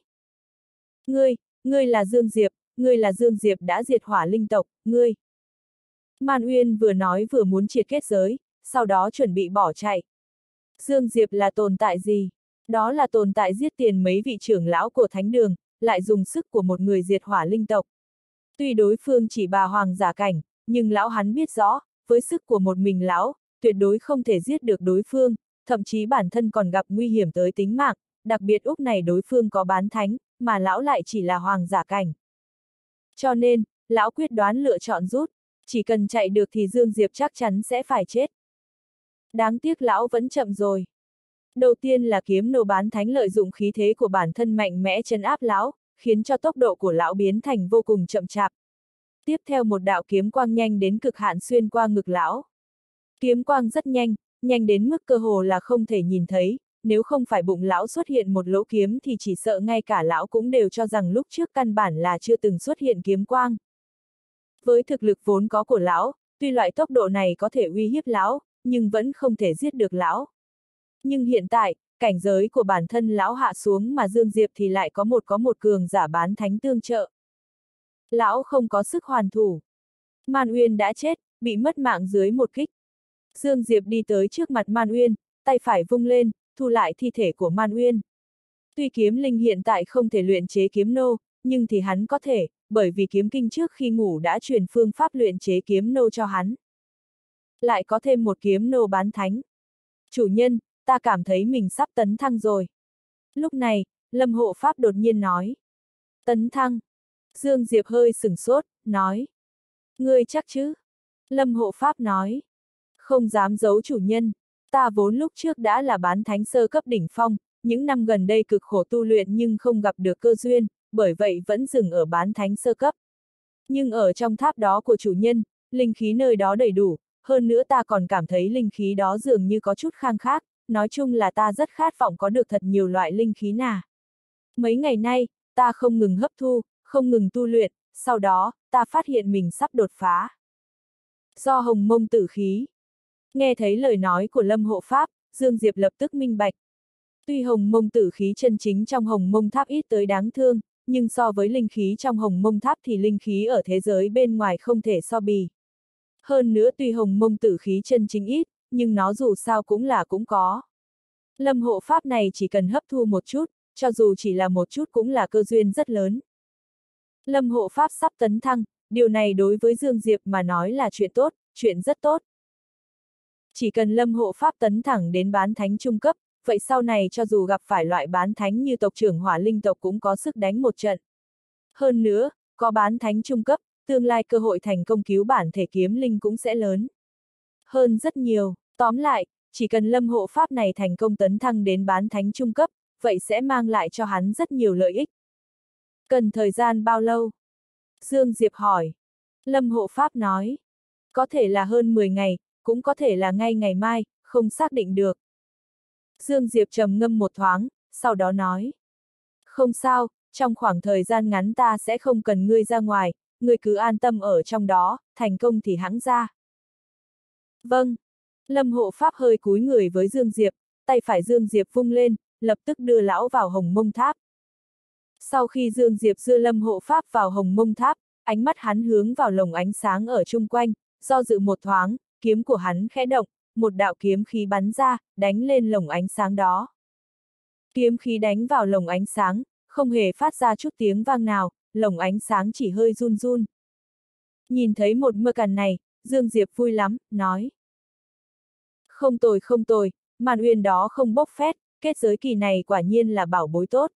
Speaker 1: Ngươi, ngươi là Dương Diệp, ngươi là Dương Diệp đã diệt hỏa linh tộc, ngươi. Man Uyên vừa nói vừa muốn triệt kết giới, sau đó chuẩn bị bỏ chạy. Dương Diệp là tồn tại gì? Đó là tồn tại giết tiền mấy vị trưởng lão của thánh đường, lại dùng sức của một người diệt hỏa linh tộc. Tuy đối phương chỉ bà hoàng giả cảnh, nhưng lão hắn biết rõ, với sức của một mình lão, tuyệt đối không thể giết được đối phương, thậm chí bản thân còn gặp nguy hiểm tới tính mạng, đặc biệt Úc này đối phương có bán thánh, mà lão lại chỉ là hoàng giả cảnh. Cho nên, lão quyết đoán lựa chọn rút, chỉ cần chạy được thì Dương Diệp chắc chắn sẽ phải chết. Đáng tiếc lão vẫn chậm rồi. Đầu tiên là kiếm nô bán thánh lợi dụng khí thế của bản thân mạnh mẽ chấn áp lão, khiến cho tốc độ của lão biến thành vô cùng chậm chạp. Tiếp theo một đạo kiếm quang nhanh đến cực hạn xuyên qua ngực lão. Kiếm quang rất nhanh, nhanh đến mức cơ hồ là không thể nhìn thấy, nếu không phải bụng lão xuất hiện một lỗ kiếm thì chỉ sợ ngay cả lão cũng đều cho rằng lúc trước căn bản là chưa từng xuất hiện kiếm quang. Với thực lực vốn có của lão, tuy loại tốc độ này có thể uy hiếp lão, nhưng vẫn không thể giết được lão. Nhưng hiện tại, cảnh giới của bản thân lão hạ xuống mà Dương Diệp thì lại có một có một cường giả bán thánh tương trợ. Lão không có sức hoàn thủ. Man Uyên đã chết, bị mất mạng dưới một kích. Dương Diệp đi tới trước mặt Man Uyên, tay phải vung lên, thu lại thi thể của Man Uyên. Tuy kiếm linh hiện tại không thể luyện chế kiếm nô, nhưng thì hắn có thể, bởi vì kiếm kinh trước khi ngủ đã truyền phương pháp luyện chế kiếm nô cho hắn. Lại có thêm một kiếm nô bán thánh. Chủ nhân, ta cảm thấy mình sắp tấn thăng rồi. Lúc này, Lâm Hộ Pháp đột nhiên nói. Tấn thăng. Dương Diệp hơi sửng sốt, nói. Ngươi chắc chứ? Lâm Hộ Pháp nói. Không dám giấu chủ nhân. Ta vốn lúc trước đã là bán thánh sơ cấp đỉnh phong, những năm gần đây cực khổ tu luyện nhưng không gặp được cơ duyên, bởi vậy vẫn dừng ở bán thánh sơ cấp. Nhưng ở trong tháp đó của chủ nhân, linh khí nơi đó đầy đủ, hơn nữa ta còn cảm thấy linh khí đó dường như có chút khang khác, nói chung là ta rất khát vọng có được thật nhiều loại linh khí nà. Mấy ngày nay, ta không ngừng hấp thu, không ngừng tu luyện, sau đó, ta phát hiện mình sắp đột phá. Do hồng mông tử khí. Nghe thấy lời nói của Lâm Hộ Pháp, Dương Diệp lập tức minh bạch. Tuy hồng mông tử khí chân chính trong hồng mông tháp ít tới đáng thương, nhưng so với linh khí trong hồng mông tháp thì linh khí ở thế giới bên ngoài không thể so bì. Hơn nữa tuy hồng mông tử khí chân chính ít, nhưng nó dù sao cũng là cũng có. Lâm hộ pháp này chỉ cần hấp thu một chút, cho dù chỉ là một chút cũng là cơ duyên rất lớn. Lâm hộ pháp sắp tấn thăng, điều này đối với Dương Diệp mà nói là chuyện tốt, chuyện rất tốt. Chỉ cần lâm hộ pháp tấn thẳng đến bán thánh trung cấp, vậy sau này cho dù gặp phải loại bán thánh như tộc trưởng hỏa linh tộc cũng có sức đánh một trận. Hơn nữa, có bán thánh trung cấp, tương lai cơ hội thành công cứu bản thể kiếm linh cũng sẽ lớn. Hơn rất nhiều, tóm lại, chỉ cần lâm hộ pháp này thành công tấn thăng đến bán thánh trung cấp, vậy sẽ mang lại cho hắn rất nhiều lợi ích. Cần thời gian bao lâu? Dương Diệp hỏi. Lâm hộ pháp nói. Có thể là hơn 10 ngày, cũng có thể là ngay ngày mai, không xác định được. Dương Diệp trầm ngâm một thoáng, sau đó nói. Không sao, trong khoảng thời gian ngắn ta sẽ không cần ngươi ra ngoài, người cứ an tâm ở trong đó, thành công thì hãng ra. Vâng. Lâm hộ pháp hơi cúi người với Dương Diệp, tay phải Dương Diệp vung lên, lập tức đưa lão vào hồng mông tháp. Sau khi Dương Diệp đưa Lâm hộ pháp vào hồng mông tháp, ánh mắt hắn hướng vào lồng ánh sáng ở chung quanh, do dự một thoáng, kiếm của hắn khẽ động, một đạo kiếm khí bắn ra, đánh lên lồng ánh sáng đó. Kiếm khí đánh vào lồng ánh sáng, không hề phát ra chút tiếng vang nào, lồng ánh sáng chỉ hơi run run. Nhìn thấy một mưa càn này, Dương Diệp vui lắm, nói. Không tồi không tồi, màn uyên đó không bốc phét, kết giới kỳ này quả nhiên là bảo bối tốt.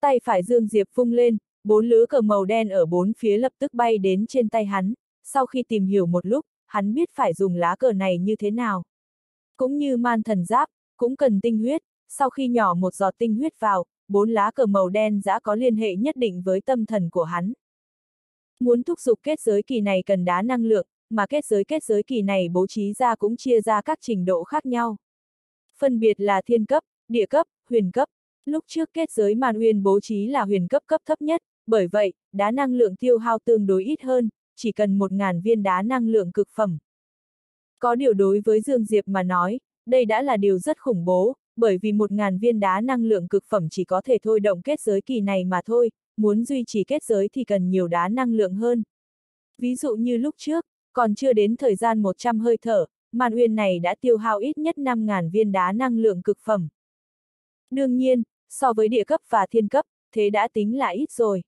Speaker 1: Tay phải Dương Diệp vung lên, bốn lứa cờ màu đen ở bốn phía lập tức bay đến trên tay hắn, sau khi tìm hiểu một lúc, hắn biết phải dùng lá cờ này như thế nào. Cũng như man thần giáp, cũng cần tinh huyết, sau khi nhỏ một giọt tinh huyết vào, bốn lá cờ màu đen đã có liên hệ nhất định với tâm thần của hắn. Muốn thúc giục kết giới kỳ này cần đá năng lượng, mà kết giới kết giới kỳ này bố trí ra cũng chia ra các trình độ khác nhau. Phân biệt là thiên cấp, địa cấp, huyền cấp. Lúc trước kết giới màn huyền bố trí là huyền cấp cấp thấp nhất, bởi vậy, đá năng lượng tiêu hao tương đối ít hơn, chỉ cần 1.000 viên đá năng lượng cực phẩm. Có điều đối với Dương Diệp mà nói, đây đã là điều rất khủng bố, bởi vì 1.000 viên đá năng lượng cực phẩm chỉ có thể thôi động kết giới kỳ này mà thôi, muốn duy trì kết giới thì cần nhiều đá năng lượng hơn. Ví dụ như lúc trước, còn chưa đến thời gian 100 hơi thở, màn uyên này đã tiêu hao ít nhất 5.000 viên đá năng lượng cực phẩm. Đương nhiên, so với địa cấp và thiên cấp, thế đã tính là ít rồi.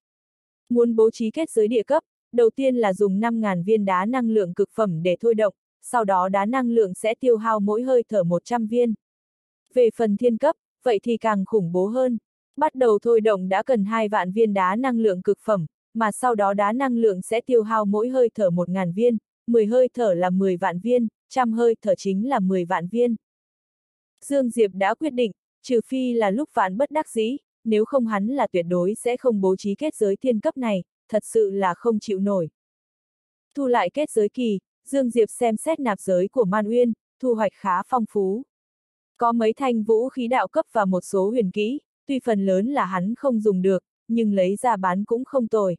Speaker 1: Muốn bố trí kết giới địa cấp, đầu tiên là dùng 5.000 viên đá năng lượng cực phẩm để thôi động, sau đó đá năng lượng sẽ tiêu hao mỗi hơi thở 100 viên. Về phần thiên cấp, vậy thì càng khủng bố hơn. Bắt đầu thôi động đã cần 2 vạn viên đá năng lượng cực phẩm, mà sau đó đá năng lượng sẽ tiêu hao mỗi hơi thở 1.000 viên, 10 hơi thở là 10 vạn viên, trăm hơi thở chính là 10 vạn viên. Dương Diệp đã quyết định, trừ phi là lúc vạn bất đắc dĩ, nếu không hắn là tuyệt đối sẽ không bố trí kết giới thiên cấp này, thật sự là không chịu nổi. Thu lại kết giới kỳ, Dương Diệp xem xét nạp giới của Man Uyên, thu hoạch khá phong phú. Có mấy thanh vũ khí đạo cấp và một số huyền kỹ, tuy phần lớn là hắn không dùng được, nhưng lấy ra bán cũng không tồi.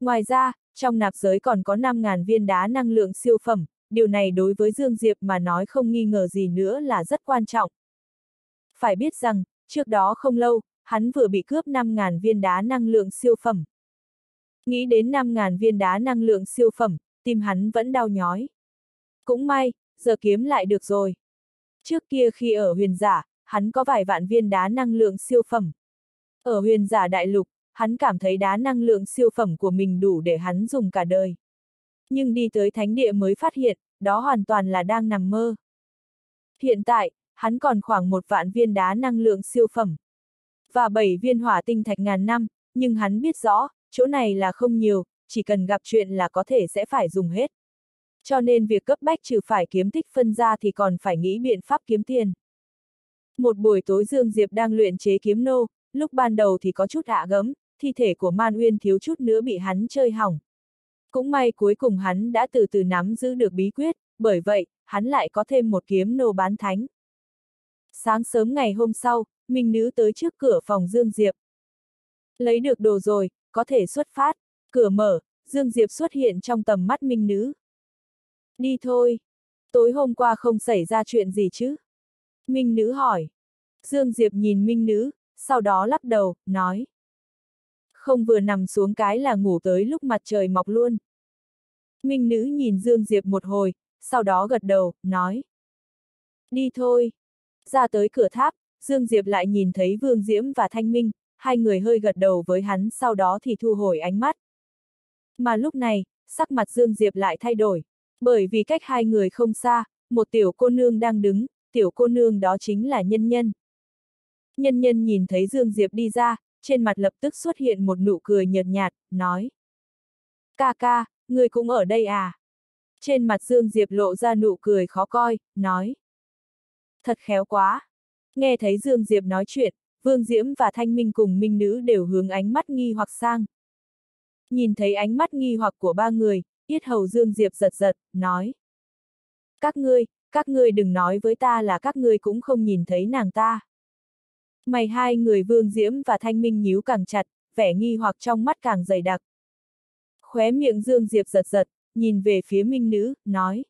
Speaker 1: Ngoài ra, trong nạp giới còn có 5.000 viên đá năng lượng siêu phẩm, điều này đối với Dương Diệp mà nói không nghi ngờ gì nữa là rất quan trọng. Phải biết rằng, trước đó không lâu, hắn vừa bị cướp 5.000 viên đá năng lượng siêu phẩm. Nghĩ đến 5.000 viên đá năng lượng siêu phẩm, tim hắn vẫn đau nhói. Cũng may, giờ kiếm lại được rồi. Trước kia khi ở huyền giả, hắn có vài vạn viên đá năng lượng siêu phẩm. Ở huyền giả đại lục, hắn cảm thấy đá năng lượng siêu phẩm của mình đủ để hắn dùng cả đời. Nhưng đi tới thánh địa mới phát hiện, đó hoàn toàn là đang nằm mơ. Hiện tại, hắn còn khoảng một vạn viên đá năng lượng siêu phẩm. Và bảy viên hỏa tinh thạch ngàn năm, nhưng hắn biết rõ, chỗ này là không nhiều, chỉ cần gặp chuyện là có thể sẽ phải dùng hết. Cho nên việc cấp bách trừ phải kiếm tích phân ra thì còn phải nghĩ biện pháp kiếm tiền. Một buổi tối Dương Diệp đang luyện chế kiếm nô, lúc ban đầu thì có chút hạ gấm, thi thể của Man Uyên thiếu chút nữa bị hắn chơi hỏng. Cũng may cuối cùng hắn đã từ từ nắm giữ được bí quyết, bởi vậy, hắn lại có thêm một kiếm nô bán thánh. Sáng sớm ngày hôm sau, Minh Nữ tới trước cửa phòng Dương Diệp. Lấy được đồ rồi, có thể xuất phát. Cửa mở, Dương Diệp xuất hiện trong tầm mắt Minh Nữ. Đi thôi. Tối hôm qua không xảy ra chuyện gì chứ? Minh Nữ hỏi. Dương Diệp nhìn Minh Nữ, sau đó lắc đầu, nói. Không vừa nằm xuống cái là ngủ tới lúc mặt trời mọc luôn. Minh Nữ nhìn Dương Diệp một hồi, sau đó gật đầu, nói. Đi thôi. Ra tới cửa tháp, Dương Diệp lại nhìn thấy Vương Diễm và Thanh Minh, hai người hơi gật đầu với hắn sau đó thì thu hồi ánh mắt. Mà lúc này, sắc mặt Dương Diệp lại thay đổi, bởi vì cách hai người không xa, một tiểu cô nương đang đứng, tiểu cô nương đó chính là nhân nhân. Nhân nhân nhìn thấy Dương Diệp đi ra, trên mặt lập tức xuất hiện một nụ cười nhợt nhạt, nói. Ca ca, người cũng ở đây à? Trên mặt Dương Diệp lộ ra nụ cười khó coi, nói. Thật khéo quá. Nghe thấy Dương Diệp nói chuyện, Vương Diễm và Thanh Minh cùng Minh Nữ đều hướng ánh mắt nghi hoặc sang. Nhìn thấy ánh mắt nghi hoặc của ba người, yết hầu Dương Diệp giật giật, nói. Các ngươi, các ngươi đừng nói với ta là các ngươi cũng không nhìn thấy nàng ta. Mày hai người Vương Diễm và Thanh Minh nhíu càng chặt, vẻ nghi hoặc trong mắt càng dày đặc. Khóe miệng Dương Diệp giật giật, nhìn về phía minh nữ, nói.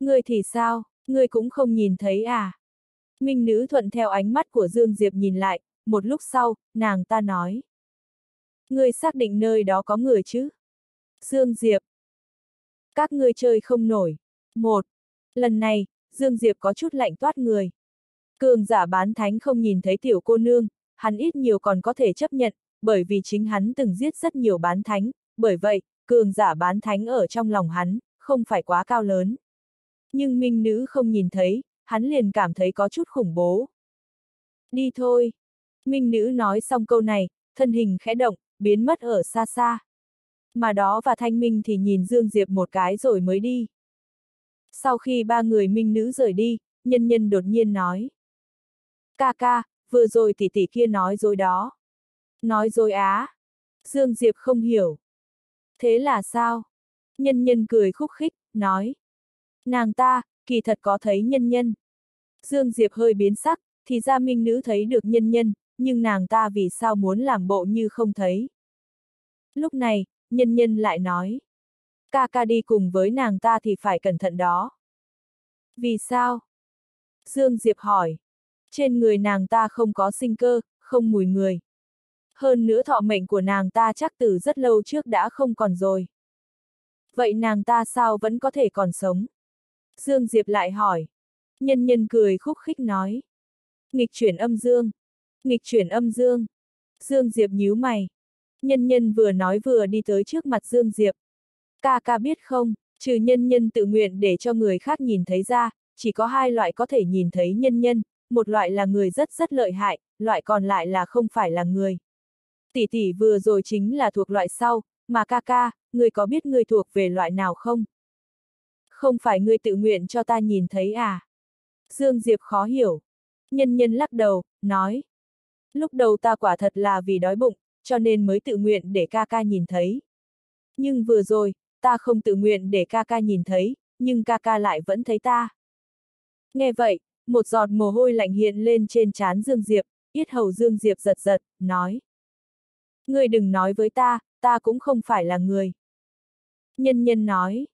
Speaker 1: Ngươi thì sao, ngươi cũng không nhìn thấy à? Minh nữ thuận theo ánh mắt của Dương Diệp nhìn lại, một lúc sau, nàng ta nói. Ngươi xác định nơi đó có người chứ? Dương Diệp. Các ngươi chơi không nổi. Một. Lần này, Dương Diệp có chút lạnh toát người. Cường giả bán thánh không nhìn thấy tiểu cô nương, hắn ít nhiều còn có thể chấp nhận, bởi vì chính hắn từng giết rất nhiều bán thánh, bởi vậy, cường giả bán thánh ở trong lòng hắn, không phải quá cao lớn. Nhưng minh nữ không nhìn thấy, hắn liền cảm thấy có chút khủng bố. Đi thôi. Minh nữ nói xong câu này, thân hình khẽ động, biến mất ở xa xa. Mà đó và thanh minh thì nhìn Dương Diệp một cái rồi mới đi. Sau khi ba người minh nữ rời đi, nhân nhân đột nhiên nói. Ca ca, vừa rồi tỷ tỷ kia nói dối đó. Nói dối á. Dương Diệp không hiểu. Thế là sao? Nhân nhân cười khúc khích, nói. Nàng ta, kỳ thật có thấy nhân nhân. Dương Diệp hơi biến sắc, thì ra minh nữ thấy được nhân nhân, nhưng nàng ta vì sao muốn làm bộ như không thấy. Lúc này, nhân nhân lại nói. Ca ca đi cùng với nàng ta thì phải cẩn thận đó. Vì sao? Dương Diệp hỏi. Trên người nàng ta không có sinh cơ, không mùi người. Hơn nữa thọ mệnh của nàng ta chắc từ rất lâu trước đã không còn rồi. Vậy nàng ta sao vẫn có thể còn sống? Dương Diệp lại hỏi. Nhân nhân cười khúc khích nói. Nghịch chuyển âm dương. Nghịch chuyển âm dương. Dương Diệp nhíu mày. Nhân nhân vừa nói vừa đi tới trước mặt Dương Diệp. Ca ca biết không, trừ nhân nhân tự nguyện để cho người khác nhìn thấy ra, chỉ có hai loại có thể nhìn thấy nhân nhân, một loại là người rất rất lợi hại, loại còn lại là không phải là người. Tỷ tỷ vừa rồi chính là thuộc loại sau, mà ca ca, người có biết người thuộc về loại nào không? Không phải người tự nguyện cho ta nhìn thấy à? Dương Diệp khó hiểu. Nhân nhân lắc đầu, nói. Lúc đầu ta quả thật là vì đói bụng, cho nên mới tự nguyện để ca ca nhìn thấy. Nhưng vừa rồi, ta không tự nguyện để ca ca nhìn thấy, nhưng ca ca lại vẫn thấy ta. Nghe vậy, một giọt mồ hôi lạnh hiện lên trên trán Dương Diệp, yết hầu Dương Diệp giật giật, nói. Ngươi đừng nói với ta, ta cũng không phải là người. Nhân nhân nói.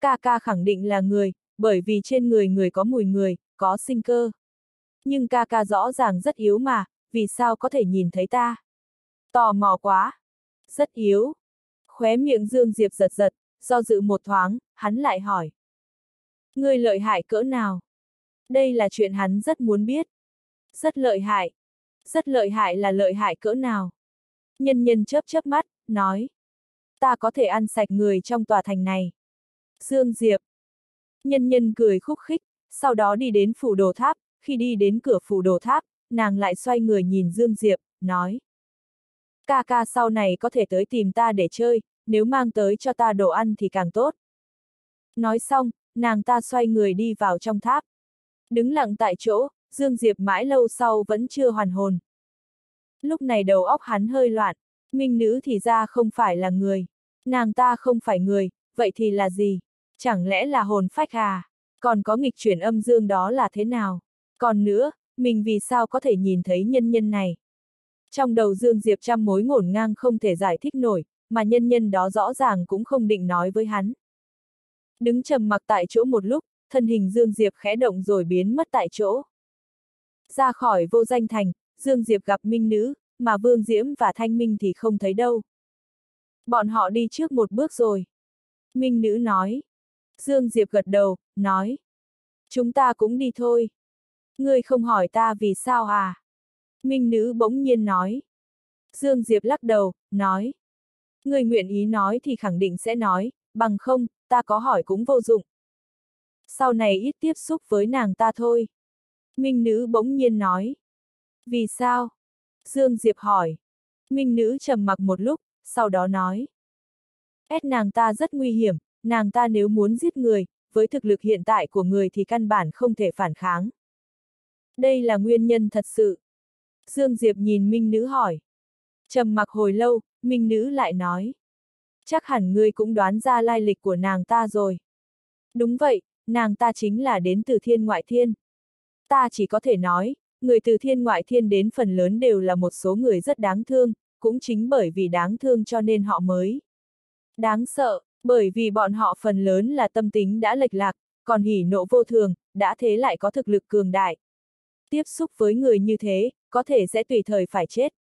Speaker 1: Ca ca khẳng định là người, bởi vì trên người người có mùi người, có sinh cơ. Nhưng ca ca rõ ràng rất yếu mà, vì sao có thể nhìn thấy ta? Tò mò quá. Rất yếu. Khóe miệng Dương Diệp giật giật, do dự một thoáng, hắn lại hỏi. Ngươi lợi hại cỡ nào? Đây là chuyện hắn rất muốn biết. Rất lợi hại. Rất lợi hại là lợi hại cỡ nào? Nhân nhân chớp chớp mắt, nói. Ta có thể ăn sạch người trong tòa thành này. Dương Diệp. Nhân nhân cười khúc khích, sau đó đi đến phủ đồ tháp, khi đi đến cửa phủ đồ tháp, nàng lại xoay người nhìn Dương Diệp, nói. Ca ca sau này có thể tới tìm ta để chơi, nếu mang tới cho ta đồ ăn thì càng tốt. Nói xong, nàng ta xoay người đi vào trong tháp. Đứng lặng tại chỗ, Dương Diệp mãi lâu sau vẫn chưa hoàn hồn. Lúc này đầu óc hắn hơi loạn, minh nữ thì ra không phải là người. Nàng ta không phải người, vậy thì là gì? Chẳng lẽ là hồn phách à? Còn có nghịch chuyển âm dương đó là thế nào? Còn nữa, mình vì sao có thể nhìn thấy nhân nhân này? Trong đầu Dương Diệp trăm mối ngổn ngang không thể giải thích nổi, mà nhân nhân đó rõ ràng cũng không định nói với hắn. Đứng trầm mặc tại chỗ một lúc, thân hình Dương Diệp khẽ động rồi biến mất tại chỗ. Ra khỏi vô danh thành, Dương Diệp gặp Minh Nữ, mà Vương Diễm và Thanh Minh thì không thấy đâu. Bọn họ đi trước một bước rồi. Minh Nữ nói. Dương Diệp gật đầu, nói. Chúng ta cũng đi thôi. Ngươi không hỏi ta vì sao à? Minh Nữ bỗng nhiên nói. Dương Diệp lắc đầu, nói. người nguyện ý nói thì khẳng định sẽ nói, bằng không, ta có hỏi cũng vô dụng. Sau này ít tiếp xúc với nàng ta thôi. Minh Nữ bỗng nhiên nói. Vì sao? Dương Diệp hỏi. Minh Nữ trầm mặc một lúc, sau đó nói. Ết nàng ta rất nguy hiểm, nàng ta nếu muốn giết người, với thực lực hiện tại của người thì căn bản không thể phản kháng. Đây là nguyên nhân thật sự. Dương Diệp nhìn Minh Nữ hỏi. Trầm mặc hồi lâu, Minh Nữ lại nói. Chắc hẳn ngươi cũng đoán ra lai lịch của nàng ta rồi. Đúng vậy, nàng ta chính là đến từ thiên ngoại thiên. Ta chỉ có thể nói, người từ thiên ngoại thiên đến phần lớn đều là một số người rất đáng thương, cũng chính bởi vì đáng thương cho nên họ mới Đáng sợ, bởi vì bọn họ phần lớn là tâm tính đã lệch lạc, còn hỉ nộ vô thường, đã thế lại có thực lực cường đại. Tiếp xúc với người như thế, có thể sẽ tùy thời phải chết.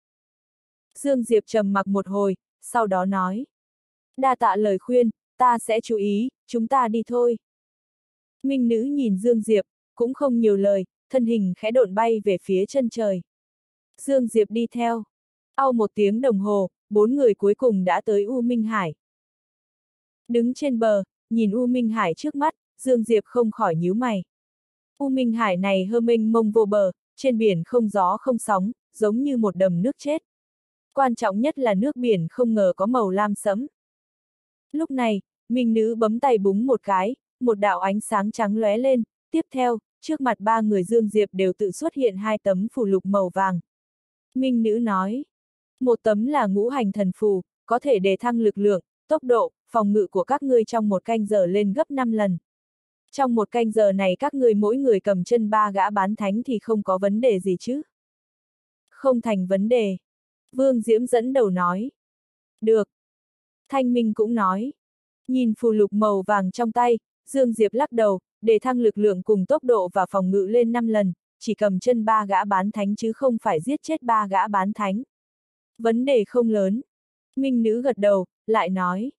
Speaker 1: Dương Diệp trầm mặc một hồi, sau đó nói. Đa tạ lời khuyên, ta sẽ chú ý, chúng ta đi thôi. Minh nữ nhìn Dương Diệp, cũng không nhiều lời, thân hình khẽ độn bay về phía chân trời. Dương Diệp đi theo. Au một tiếng đồng hồ, bốn người cuối cùng đã tới U Minh Hải. Đứng trên bờ, nhìn U Minh Hải trước mắt, Dương Diệp không khỏi nhíu mày. U Minh Hải này hơ minh mông vô bờ, trên biển không gió không sóng, giống như một đầm nước chết. Quan trọng nhất là nước biển không ngờ có màu lam sẫm. Lúc này, Minh Nữ bấm tay búng một cái, một đạo ánh sáng trắng lóe lên, tiếp theo, trước mặt ba người Dương Diệp đều tự xuất hiện hai tấm phù lục màu vàng. Minh Nữ nói, một tấm là ngũ hành thần phù, có thể đề thăng lực lượng, tốc độ, phòng ngự của các ngươi trong một canh giờ lên gấp 5 lần. Trong một canh giờ này các người mỗi người cầm chân ba gã bán thánh thì không có vấn đề gì chứ? Không thành vấn đề. Vương Diễm dẫn đầu nói. Được. Thanh Minh cũng nói. Nhìn phù lục màu vàng trong tay, Dương Diệp lắc đầu, để thăng lực lượng cùng tốc độ và phòng ngự lên 5 lần, chỉ cầm chân ba gã bán thánh chứ không phải giết chết ba gã bán thánh. Vấn đề không lớn. Minh nữ gật đầu, lại nói.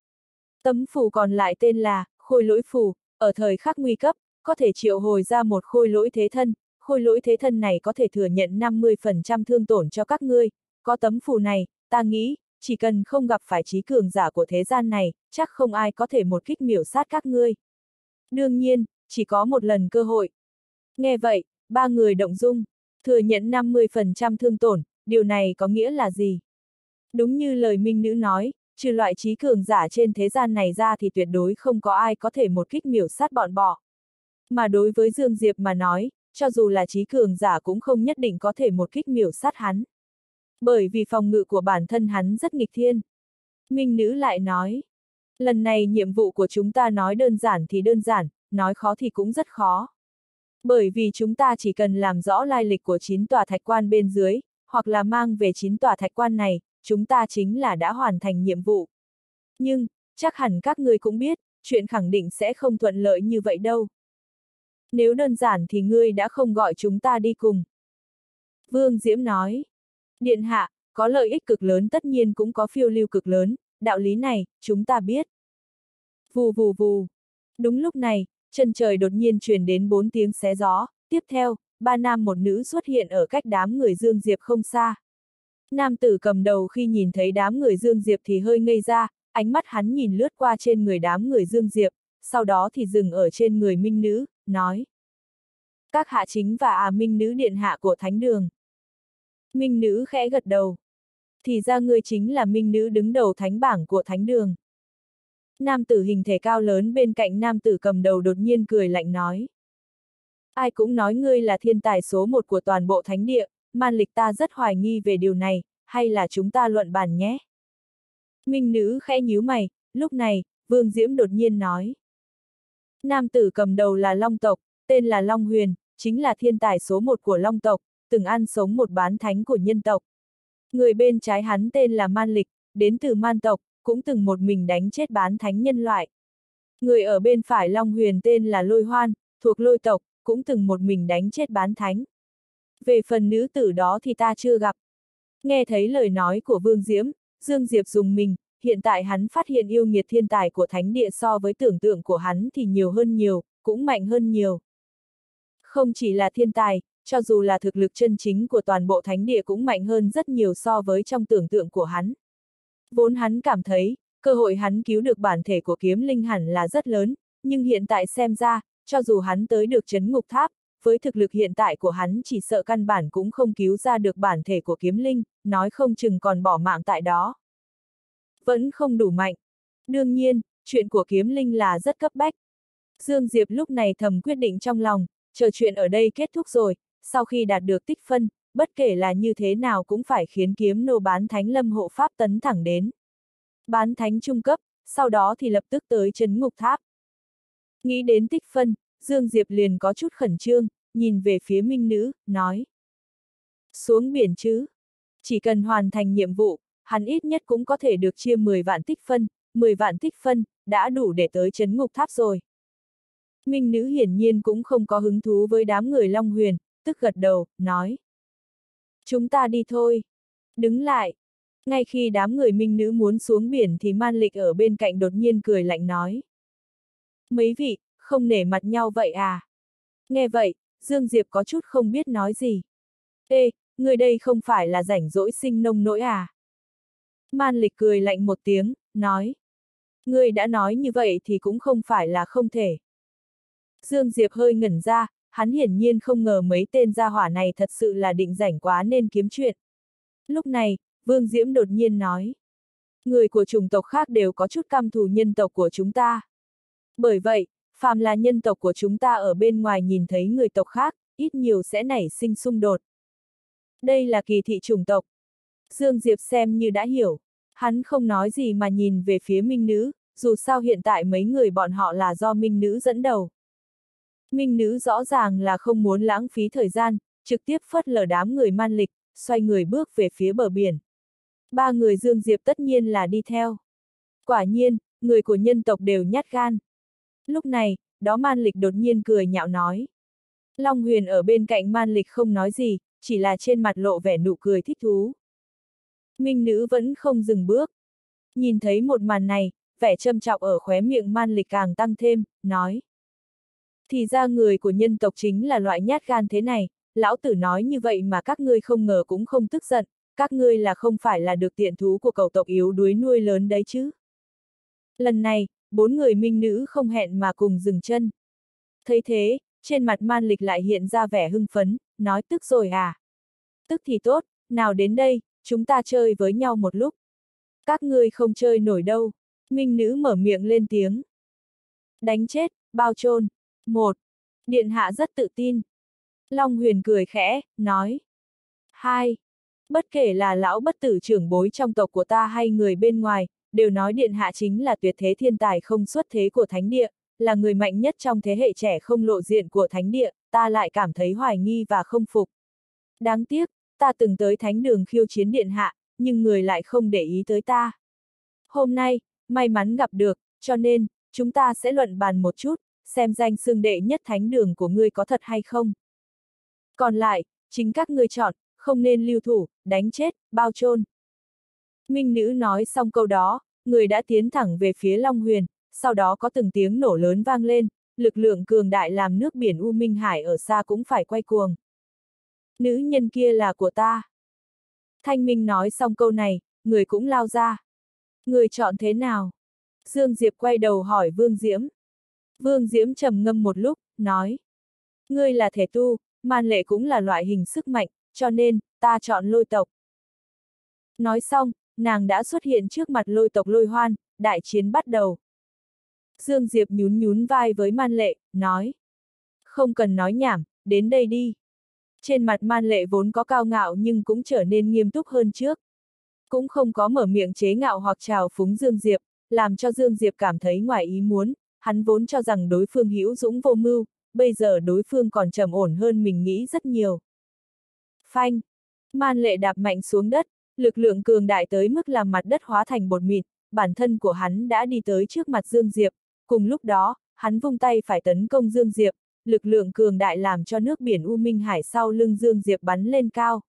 Speaker 1: Tấm phù còn lại tên là, khôi lỗi phù, ở thời khắc nguy cấp, có thể triệu hồi ra một khôi lỗi thế thân, khôi lỗi thế thân này có thể thừa nhận 50% thương tổn cho các ngươi, có tấm phù này, ta nghĩ, chỉ cần không gặp phải trí cường giả của thế gian này, chắc không ai có thể một kích miểu sát các ngươi. Đương nhiên, chỉ có một lần cơ hội. Nghe vậy, ba người động dung, thừa nhận 50% thương tổn, điều này có nghĩa là gì? Đúng như lời minh nữ nói, trừ loại trí cường giả trên thế gian này ra thì tuyệt đối không có ai có thể một kích miểu sát bọn bọ. Mà đối với Dương Diệp mà nói, cho dù là trí cường giả cũng không nhất định có thể một kích miểu sát hắn. Bởi vì phòng ngự của bản thân hắn rất nghịch thiên. Minh nữ lại nói, lần này nhiệm vụ của chúng ta nói đơn giản thì đơn giản, nói khó thì cũng rất khó. Bởi vì chúng ta chỉ cần làm rõ lai lịch của chín tòa thạch quan bên dưới, hoặc là mang về chín tòa thạch quan này, chúng ta chính là đã hoàn thành nhiệm vụ. Nhưng, chắc hẳn các ngươi cũng biết, chuyện khẳng định sẽ không thuận lợi như vậy đâu. Nếu đơn giản thì ngươi đã không gọi chúng ta đi cùng. Vương Diễm nói. Điện hạ, có lợi ích cực lớn tất nhiên cũng có phiêu lưu cực lớn, đạo lý này, chúng ta biết. Vù vù vù. Đúng lúc này, chân trời đột nhiên truyền đến bốn tiếng xé gió, tiếp theo, ba nam một nữ xuất hiện ở cách đám người Dương Diệp không xa. Nam tử cầm đầu khi nhìn thấy đám người Dương Diệp thì hơi ngây ra, ánh mắt hắn nhìn lướt qua trên người đám người Dương Diệp, sau đó thì dừng ở trên người minh nữ, nói. Các hạ chính và à minh nữ điện hạ của thánh đường. Minh nữ khẽ gật đầu. Thì ra ngươi chính là minh nữ đứng đầu thánh bảng của thánh đường. Nam tử hình thể cao lớn bên cạnh nam tử cầm đầu đột nhiên cười lạnh nói. Ai cũng nói ngươi là thiên tài số một của toàn bộ thánh địa, man lịch ta rất hoài nghi về điều này, hay là chúng ta luận bàn nhé? Minh nữ khẽ nhíu mày, lúc này, Vương Diễm đột nhiên nói. Nam tử cầm đầu là Long tộc, tên là Long Huyền, chính là thiên tài số một của Long tộc, từng ăn sống một bán thánh của nhân tộc. Người bên trái hắn tên là Man Lịch, đến từ Man tộc, cũng từng một mình đánh chết bán thánh nhân loại. Người ở bên phải Long Huyền tên là Lôi Hoan, thuộc lôi tộc, cũng từng một mình đánh chết bán thánh. Về phần nữ tử đó thì ta chưa gặp. Nghe thấy lời nói của Vương Diễm, Dương Diệp dùng mình, hiện tại hắn phát hiện yêu nghiệt thiên tài của thánh địa so với tưởng tượng của hắn thì nhiều hơn nhiều, cũng mạnh hơn nhiều. Không chỉ là thiên tài, cho dù là thực lực chân chính của toàn bộ thánh địa cũng mạnh hơn rất nhiều so với trong tưởng tượng của hắn. Vốn hắn cảm thấy, cơ hội hắn cứu được bản thể của kiếm linh hẳn là rất lớn, nhưng hiện tại xem ra, cho dù hắn tới được chấn ngục tháp, với thực lực hiện tại của hắn chỉ sợ căn bản cũng không cứu ra được bản thể của kiếm linh, nói không chừng còn bỏ mạng tại đó. Vẫn không đủ mạnh. Đương nhiên, chuyện của kiếm linh là rất cấp bách. Dương Diệp lúc này thầm quyết định trong lòng, chờ chuyện ở đây kết thúc rồi, sau khi đạt được tích phân, bất kể là như thế nào cũng phải khiến kiếm nô bán thánh lâm hộ pháp tấn thẳng đến. Bán thánh trung cấp, sau đó thì lập tức tới chấn ngục tháp. Nghĩ đến tích phân, Dương Diệp liền có chút khẩn trương, nhìn về phía minh nữ, nói. Xuống biển chứ. Chỉ cần hoàn thành nhiệm vụ, hắn ít nhất cũng có thể được chia 10 vạn tích phân, 10 vạn tích phân, đã đủ để tới chấn ngục tháp rồi. Minh nữ hiển nhiên cũng không có hứng thú với đám người Long Huyền, tức gật đầu, nói. Chúng ta đi thôi. Đứng lại. Ngay khi đám người minh nữ muốn xuống biển thì man lịch ở bên cạnh đột nhiên cười lạnh nói. Mấy vị, không nể mặt nhau vậy à? Nghe vậy, Dương Diệp có chút không biết nói gì. Ê, người đây không phải là rảnh rỗi sinh nông nỗi à? Man lịch cười lạnh một tiếng, nói. Người đã nói như vậy thì cũng không phải là không thể. Dương Diệp hơi ngẩn ra, hắn hiển nhiên không ngờ mấy tên gia hỏa này thật sự là định rảnh quá nên kiếm chuyện. Lúc này, Vương Diễm đột nhiên nói. Người của chủng tộc khác đều có chút căm thù nhân tộc của chúng ta. Bởi vậy, phàm là nhân tộc của chúng ta ở bên ngoài nhìn thấy người tộc khác, ít nhiều sẽ nảy sinh xung đột. Đây là kỳ thị chủng tộc. Dương Diệp xem như đã hiểu. Hắn không nói gì mà nhìn về phía Minh Nữ, dù sao hiện tại mấy người bọn họ là do Minh Nữ dẫn đầu. Minh Nữ rõ ràng là không muốn lãng phí thời gian, trực tiếp phất lờ đám người man lịch, xoay người bước về phía bờ biển. Ba người Dương Diệp tất nhiên là đi theo. Quả nhiên, người của nhân tộc đều nhát gan. Lúc này, đó man lịch đột nhiên cười nhạo nói. Long huyền ở bên cạnh man lịch không nói gì, chỉ là trên mặt lộ vẻ nụ cười thích thú. Minh nữ vẫn không dừng bước. Nhìn thấy một màn này, vẻ châm trọng ở khóe miệng man lịch càng tăng thêm, nói. Thì ra người của nhân tộc chính là loại nhát gan thế này, lão tử nói như vậy mà các ngươi không ngờ cũng không tức giận, các ngươi là không phải là được tiện thú của cầu tộc yếu đuối nuôi lớn đấy chứ. Lần này, bốn người minh nữ không hẹn mà cùng dừng chân. Thấy thế, trên mặt man lịch lại hiện ra vẻ hưng phấn, nói tức rồi à. Tức thì tốt, nào đến đây, chúng ta chơi với nhau một lúc. Các ngươi không chơi nổi đâu. Minh nữ mở miệng lên tiếng. Đánh chết, bao trôn. Một. Điện hạ rất tự tin. Long huyền cười khẽ, nói. Hai. Bất kể là lão bất tử trưởng bối trong tộc của ta hay người bên ngoài, đều nói điện hạ chính là tuyệt thế thiên tài không xuất thế của thánh địa, là người mạnh nhất trong thế hệ trẻ không lộ diện của thánh địa, ta lại cảm thấy hoài nghi và không phục. Đáng tiếc, ta từng tới thánh đường khiêu chiến điện hạ, nhưng người lại không để ý tới ta. Hôm nay, may mắn gặp được, cho nên, chúng ta sẽ luận bàn một chút, xem danh xương đệ nhất thánh đường của ngươi có thật hay không. Còn lại, chính các ngươi chọn, không nên lưu thủ, đánh chết, bao chôn. Minh nữ nói xong câu đó, người đã tiến thẳng về phía Long Huyền, sau đó có từng tiếng nổ lớn vang lên, lực lượng cường đại làm nước biển U Minh Hải ở xa cũng phải quay cuồng. Nữ nhân kia là của ta. Thanh Minh nói xong câu này, người cũng lao ra. Người chọn thế nào? Dương Diệp quay đầu hỏi Vương Diễm. Vương Diễm trầm ngâm một lúc, nói. Ngươi là thể tu, man lệ cũng là loại hình sức mạnh, cho nên, ta chọn lôi tộc. Nói xong, nàng đã xuất hiện trước mặt lôi tộc lôi hoan, đại chiến bắt đầu. Dương Diệp nhún nhún vai với man lệ, nói. Không cần nói nhảm, đến đây đi. Trên mặt man lệ vốn có cao ngạo nhưng cũng trở nên nghiêm túc hơn trước. Cũng không có mở miệng chế ngạo hoặc trào phúng Dương Diệp, làm cho Dương Diệp cảm thấy ngoài ý muốn, hắn vốn cho rằng đối phương hữu dũng vô mưu, bây giờ đối phương còn trầm ổn hơn mình nghĩ rất nhiều. Phanh! Man lệ đạp mạnh xuống đất, lực lượng cường đại tới mức làm mặt đất hóa thành bột mịn, bản thân của hắn đã đi tới trước mặt Dương Diệp, cùng lúc đó, hắn vung tay phải tấn công Dương Diệp, lực lượng cường đại làm cho nước biển U Minh Hải sau lưng Dương Diệp bắn lên cao.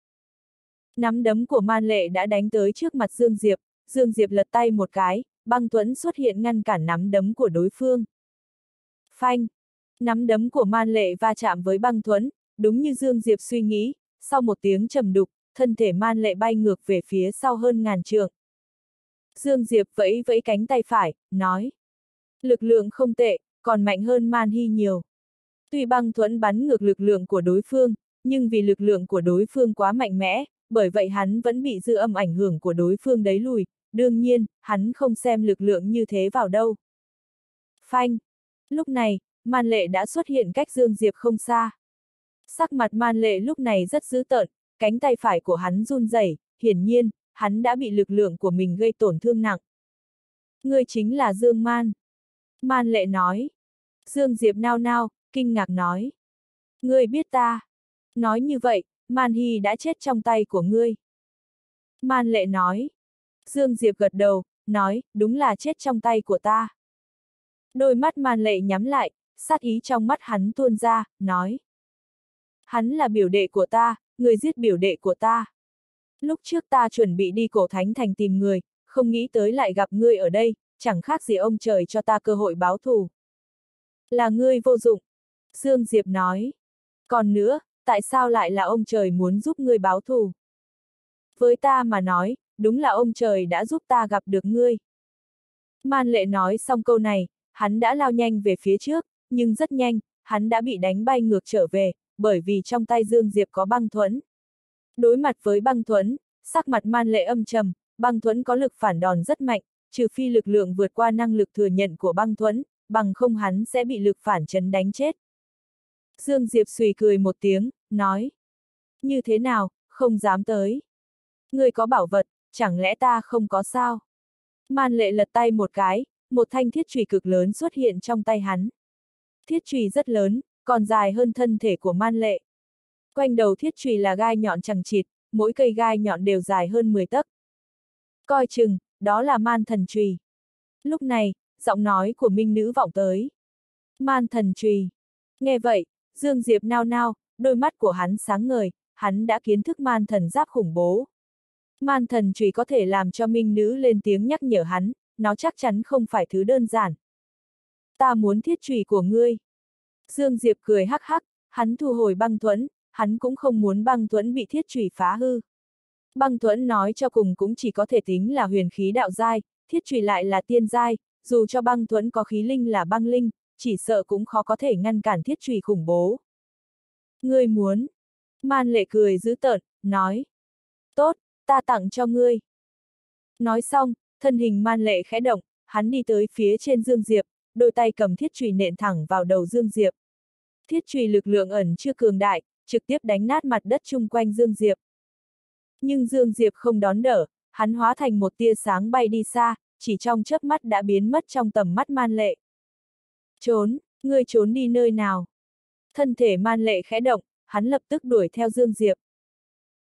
Speaker 1: Nắm đấm của man lệ đã đánh tới trước mặt Dương Diệp, Dương Diệp lật tay một cái, băng tuẫn xuất hiện ngăn cản nắm đấm của đối phương. Phanh! Nắm đấm của man lệ va chạm với băng thuẫn, đúng như Dương Diệp suy nghĩ, sau một tiếng trầm đục, thân thể man lệ bay ngược về phía sau hơn ngàn trượng. Dương Diệp vẫy vẫy cánh tay phải, nói. Lực lượng không tệ, còn mạnh hơn man hy nhiều. Tuy băng thuẫn bắn ngược lực lượng của đối phương, nhưng vì lực lượng của đối phương quá mạnh mẽ, bởi vậy hắn vẫn bị dư âm ảnh hưởng của đối phương đấy lùi, đương nhiên, hắn không xem lực lượng như thế vào đâu. Phanh! Lúc này, man lệ đã xuất hiện cách Dương Diệp không xa. Sắc mặt man lệ lúc này rất dữ tợn, cánh tay phải của hắn run rẩy, hiển nhiên, hắn đã bị lực lượng của mình gây tổn thương nặng. Ngươi chính là Dương Man. Man lệ nói. Dương Diệp nao nao, kinh ngạc nói. Ngươi biết ta. Nói như vậy, Man Hy đã chết trong tay của ngươi. Man lệ nói. Dương Diệp gật đầu, nói, đúng là chết trong tay của ta. Đôi mắt man lệ nhắm lại, sát ý trong mắt hắn tuôn ra, nói. Hắn là biểu đệ của ta, người giết biểu đệ của ta. Lúc trước ta chuẩn bị đi cổ thánh thành tìm người, không nghĩ tới lại gặp ngươi ở đây, chẳng khác gì ông trời cho ta cơ hội báo thù. Là ngươi vô dụng. Dương Diệp nói. Còn nữa, tại sao lại là ông trời muốn giúp ngươi báo thù? Với ta mà nói, đúng là ông trời đã giúp ta gặp được ngươi. Man lệ nói xong câu này, hắn đã lao nhanh về phía trước, nhưng rất nhanh, hắn đã bị đánh bay ngược trở về, bởi vì trong tay Dương Diệp có băng thuẫn. Đối mặt với băng thuẫn, sắc mặt man lệ âm trầm, băng thuẫn có lực phản đòn rất mạnh, trừ phi lực lượng vượt qua năng lực thừa nhận của băng thuẫn, bằng không hắn sẽ bị lực phản chấn đánh chết. Dương Diệp suy cười một tiếng, nói. Như thế nào, không dám tới. Người có bảo vật, chẳng lẽ ta không có sao? Man lệ lật tay một cái, một thanh thiết trùy cực lớn xuất hiện trong tay hắn. Thiết trùy rất lớn, còn dài hơn thân thể của man lệ. Quanh đầu thiết trùy là gai nhọn chẳng chịt, mỗi cây gai nhọn đều dài hơn 10 tấc. Coi chừng, đó là man thần trùy. Lúc này, giọng nói của minh nữ vọng tới. Man thần trùy. Nghe vậy, Dương Diệp nao nao, đôi mắt của hắn sáng ngời, hắn đã kiến thức man thần giáp khủng bố. Man thần trùy có thể làm cho minh nữ lên tiếng nhắc nhở hắn, nó chắc chắn không phải thứ đơn giản. Ta muốn thiết trùy của ngươi. Dương Diệp cười hắc hắc, hắn thu hồi băng thuẫn, hắn cũng không muốn băng thuẫn bị thiết trùy phá hư. Băng thuẫn nói cho cùng cũng chỉ có thể tính là huyền khí đạo giai, thiết trùy lại là tiên giai, dù cho băng thuẫn có khí linh là băng linh, chỉ sợ cũng khó có thể ngăn cản thiết trùy khủng bố. Ngươi muốn. Man lệ cười giữ tợn, nói. Tốt, ta tặng cho ngươi. Nói xong, thân hình man lệ khẽ động, hắn đi tới phía trên Dương Diệp, đôi tay cầm thiết trùy nện thẳng vào đầu Dương Diệp. Thiết trùy lực lượng ẩn chưa cường đại, trực tiếp đánh nát mặt đất chung quanh Dương Diệp. Nhưng Dương Diệp không đón đỡ, hắn hóa thành một tia sáng bay đi xa, chỉ trong chớp mắt đã biến mất trong tầm mắt man lệ. Trốn, ngươi trốn đi nơi nào? Thân thể man lệ khẽ động, hắn lập tức đuổi theo Dương Diệp.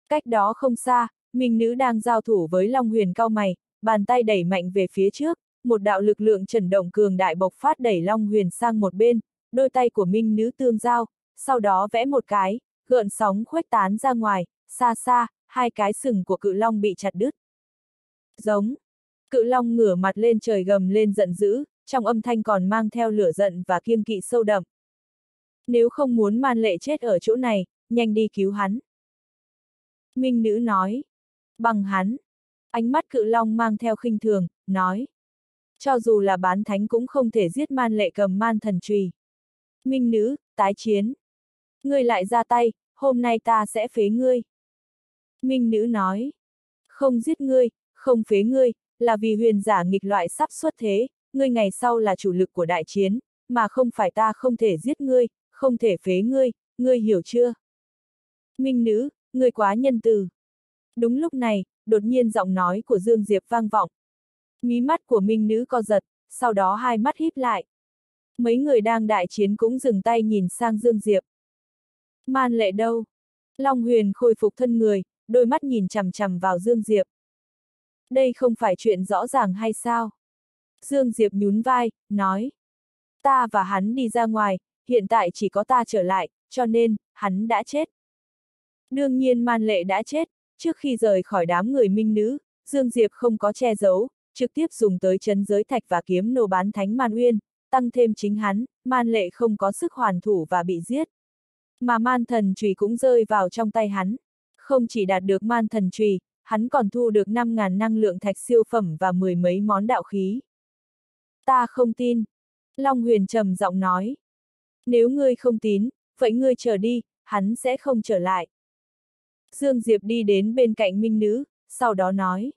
Speaker 1: Cách đó không xa, Minh Nữ đang giao thủ với Long Huyền cao mày, bàn tay đẩy mạnh về phía trước, một đạo lực lượng trần động cường đại bộc phát đẩy Long Huyền sang một bên, đôi tay của Minh Nữ tương giao, sau đó vẽ một cái, gợn sóng khuếch tán ra ngoài, xa xa, hai cái sừng của cự long bị chặt đứt. Giống. Cự long ngửa mặt lên trời gầm lên giận dữ, trong âm thanh còn mang theo lửa giận và kiêng kỵ sâu đậm. Nếu không muốn man lệ chết ở chỗ này, nhanh đi cứu hắn. Minh nữ nói. Bằng hắn. Ánh mắt cự long mang theo khinh thường, nói. Cho dù là bán thánh cũng không thể giết man lệ cầm man thần trùy. Minh nữ, tái chiến. Ngươi lại ra tay, hôm nay ta sẽ phế ngươi. Minh nữ nói. Không giết ngươi, không phế ngươi, là vì huyền giả nghịch loại sắp xuất thế, ngươi ngày sau là chủ lực của đại chiến, mà không phải ta không thể giết ngươi, không thể phế ngươi, ngươi hiểu chưa? Minh nữ, ngươi quá nhân từ. Đúng lúc này, đột nhiên giọng nói của Dương Diệp vang vọng. Mí mắt của Minh nữ co giật, sau đó hai mắt híp lại. Mấy người đang đại chiến cũng dừng tay nhìn sang Dương Diệp. Man lệ đâu? Long huyền khôi phục thân người, đôi mắt nhìn chằm chằm vào Dương Diệp. Đây không phải chuyện rõ ràng hay sao? Dương Diệp nhún vai, nói. Ta và hắn đi ra ngoài, hiện tại chỉ có ta trở lại, cho nên, hắn đã chết. Đương nhiên man lệ đã chết, trước khi rời khỏi đám người minh nữ, Dương Diệp không có che giấu, trực tiếp dùng tới chấn giới thạch và kiếm nô bán thánh man uyên, tăng thêm chính hắn, man lệ không có sức hoàn thủ và bị giết. Mà man thần trùy cũng rơi vào trong tay hắn. Không chỉ đạt được man thần trùy, hắn còn thu được 5.000 năng lượng thạch siêu phẩm và mười mấy món đạo khí. Ta không tin. Long huyền trầm giọng nói. Nếu ngươi không tín, vậy ngươi chờ đi, hắn sẽ không trở lại. Dương Diệp đi đến bên cạnh Minh Nữ, sau đó nói.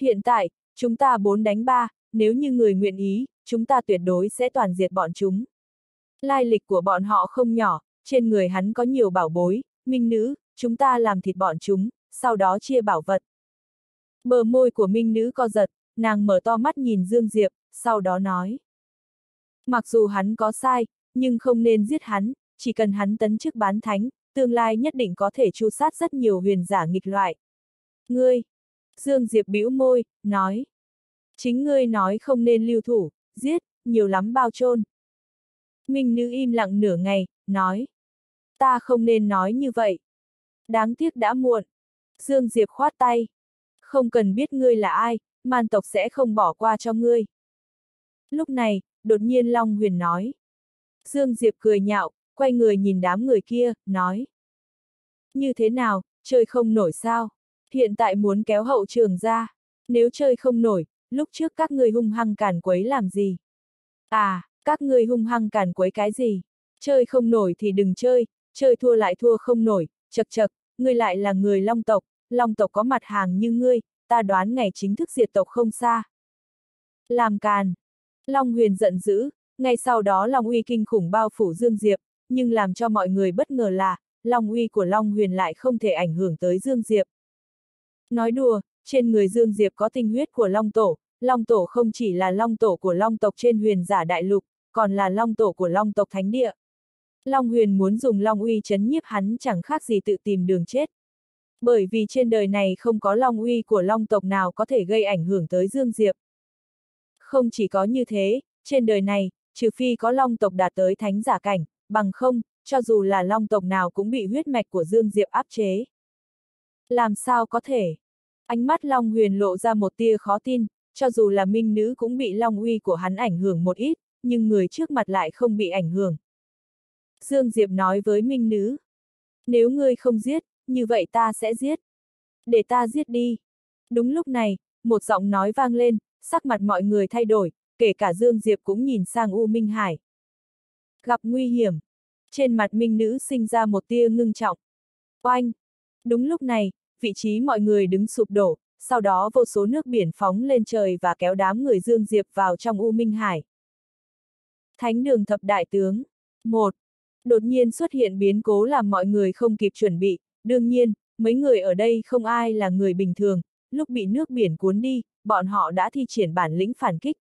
Speaker 1: Hiện tại, chúng ta bốn đánh ba, nếu như người nguyện ý, chúng ta tuyệt đối sẽ toàn diệt bọn chúng. Lai lịch của bọn họ không nhỏ, trên người hắn có nhiều bảo bối, Minh Nữ, chúng ta làm thịt bọn chúng, sau đó chia bảo vật. Bờ môi của Minh Nữ co giật, nàng mở to mắt nhìn Dương Diệp, sau đó nói. Mặc dù hắn có sai, nhưng không nên giết hắn, chỉ cần hắn tấn chức bán thánh, tương lai nhất định có thể chu sát rất nhiều huyền giả nghịch loại. Ngươi! Dương Diệp bĩu môi, nói. Chính ngươi nói không nên lưu thủ, giết, nhiều lắm bao trôn. Minh nữ im lặng nửa ngày, nói. Ta không nên nói như vậy. Đáng tiếc đã muộn. Dương Diệp khoát tay. Không cần biết ngươi là ai, man tộc sẽ không bỏ qua cho ngươi. Lúc này, đột nhiên Long Huyền nói. Dương Diệp cười nhạo, quay người nhìn đám người kia, nói. Như thế nào, chơi không nổi sao? Hiện tại muốn kéo hậu trường ra. Nếu chơi không nổi, lúc trước các người hung hăng cản quấy làm gì? À, các người hung hăng cản quấy cái gì? Chơi không nổi thì đừng chơi, chơi thua lại thua không nổi, chật chật, ngươi lại là người long tộc, long tộc có mặt hàng như ngươi, ta đoán ngày chính thức diệt tộc không xa. Làm càn. Long huyền giận dữ, ngay sau đó Long uy kinh khủng bao phủ Dương Diệp, nhưng làm cho mọi người bất ngờ là, Long uy của Long huyền lại không thể ảnh hưởng tới Dương Diệp. Nói đùa, trên người Dương Diệp có tinh huyết của Long Tổ, Long Tổ không chỉ là Long Tổ của Long tộc trên huyền giả đại lục, còn là Long Tổ của Long tộc thánh địa. Long huyền muốn dùng Long uy chấn nhiếp hắn chẳng khác gì tự tìm đường chết. Bởi vì trên đời này không có Long uy của Long tộc nào có thể gây ảnh hưởng tới Dương Diệp. Không chỉ có như thế, trên đời này, trừ phi có Long tộc đạt tới thánh giả cảnh, bằng không, cho dù là Long tộc nào cũng bị huyết mạch của Dương Diệp áp chế. Làm sao có thể? Ánh mắt Long huyền lộ ra một tia khó tin, cho dù là minh nữ cũng bị Long uy của hắn ảnh hưởng một ít, nhưng người trước mặt lại không bị ảnh hưởng. Dương Diệp nói với minh nữ. Nếu ngươi không giết, như vậy ta sẽ giết. Để ta giết đi. Đúng lúc này, một giọng nói vang lên, sắc mặt mọi người thay đổi, kể cả Dương Diệp cũng nhìn sang U Minh Hải. Gặp nguy hiểm. Trên mặt minh nữ sinh ra một tia ngưng trọng. Oanh! Đúng lúc này, vị trí mọi người đứng sụp đổ, sau đó vô số nước biển phóng lên trời và kéo đám người Dương Diệp vào trong U Minh Hải. Thánh đường thập đại tướng. 1. Đột nhiên xuất hiện biến cố làm mọi người không kịp chuẩn bị, đương nhiên, mấy người ở đây không ai là người bình thường, lúc bị nước biển cuốn đi, bọn họ đã thi triển bản lĩnh phản kích.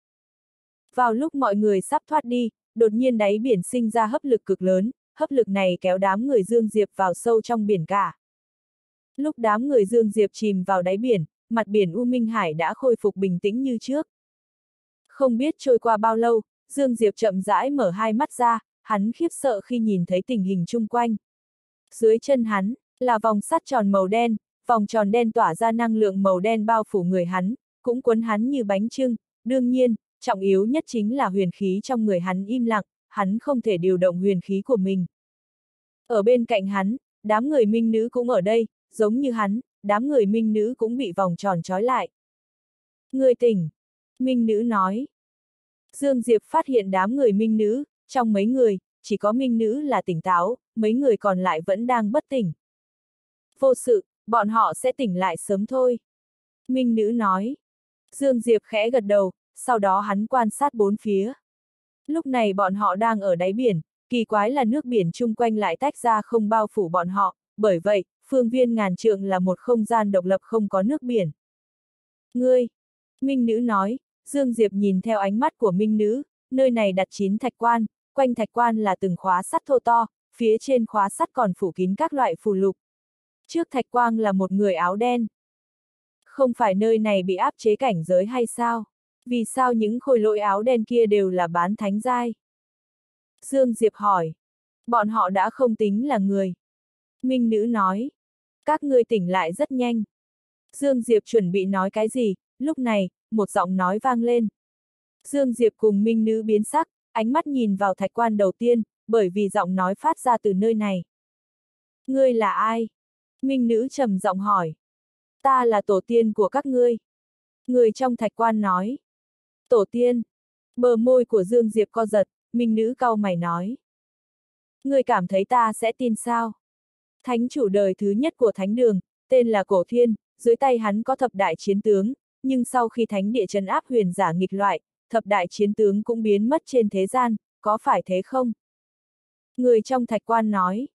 Speaker 1: Vào lúc mọi người sắp thoát đi, đột nhiên đáy biển sinh ra hấp lực cực lớn, hấp lực này kéo đám người Dương Diệp vào sâu trong biển cả. Lúc đám người Dương Diệp chìm vào đáy biển, mặt biển U Minh Hải đã khôi phục bình tĩnh như trước. Không biết trôi qua bao lâu, Dương Diệp chậm rãi mở hai mắt ra, hắn khiếp sợ khi nhìn thấy tình hình chung quanh. Dưới chân hắn, là vòng sắt tròn màu đen, vòng tròn đen tỏa ra năng lượng màu đen bao phủ người hắn, cũng quấn hắn như bánh trưng, đương nhiên, trọng yếu nhất chính là huyền khí trong người hắn im lặng, hắn không thể điều động huyền khí của mình. Ở bên cạnh hắn, đám người minh nữ cũng ở đây, giống như hắn, đám người minh nữ cũng bị vòng tròn trói lại. Người tỉnh, minh nữ nói. Dương Diệp phát hiện đám người minh nữ, trong mấy người, chỉ có minh nữ là tỉnh táo, mấy người còn lại vẫn đang bất tỉnh. Vô sự, bọn họ sẽ tỉnh lại sớm thôi. Minh nữ nói. Dương Diệp khẽ gật đầu, sau đó hắn quan sát bốn phía. Lúc này bọn họ đang ở đáy biển, kỳ quái là nước biển chung quanh lại tách ra không bao phủ bọn họ, bởi vậy, phương viên ngàn trượng là một không gian độc lập không có nước biển. Ngươi! Minh nữ nói, Dương Diệp nhìn theo ánh mắt của Minh nữ, nơi này đặt chín thạch quan, quanh thạch quan là từng khóa sắt thô to, phía trên khóa sắt còn phủ kín các loại phù lục. Trước thạch quang là một người áo đen. Không phải nơi này bị áp chế cảnh giới hay sao? Vì sao những khôi lỗi áo đen kia đều là bán thánh giai? Dương Diệp hỏi. Bọn họ đã không tính là người. Minh nữ nói. Các ngươi tỉnh lại rất nhanh. Dương Diệp chuẩn bị nói cái gì, lúc này, một giọng nói vang lên. Dương Diệp cùng Minh nữ biến sắc, ánh mắt nhìn vào thạch quan đầu tiên, bởi vì giọng nói phát ra từ nơi này. Ngươi là ai? Minh nữ trầm giọng hỏi. Ta là tổ tiên của các ngươi. Người trong thạch quan nói. Tổ tiên. Bờ môi của Dương Diệp co giật, Minh nữ cau mày nói. Ngươi cảm thấy ta sẽ tin sao? Thánh chủ đời thứ nhất của thánh đường, tên là Cổ Thiên, dưới tay hắn có thập đại chiến tướng, nhưng sau khi thánh địa trấn áp huyền giả nghịch loại, thập đại chiến tướng cũng biến mất trên thế gian, có phải thế không? Người trong thạch quan nói.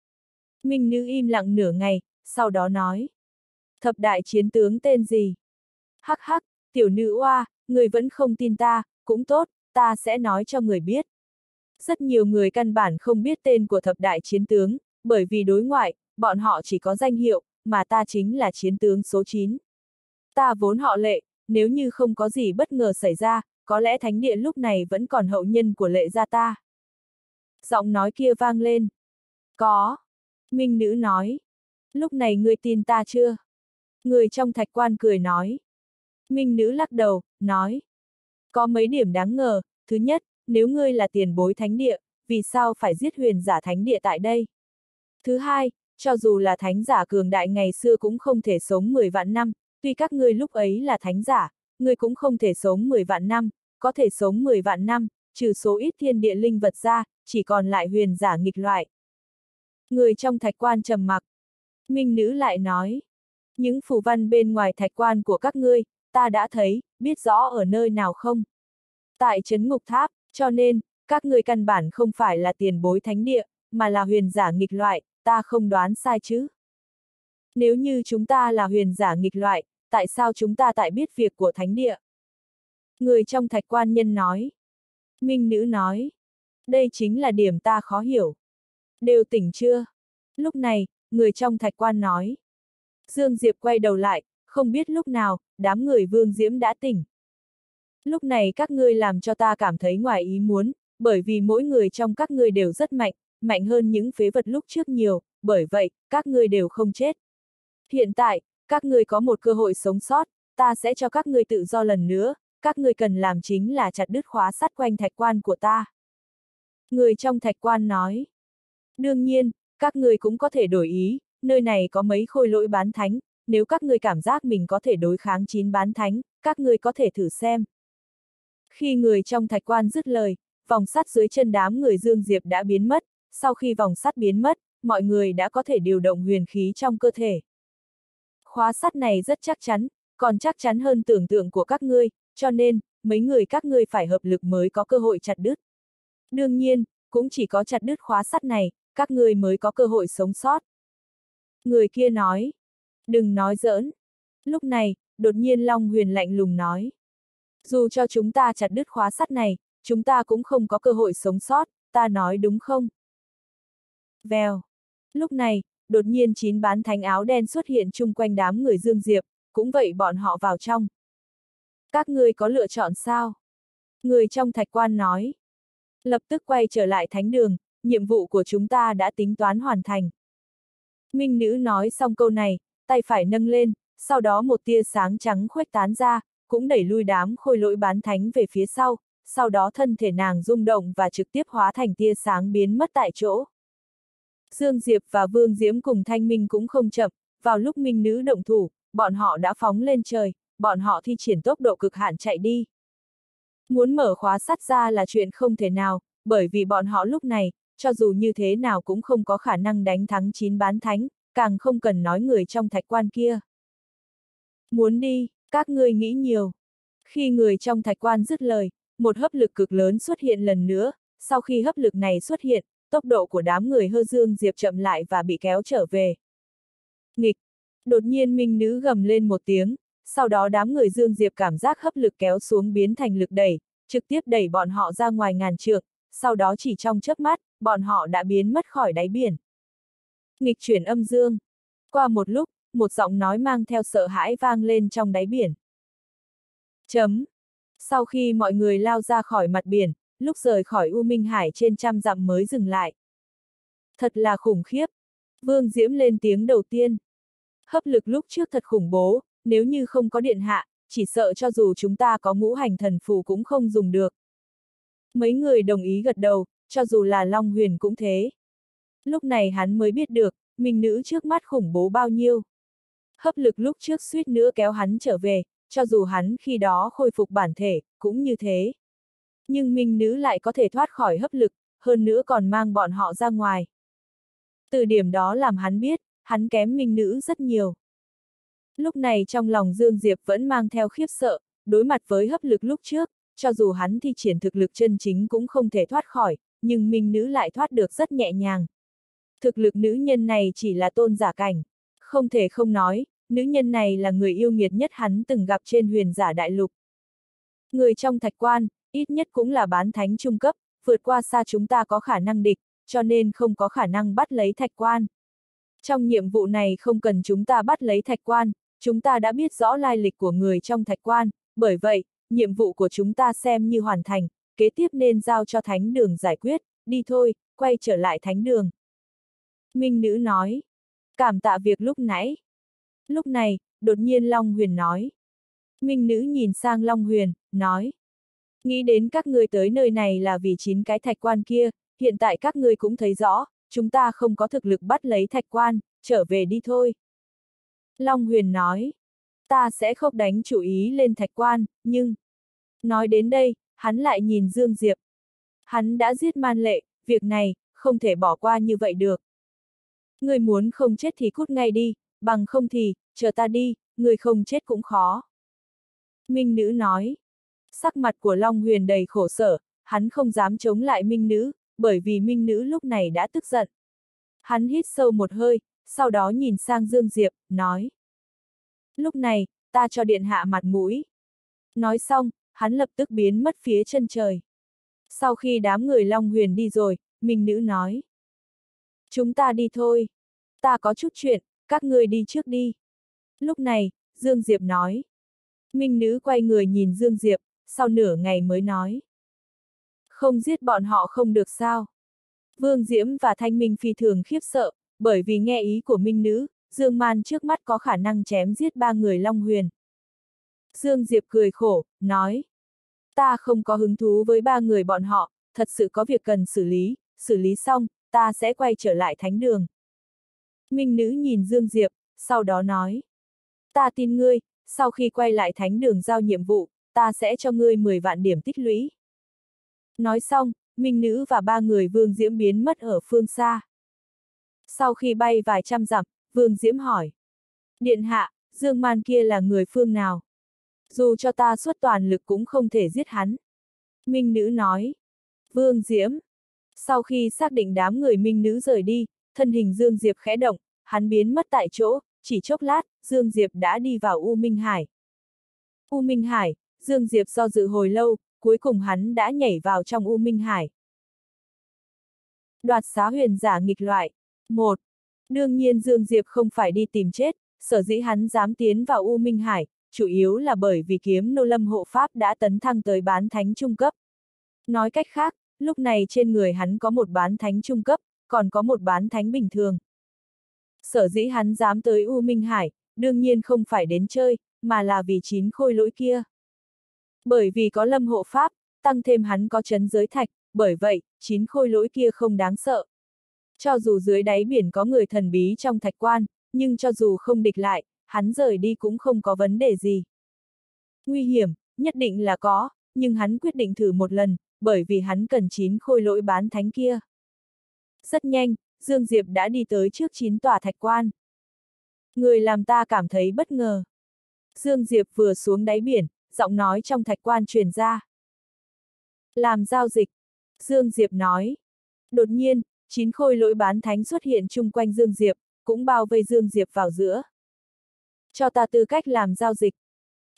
Speaker 1: Minh nữ im lặng nửa ngày, sau đó nói. Thập đại chiến tướng tên gì? Hắc hắc, tiểu nữ oa, người vẫn không tin ta, cũng tốt, ta sẽ nói cho người biết. Rất nhiều người căn bản không biết tên của thập đại chiến tướng, bởi vì đối ngoại, bọn họ chỉ có danh hiệu, mà ta chính là chiến tướng số 9. Ta vốn họ lệ, nếu như không có gì bất ngờ xảy ra, có lẽ thánh địa lúc này vẫn còn hậu nhân của lệ gia ta. Giọng nói kia vang lên. Có. Minh nữ nói. Lúc này ngươi tin ta chưa? Người trong thạch quan cười nói. Minh nữ lắc đầu, nói. Có mấy điểm đáng ngờ, thứ nhất, nếu ngươi là tiền bối thánh địa, vì sao phải giết huyền giả thánh địa tại đây? Thứ hai, cho dù là thánh giả cường đại ngày xưa cũng không thể sống 10 vạn năm, tuy các ngươi lúc ấy là thánh giả, ngươi cũng không thể sống 10 vạn năm, có thể sống 10 vạn năm, trừ số ít thiên địa linh vật ra, chỉ còn lại huyền giả nghịch loại. Người trong thạch quan trầm mặc. Minh nữ lại nói. Những phù văn bên ngoài thạch quan của các ngươi, ta đã thấy, biết rõ ở nơi nào không? Tại trấn ngục tháp, cho nên, các ngươi căn bản không phải là tiền bối thánh địa, mà là huyền giả nghịch loại, ta không đoán sai chứ. Nếu như chúng ta là huyền giả nghịch loại, tại sao chúng ta tại biết việc của thánh địa? Người trong thạch quan nhân nói. Minh nữ nói. Đây chính là điểm ta khó hiểu. Đều tỉnh chưa? Lúc này, người trong thạch quan nói. Dương Diệp quay đầu lại, không biết lúc nào, đám người vương diễm đã tỉnh. Lúc này các ngươi làm cho ta cảm thấy ngoài ý muốn, bởi vì mỗi người trong các ngươi đều rất mạnh, mạnh hơn những phế vật lúc trước nhiều, bởi vậy, các ngươi đều không chết. Hiện tại, các ngươi có một cơ hội sống sót, ta sẽ cho các ngươi tự do lần nữa, các ngươi cần làm chính là chặt đứt khóa sắt quanh thạch quan của ta. Người trong thạch quan nói. Đương nhiên, các ngươi cũng có thể đổi ý, nơi này có mấy khôi lỗi bán thánh, nếu các ngươi cảm giác mình có thể đối kháng chín bán thánh, các ngươi có thể thử xem. Khi người trong thạch quan dứt lời, vòng sắt dưới chân đám người Dương Diệp đã biến mất, sau khi vòng sắt biến mất, mọi người đã có thể điều động huyền khí trong cơ thể. Khóa sắt này rất chắc chắn, còn chắc chắn hơn tưởng tượng của các ngươi, cho nên, mấy người các ngươi phải hợp lực mới có cơ hội chặt đứt. Đương nhiên, cũng chỉ có chặt đứt khóa sắt này, các ngươi mới có cơ hội sống sót. Người kia nói, đừng nói giỡn. Lúc này, đột nhiên Long Huyền lạnh lùng nói. Dù cho chúng ta chặt đứt khóa sắt này, chúng ta cũng không có cơ hội sống sót, ta nói đúng không? Vèo. Lúc này, đột nhiên chín bán thánh áo đen xuất hiện chung quanh đám người Dương Diệp, cũng vậy bọn họ vào trong. Các ngươi có lựa chọn sao? Người trong thạch quan nói. Lập tức quay trở lại thánh đường, nhiệm vụ của chúng ta đã tính toán hoàn thành. Minh nữ nói xong câu này, tay phải nâng lên, sau đó một tia sáng trắng khuếch tán ra, cũng đẩy lui đám khôi lỗi bán thánh về phía sau, sau đó thân thể nàng rung động và trực tiếp hóa thành tia sáng biến mất tại chỗ. Dương Diệp và Vương Diễm cùng Thanh Minh cũng không chậm, vào lúc Minh Nữ động thủ, bọn họ đã phóng lên trời, bọn họ thi triển tốc độ cực hạn chạy đi. Muốn mở khóa sắt ra là chuyện không thể nào, bởi vì bọn họ lúc này, cho dù như thế nào cũng không có khả năng đánh thắng chín bán thánh, càng không cần nói người trong thạch quan kia. Muốn đi, các ngươi nghĩ nhiều. Khi người trong thạch quan dứt lời, một hấp lực cực lớn xuất hiện lần nữa, sau khi hấp lực này xuất hiện, tốc độ của đám người hơ dương diệp chậm lại và bị kéo trở về. Nghịch! Đột nhiên minh nữ gầm lên một tiếng, sau đó đám người dương diệp cảm giác hấp lực kéo xuống biến thành lực đẩy, trực tiếp đẩy bọn họ ra ngoài ngàn trượng, sau đó chỉ trong chớp mắt, bọn họ đã biến mất khỏi đáy biển. Nghịch chuyển âm dương. Qua một lúc, một giọng nói mang theo sợ hãi vang lên trong đáy biển. Chấm. Sau khi mọi người lao ra khỏi mặt biển, lúc rời khỏi U Minh Hải trên trăm dặm mới dừng lại. Thật là khủng khiếp. Vương Diễm lên tiếng đầu tiên. Hấp lực lúc trước thật khủng bố, nếu như không có điện hạ, chỉ sợ cho dù chúng ta có ngũ hành thần phù cũng không dùng được. Mấy người đồng ý gật đầu, cho dù là Long Huyền cũng thế. Lúc này hắn mới biết được, mình nữ trước mắt khủng bố bao nhiêu. Hấp lực lúc trước suýt nữa kéo hắn trở về, cho dù hắn khi đó khôi phục bản thể, cũng như thế. Nhưng minh nữ lại có thể thoát khỏi hấp lực, hơn nữa còn mang bọn họ ra ngoài. Từ điểm đó làm hắn biết, hắn kém minh nữ rất nhiều. Lúc này trong lòng Dương Diệp vẫn mang theo khiếp sợ, đối mặt với hấp lực lúc trước, cho dù hắn thi triển thực lực chân chính cũng không thể thoát khỏi, nhưng minh nữ lại thoát được rất nhẹ nhàng. Thực lực nữ nhân này chỉ là tôn giả cảnh. Không thể không nói, nữ nhân này là người yêu nghiệt nhất hắn từng gặp trên huyền giả đại lục. Người trong thạch quan, ít nhất cũng là bán thánh trung cấp, vượt qua xa chúng ta có khả năng địch, cho nên không có khả năng bắt lấy thạch quan. Trong nhiệm vụ này không cần chúng ta bắt lấy thạch quan, chúng ta đã biết rõ lai lịch của người trong thạch quan, bởi vậy, nhiệm vụ của chúng ta xem như hoàn thành, kế tiếp nên giao cho thánh đường giải quyết, đi thôi, quay trở lại thánh đường. Minh nữ nói, cảm tạ việc lúc nãy. Lúc này, đột nhiên Long Huyền nói. Minh nữ nhìn sang Long Huyền, nói. Nghĩ đến các ngươi tới nơi này là vì chín cái thạch quan kia, hiện tại các ngươi cũng thấy rõ, chúng ta không có thực lực bắt lấy thạch quan, trở về đi thôi. Long Huyền nói, ta sẽ không đánh chủ ý lên thạch quan, nhưng... Nói đến đây, hắn lại nhìn Dương Diệp. Hắn đã giết man lệ, việc này, không thể bỏ qua như vậy được. Người muốn không chết thì cút ngay đi, bằng không thì, chờ ta đi, người không chết cũng khó. Minh nữ nói. Sắc mặt của Long Huyền đầy khổ sở, hắn không dám chống lại Minh nữ, bởi vì Minh nữ lúc này đã tức giận. Hắn hít sâu một hơi, sau đó nhìn sang Dương Diệp, nói. Lúc này, ta cho điện hạ mặt mũi. Nói xong, hắn lập tức biến mất phía chân trời. Sau khi đám người Long Huyền đi rồi, Minh Nữ nói. Chúng ta đi thôi. Ta có chút chuyện, các người đi trước đi. Lúc này, Dương Diệp nói. Minh Nữ quay người nhìn Dương Diệp, sau nửa ngày mới nói. Không giết bọn họ không được sao. Vương Diễm và Thanh Minh phi thường khiếp sợ, bởi vì nghe ý của Minh Nữ, Dương Man trước mắt có khả năng chém giết ba người Long Huyền. Dương Diệp cười khổ, nói. Ta không có hứng thú với ba người bọn họ, thật sự có việc cần xử lý, xử lý xong, ta sẽ quay trở lại thánh đường. Minh Nữ nhìn Dương Diệp, sau đó nói. Ta tin ngươi, sau khi quay lại thánh đường giao nhiệm vụ, ta sẽ cho ngươi 10 vạn điểm tích lũy. Nói xong, Minh Nữ và ba người Vương Diễm biến mất ở phương xa. Sau khi bay vài trăm dặm, Vương Diễm hỏi. Điện hạ, Dương Man kia là người phương nào? Dù cho ta xuất toàn lực cũng không thể giết hắn. Minh Nữ nói. Vương Diễm. Sau khi xác định đám người Minh Nữ rời đi, thân hình Dương Diệp khẽ động, hắn biến mất tại chỗ, chỉ chốc lát, Dương Diệp đã đi vào U Minh Hải. U Minh Hải, Dương Diệp do dự hồi lâu, cuối cùng hắn đã nhảy vào trong U Minh Hải. Đoạt xá huyền giả nghịch loại. 1. Đương nhiên Dương Diệp không phải đi tìm chết, sở dĩ hắn dám tiến vào U Minh Hải, chủ yếu là bởi vì kiếm nô lâm hộ pháp đã tấn thăng tới bán thánh trung cấp. Nói cách khác, lúc này trên người hắn có một bán thánh trung cấp, còn có một bán thánh bình thường. Sở dĩ hắn dám tới U Minh Hải, đương nhiên không phải đến chơi, mà là vì chín khôi lỗi kia. Bởi vì có lâm hộ pháp, tăng thêm hắn có chấn giới thạch, bởi vậy, chín khôi lỗi kia không đáng sợ. Cho dù dưới đáy biển có người thần bí trong thạch quan, nhưng cho dù không địch lại, hắn rời đi cũng không có vấn đề gì. Nguy hiểm, nhất định là có, nhưng hắn quyết định thử một lần, bởi vì hắn cần chín khôi lỗi bán thánh kia. Rất nhanh, Dương Diệp đã đi tới trước chín tòa thạch quan. Người làm ta cảm thấy bất ngờ. Dương Diệp vừa xuống đáy biển, giọng nói trong thạch quan truyền ra. Làm giao dịch. Dương Diệp nói. Đột nhiên, chín khôi lỗi bán thánh xuất hiện chung quanh Dương Diệp, cũng bao vây Dương Diệp vào giữa. Cho ta tư cách làm giao dịch.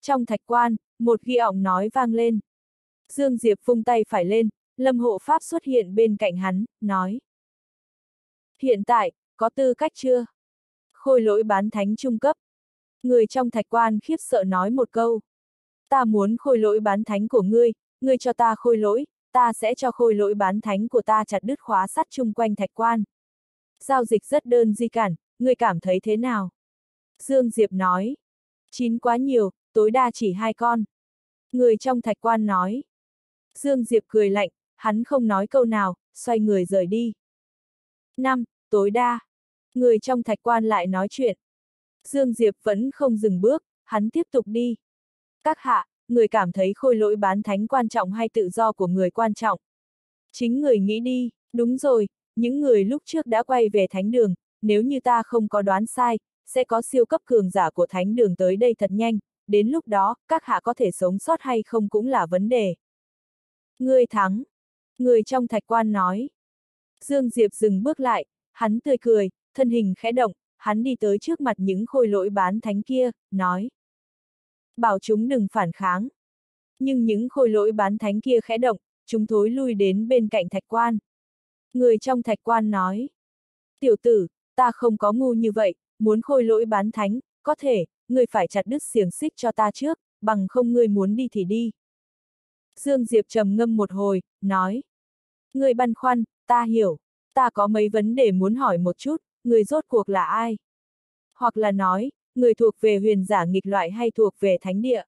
Speaker 1: Trong thạch quan, một ghi ỏng nói vang lên. Dương Diệp vung tay phải lên, Lâm Hộ Pháp xuất hiện bên cạnh hắn, nói. Hiện tại, có tư cách chưa? Khôi lỗi bán thánh trung cấp. Người trong thạch quan khiếp sợ nói một câu. Ta muốn khôi lỗi bán thánh của ngươi, ngươi cho ta khôi lỗi, ta sẽ cho khôi lỗi bán thánh của ta chặt đứt khóa sắt chung quanh thạch quan. Giao dịch rất đơn di cản, ngươi cảm thấy thế nào? Dương Diệp nói. Chín quá nhiều, tối đa chỉ hai con. Người trong thạch quan nói. Dương Diệp cười lạnh, hắn không nói câu nào, xoay người rời đi. Năm, tối đa. Người trong thạch quan lại nói chuyện. Dương Diệp vẫn không dừng bước, hắn tiếp tục đi. Các hạ, người cảm thấy khôi lỗi bán thánh quan trọng hay tự do của người quan trọng? Chính người nghĩ đi, đúng rồi, những người lúc trước đã quay về thánh đường, nếu như ta không có đoán sai, sẽ có siêu cấp cường giả của thánh đường tới đây thật nhanh, đến lúc đó, các hạ có thể sống sót hay không cũng là vấn đề. người thắng. Người trong thạch quan nói. Dương Diệp dừng bước lại, hắn tươi cười, thân hình khẽ động, hắn đi tới trước mặt những khôi lỗi bán thánh kia, nói. Bảo chúng đừng phản kháng. Nhưng những khôi lỗi bán thánh kia khẽ động, chúng thối lui đến bên cạnh thạch quan. Người trong thạch quan nói. Tiểu tử, ta không có ngu như vậy, muốn khôi lỗi bán thánh, có thể, ngươi phải chặt đứt xiềng xích cho ta trước, bằng không ngươi muốn đi thì đi. Dương Diệp trầm ngâm một hồi, nói. Ngươi băn khoăn, ta hiểu, ta có mấy vấn đề muốn hỏi một chút, người rốt cuộc là ai? Hoặc là nói, người thuộc về huyền giả nghịch loại hay thuộc về thánh địa?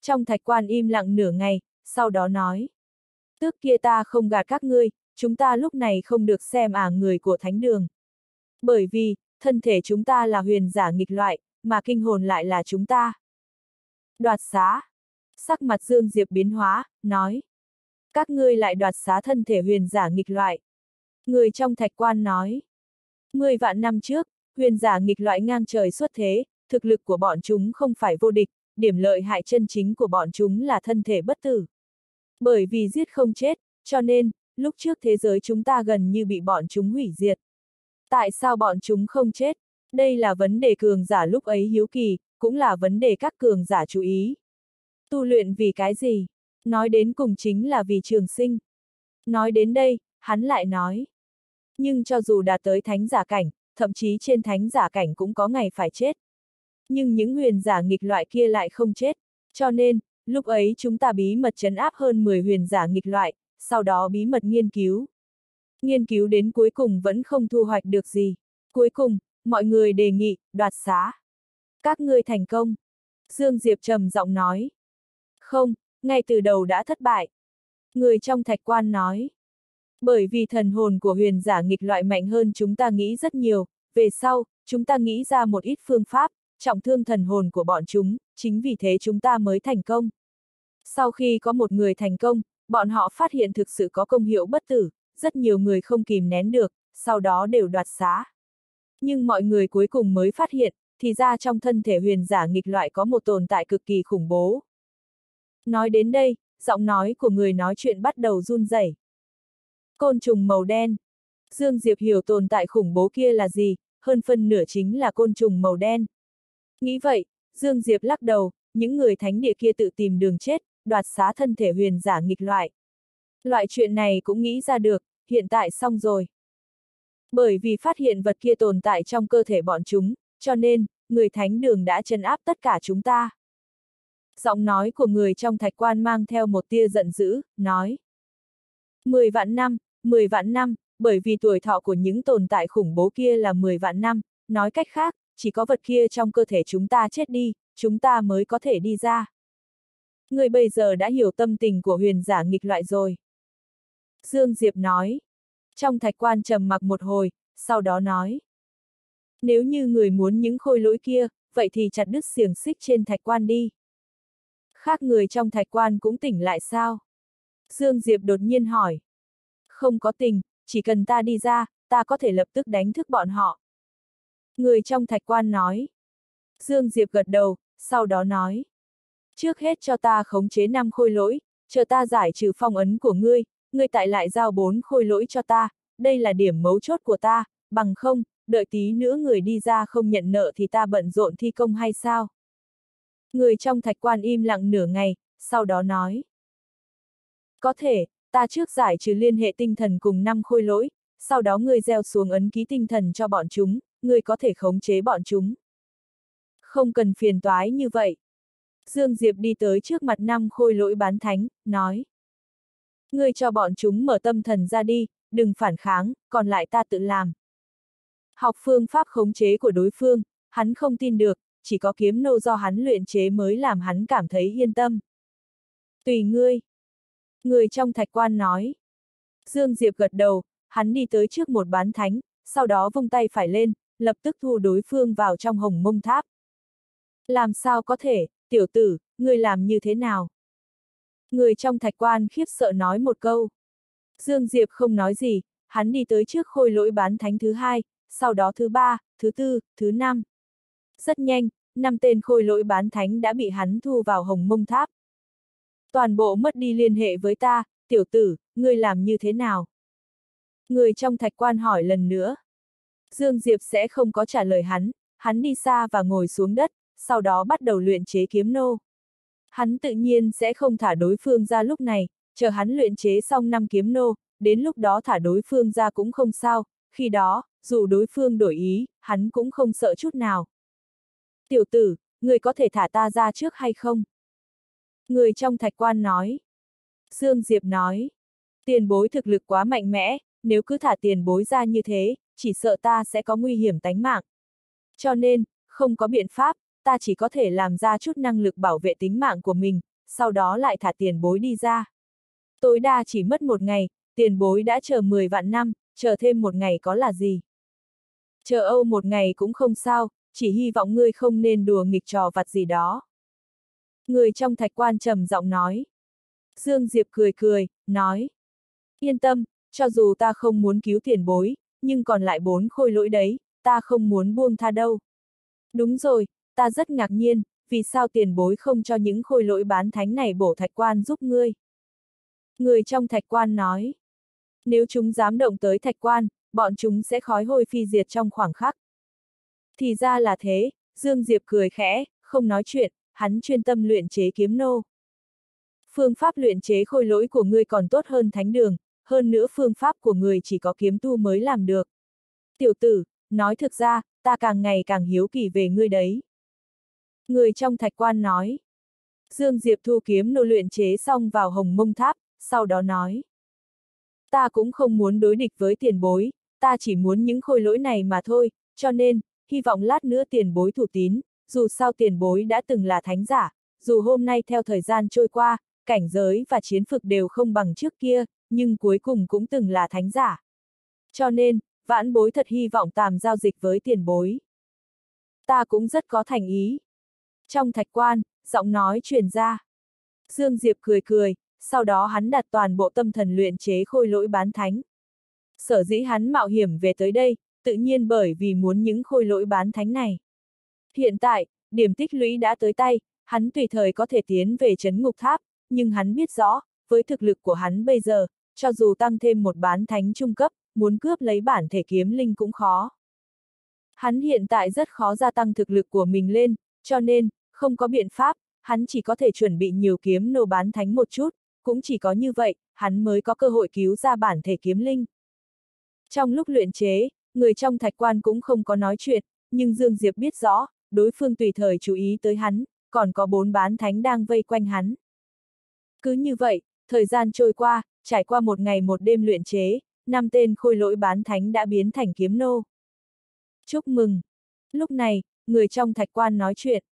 Speaker 1: Trong thạch quan im lặng nửa ngày, sau đó nói. Tước kia ta không gạt các ngươi, chúng ta lúc này không được xem à người của thánh đường. Bởi vì, thân thể chúng ta là huyền giả nghịch loại, mà kinh hồn lại là chúng ta. Đoạt xá. Sắc mặt Dương Diệp biến hóa, nói. Các ngươi lại đoạt xá thân thể huyền giả nghịch loại. Người trong thạch quan nói. Mười vạn năm trước, huyền giả nghịch loại ngang trời xuất thế, thực lực của bọn chúng không phải vô địch, điểm lợi hại chân chính của bọn chúng là thân thể bất tử. Bởi vì giết không chết, cho nên, lúc trước thế giới chúng ta gần như bị bọn chúng hủy diệt. Tại sao bọn chúng không chết? Đây là vấn đề cường giả lúc ấy hiếu kỳ, cũng là vấn đề các cường giả chú ý. Tu luyện vì cái gì? Nói đến cùng chính là vì trường sinh. Nói đến đây, hắn lại nói. Nhưng cho dù đã tới thánh giả cảnh, thậm chí trên thánh giả cảnh cũng có ngày phải chết. Nhưng những huyền giả nghịch loại kia lại không chết. Cho nên, lúc ấy chúng ta bí mật chấn áp hơn 10 huyền giả nghịch loại, sau đó bí mật nghiên cứu. Nghiên cứu đến cuối cùng vẫn không thu hoạch được gì. Cuối cùng, mọi người đề nghị, đoạt xá. Các ngươi thành công. Dương Diệp trầm giọng nói. Không, ngay từ đầu đã thất bại. Người trong thạch quan nói. Bởi vì thần hồn của huyền giả nghịch loại mạnh hơn chúng ta nghĩ rất nhiều, về sau, chúng ta nghĩ ra một ít phương pháp, trọng thương thần hồn của bọn chúng, chính vì thế chúng ta mới thành công. Sau khi có một người thành công, bọn họ phát hiện thực sự có công hiệu bất tử, rất nhiều người không kìm nén được, sau đó đều đoạt xá. Nhưng mọi người cuối cùng mới phát hiện, thì ra trong thân thể huyền giả nghịch loại có một tồn tại cực kỳ khủng bố. Nói đến đây, giọng nói của người nói chuyện bắt đầu run rẩy. Côn trùng màu đen. Dương Diệp hiểu tồn tại khủng bố kia là gì, hơn phân nửa chính là côn trùng màu đen. Nghĩ vậy, Dương Diệp lắc đầu, những người thánh địa kia tự tìm đường chết, đoạt xá thân thể huyền giả nghịch loại. Loại chuyện này cũng nghĩ ra được, hiện tại xong rồi. Bởi vì phát hiện vật kia tồn tại trong cơ thể bọn chúng, cho nên, người thánh đường đã chân áp tất cả chúng ta. Giọng nói của người trong thạch quan mang theo một tia giận dữ, nói. Mười vạn năm, mười vạn năm, bởi vì tuổi thọ của những tồn tại khủng bố kia là mười vạn năm, nói cách khác, chỉ có vật kia trong cơ thể chúng ta chết đi, chúng ta mới có thể đi ra. Người bây giờ đã hiểu tâm tình của huyền giả nghịch loại rồi. Dương Diệp nói. Trong thạch quan trầm mặc một hồi, sau đó nói. Nếu như người muốn những khôi lỗi kia, vậy thì chặt đứt xiềng xích trên thạch quan đi. Khác người trong thạch quan cũng tỉnh lại sao? Dương Diệp đột nhiên hỏi. Không có tình, chỉ cần ta đi ra, ta có thể lập tức đánh thức bọn họ. Người trong thạch quan nói. Dương Diệp gật đầu, sau đó nói. Trước hết cho ta khống chế năm khôi lỗi, chờ ta giải trừ phong ấn của ngươi, ngươi tại lại giao bốn khôi lỗi cho ta, đây là điểm mấu chốt của ta, bằng không, đợi tí nữa người đi ra không nhận nợ thì ta bận rộn thi công hay sao? Người trong thạch quan im lặng nửa ngày, sau đó nói. Có thể, ta trước giải trừ liên hệ tinh thần cùng năm khôi lỗi, sau đó ngươi gieo xuống ấn ký tinh thần cho bọn chúng, Ngươi có thể khống chế bọn chúng. Không cần phiền toái như vậy. Dương Diệp đi tới trước mặt năm khôi lỗi bán thánh, nói. Ngươi cho bọn chúng mở tâm thần ra đi, đừng phản kháng, còn lại ta tự làm. Học phương pháp khống chế của đối phương, hắn không tin được, chỉ có kiếm nô do hắn luyện chế mới làm hắn cảm thấy yên tâm. Tùy ngươi. Người trong thạch quan nói. Dương Diệp gật đầu, hắn đi tới trước một bán thánh, sau đó vung tay phải lên, lập tức thu đối phương vào trong hồng mông tháp. Làm sao có thể, tiểu tử, ngươi làm như thế nào? Người trong thạch quan khiếp sợ nói một câu. Dương Diệp không nói gì, hắn đi tới trước khôi lỗi bán thánh thứ hai, sau đó thứ ba, thứ tư, thứ năm. Rất nhanh, năm tên khôi lỗi bán thánh đã bị hắn thu vào hồng mông tháp. Toàn bộ mất đi liên hệ với ta, tiểu tử, ngươi làm như thế nào? Người trong thạch quan hỏi lần nữa. Dương Diệp sẽ không có trả lời hắn, hắn đi xa và ngồi xuống đất, sau đó bắt đầu luyện chế kiếm nô. Hắn tự nhiên sẽ không thả đối phương ra lúc này, chờ hắn luyện chế xong năm kiếm nô, đến lúc đó thả đối phương ra cũng không sao, khi đó, dù đối phương đổi ý, hắn cũng không sợ chút nào. Tiểu tử, người có thể thả ta ra trước hay không? Người trong thạch quan nói. Dương Diệp nói. Tiền bối thực lực quá mạnh mẽ, nếu cứ thả tiền bối ra như thế, chỉ sợ ta sẽ có nguy hiểm tánh mạng. Cho nên, không có biện pháp, ta chỉ có thể làm ra chút năng lực bảo vệ tính mạng của mình, sau đó lại thả tiền bối đi ra. Tối đa chỉ mất một ngày, tiền bối đã chờ 10 vạn năm, chờ thêm một ngày có là gì. Chờ âu một ngày cũng không sao, chỉ hy vọng ngươi không nên đùa nghịch trò vặt gì đó. Người trong thạch quan trầm giọng nói. Dương Diệp cười cười, nói. Yên tâm, cho dù ta không muốn cứu tiền bối, nhưng còn lại bốn khôi lỗi đấy, ta không muốn buông tha đâu. Đúng rồi, ta rất ngạc nhiên, vì sao tiền bối không cho những khôi lỗi bán thánh này bổ thạch quan giúp ngươi. Người trong thạch quan nói. Nếu chúng dám động tới thạch quan, bọn chúng sẽ khói hôi phi diệt trong khoảng khắc. Thì ra là thế, Dương Diệp cười khẽ, không nói chuyện, hắn chuyên tâm luyện chế kiếm nô. Phương pháp luyện chế khôi lỗi của ngươi còn tốt hơn thánh đường, hơn nữa phương pháp của người chỉ có kiếm tu mới làm được. Tiểu tử, nói thực ra, ta càng ngày càng hiếu kỳ về ngươi đấy. Người trong thạch quan nói. Dương Diệp thu kiếm nô luyện chế xong vào hồng mông tháp, sau đó nói. Ta cũng không muốn đối địch với tiền bối, ta chỉ muốn những khôi lỗi này mà thôi, cho nên, hy vọng lát nữa tiền bối thủ tín, dù sao tiền bối đã từng là thánh giả, dù hôm nay theo thời gian trôi qua, cảnh giới và chiến phực đều không bằng trước kia, nhưng cuối cùng cũng từng là thánh giả. Cho nên, vãn bối thật hy vọng tàm giao dịch với tiền bối. Ta cũng rất có thành ý. Trong thạch quan, giọng nói truyền ra. Dương Diệp cười cười, sau đó hắn đặt toàn bộ tâm thần luyện chế khôi lỗi bán thánh. Sở dĩ hắn mạo hiểm về tới đây, tự nhiên bởi vì muốn những khôi lỗi bán thánh này. Hiện tại, điểm tích lũy đã tới tay, hắn tùy thời có thể tiến về chấn ngục tháp, nhưng hắn biết rõ, với thực lực của hắn bây giờ, cho dù tăng thêm một bán thánh trung cấp, muốn cướp lấy bản thể kiếm linh cũng khó. Hắn hiện tại rất khó gia tăng thực lực của mình lên, cho nên, không có biện pháp, hắn chỉ có thể chuẩn bị nhiều kiếm nô bán thánh một chút, cũng chỉ có như vậy, hắn mới có cơ hội cứu ra bản thể kiếm linh. Trong lúc luyện chế, người trong thạch quan cũng không có nói chuyện, nhưng Dương Diệp biết rõ, đối phương tùy thời chú ý tới hắn, còn có bốn bán thánh đang vây quanh hắn. Cứ như vậy, thời gian trôi qua, trải qua một ngày một đêm luyện chế, năm tên khôi lỗi bán thánh đã biến thành kiếm nô. Chúc mừng! Lúc này, người trong thạch quan nói chuyện.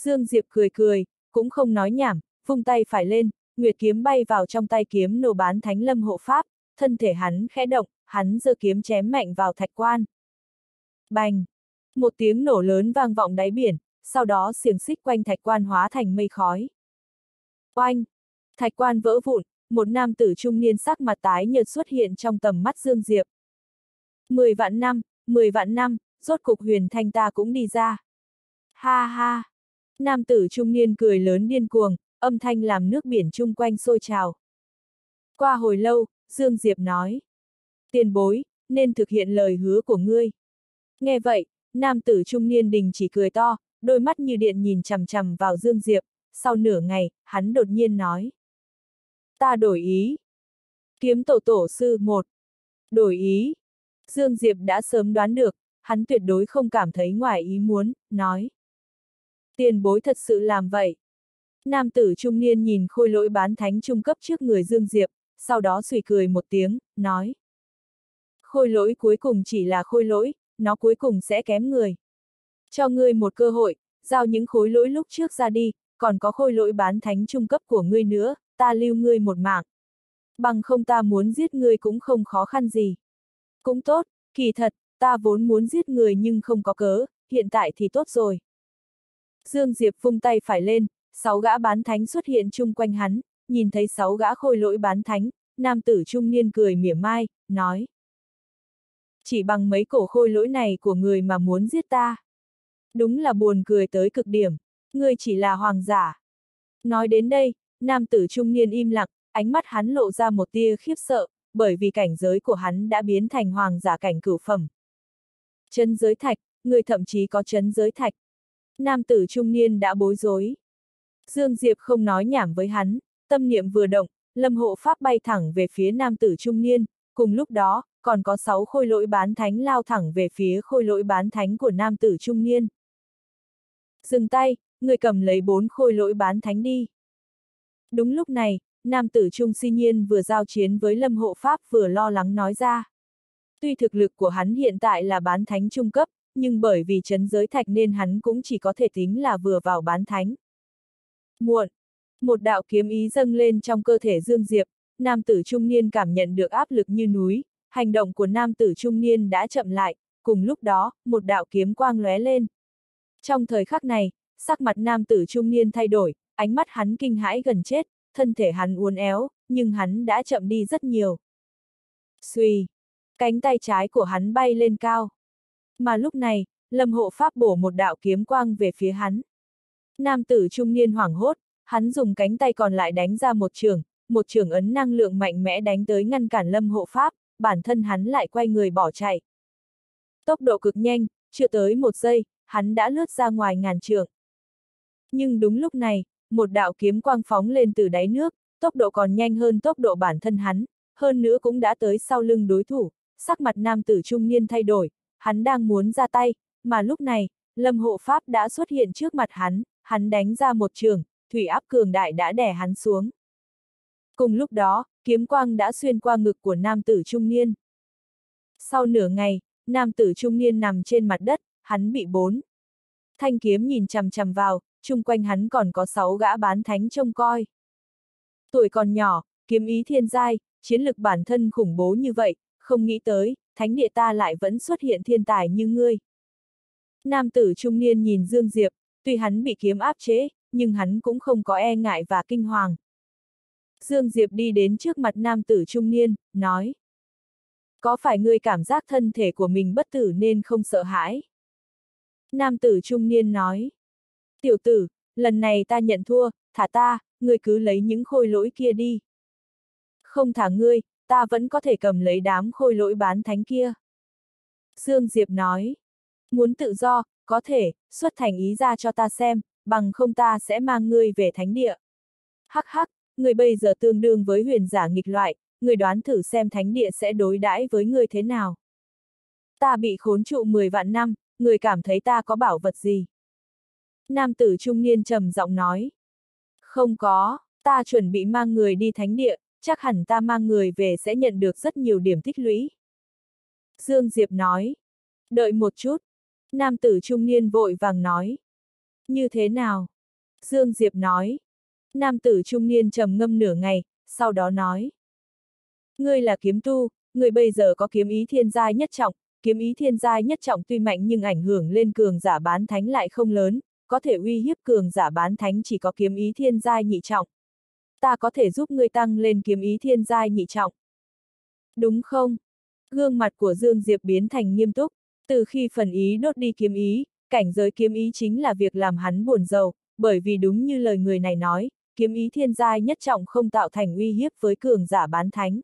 Speaker 1: Dương Diệp cười cười, cũng không nói nhảm, vung tay phải lên, nguyệt kiếm bay vào trong tay kiếm nô bán thánh lâm hộ pháp, thân thể hắn khẽ động, hắn giơ kiếm chém mạnh vào thạch quan. Bành! Một tiếng nổ lớn vang vọng đáy biển, sau đó xiềng xích quanh thạch quan hóa thành mây khói. Oanh! Thạch quan vỡ vụn, một nam tử trung niên sắc mặt tái nhợt xuất hiện trong tầm mắt Dương Diệp. Mười vạn năm, mười vạn năm, rốt cục huyền thanh ta cũng đi ra. Ha ha! Nam tử trung niên cười lớn điên cuồng, âm thanh làm nước biển chung quanh sôi trào. Qua hồi lâu, Dương Diệp nói. Tiền bối, nên thực hiện lời hứa của ngươi. Nghe vậy, nam tử trung niên đình chỉ cười to, đôi mắt như điện nhìn chằm chằm vào Dương Diệp, sau nửa ngày, hắn đột nhiên nói. Ta đổi ý. Kiếm tổ tổ sư một. Đổi ý. Dương Diệp đã sớm đoán được, hắn tuyệt đối không cảm thấy ngoài ý muốn, nói. Tiền bối thật sự làm vậy. Nam tử trung niên nhìn khôi lỗi bán thánh trung cấp trước người Dương Diệp, sau đó sủi cười một tiếng, nói. Khôi lỗi cuối cùng chỉ là khôi lỗi, nó cuối cùng sẽ kém người. Cho ngươi một cơ hội, giao những khối lỗi lúc trước ra đi, còn có khôi lỗi bán thánh trung cấp của ngươi nữa, ta lưu ngươi một mạng. Bằng không ta muốn giết ngươi cũng không khó khăn gì. Cũng tốt, kỳ thật, ta vốn muốn giết người nhưng không có cớ, hiện tại thì tốt rồi. Dương Diệp vung tay phải lên, sáu gã bán thánh xuất hiện chung quanh hắn, nhìn thấy sáu gã khôi lỗi bán thánh, nam tử trung niên cười mỉa mai, nói. Chỉ bằng mấy cổ khôi lỗi này của người mà muốn giết ta. Đúng là buồn cười tới cực điểm, ngươi chỉ là hoàng giả. Nói đến đây, nam tử trung niên im lặng, ánh mắt hắn lộ ra một tia khiếp sợ, bởi vì cảnh giới của hắn đã biến thành hoàng giả cảnh cửu phẩm. Chân giới thạch, người thậm chí có chân giới thạch. Nam tử trung niên đã bối rối. Dương Diệp không nói nhảm với hắn, tâm niệm vừa động, lâm hộ pháp bay thẳng về phía nam tử trung niên, cùng lúc đó, còn có sáu khôi lỗi bán thánh lao thẳng về phía khôi lỗi bán thánh của nam tử trung niên. Dừng tay, người cầm lấy bốn khôi lỗi bán thánh đi. Đúng lúc này, nam tử Trung Si Nhiên vừa giao chiến với Lâm Hộ Pháp vừa lo lắng nói ra. Tuy thực lực của hắn hiện tại là bán thánh trung cấp, nhưng bởi vì chấn giới thạch nên hắn cũng chỉ có thể tính là vừa vào bán thánh. Muộn. Một đạo kiếm ý dâng lên trong cơ thể Dương Diệp, nam tử trung niên cảm nhận được áp lực như núi, hành động của nam tử trung niên đã chậm lại, cùng lúc đó, một đạo kiếm quang lóe lên. Trong thời khắc này, sắc mặt nam tử trung niên thay đổi, ánh mắt hắn kinh hãi gần chết, thân thể hắn uốn éo, nhưng hắn đã chậm đi rất nhiều. Xuy! Cánh tay trái của hắn bay lên cao. Mà lúc này, Lâm Hộ Pháp bổ một đạo kiếm quang về phía hắn. Nam tử trung niên hoảng hốt, hắn dùng cánh tay còn lại đánh ra một trường, một trường ấn năng lượng mạnh mẽ đánh tới ngăn cản Lâm Hộ Pháp, bản thân hắn lại quay người bỏ chạy. Tốc độ cực nhanh, chưa tới một giây, hắn đã lướt ra ngoài ngàn trường. Nhưng đúng lúc này, một đạo kiếm quang phóng lên từ đáy nước, tốc độ còn nhanh hơn tốc độ bản thân hắn, hơn nữa cũng đã tới sau lưng đối thủ, sắc mặt nam tử trung niên thay đổi, hắn đang muốn ra tay, mà lúc này, Lâm Hộ Pháp đã xuất hiện trước mặt hắn, hắn đánh ra một trường, thủy áp cường đại đã đè hắn xuống. Cùng lúc đó, kiếm quang đã xuyên qua ngực của nam tử trung niên. Sau nửa ngày, nam tử trung niên nằm trên mặt đất, hắn bị bốn. Thanh kiếm nhìn chằm chằm vào, chung quanh hắn còn có sáu gã bán thánh trông coi. Tuổi còn nhỏ, kiếm ý thiên giai, chiến lực bản thân khủng bố như vậy, không nghĩ tới, thánh địa ta lại vẫn xuất hiện thiên tài như ngươi. Nam tử trung niên nhìn Dương Diệp, tuy hắn bị kiếm áp chế, nhưng hắn cũng không có e ngại và kinh hoàng. Dương Diệp đi đến trước mặt nam tử trung niên, nói. Có phải ngươi cảm giác thân thể của mình bất tử nên không sợ hãi? Nam tử trung niên nói. Tiểu tử, lần này ta nhận thua, thả ta, ngươi cứ lấy những khôi lỗi kia đi. Không thả ngươi, ta vẫn có thể cầm lấy đám khôi lỗi bán thánh kia. Dương Diệp nói. Muốn tự do, có thể, xuất thành ý ra cho ta xem, bằng không ta sẽ mang ngươi về thánh địa. Hắc hắc, người bây giờ tương đương với huyền giả nghịch loại, người đoán thử xem thánh địa sẽ đối đãi với người thế nào. Ta bị khốn trụ 10 vạn năm, người cảm thấy ta có bảo vật gì? Nam tử trung niên trầm giọng nói. Không có, ta chuẩn bị mang người đi thánh địa, chắc hẳn ta mang người về sẽ nhận được rất nhiều điểm tích lũy. Dương Diệp nói. Đợi một chút. Nam tử trung niên vội vàng nói. Như thế nào? Dương Diệp nói. Nam tử trung niên trầm ngâm nửa ngày, sau đó nói. Ngươi là kiếm tu, ngươi bây giờ có kiếm ý thiên giai nhất trọng, kiếm ý thiên giai nhất trọng tuy mạnh nhưng ảnh hưởng lên cường giả bán thánh lại không lớn, có thể uy hiếp cường giả bán thánh chỉ có kiếm ý thiên giai nhị trọng. Ta có thể giúp ngươi tăng lên kiếm ý thiên giai nhị trọng. Đúng không? Gương mặt của Dương Diệp biến thành nghiêm túc, từ khi phần ý đốt đi kiếm ý, cảnh giới kiếm ý chính là việc làm hắn buồn giàu, bởi vì đúng như lời người này nói, kiếm ý thiên giai nhất trọng không tạo thành uy hiếp với cường giả bán thánh.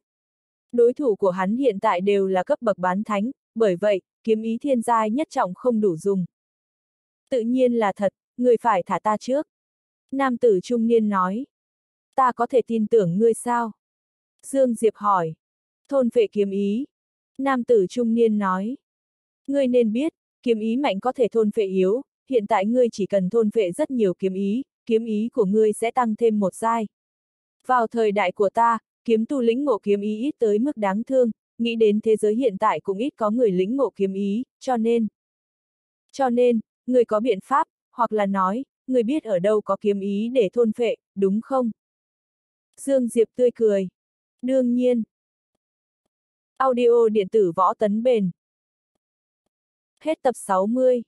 Speaker 1: Đối thủ của hắn hiện tại đều là cấp bậc bán thánh, bởi vậy, kiếm ý thiên giai nhất trọng không đủ dùng. Tự nhiên là thật, người phải thả ta trước. Nam tử trung niên nói. Ta có thể tin tưởng ngươi sao? Dương Diệp hỏi. Thôn vệ kiếm ý. Nam tử trung niên nói. Ngươi nên biết, kiếm ý mạnh có thể thôn vệ yếu, hiện tại ngươi chỉ cần thôn vệ rất nhiều kiếm ý, kiếm ý của ngươi sẽ tăng thêm một giai. Vào thời đại của ta, kiếm tu lĩnh ngộ kiếm ý ít tới mức đáng thương, nghĩ đến thế giới hiện tại cũng ít có người lĩnh ngộ kiếm ý, cho nên. Cho nên, người có biện pháp, hoặc là nói, người biết ở đâu có kiếm ý để thôn phệ, đúng không? Dương Diệp tươi cười. Đương nhiên. Audio điện tử võ tấn bền. Hết tập 60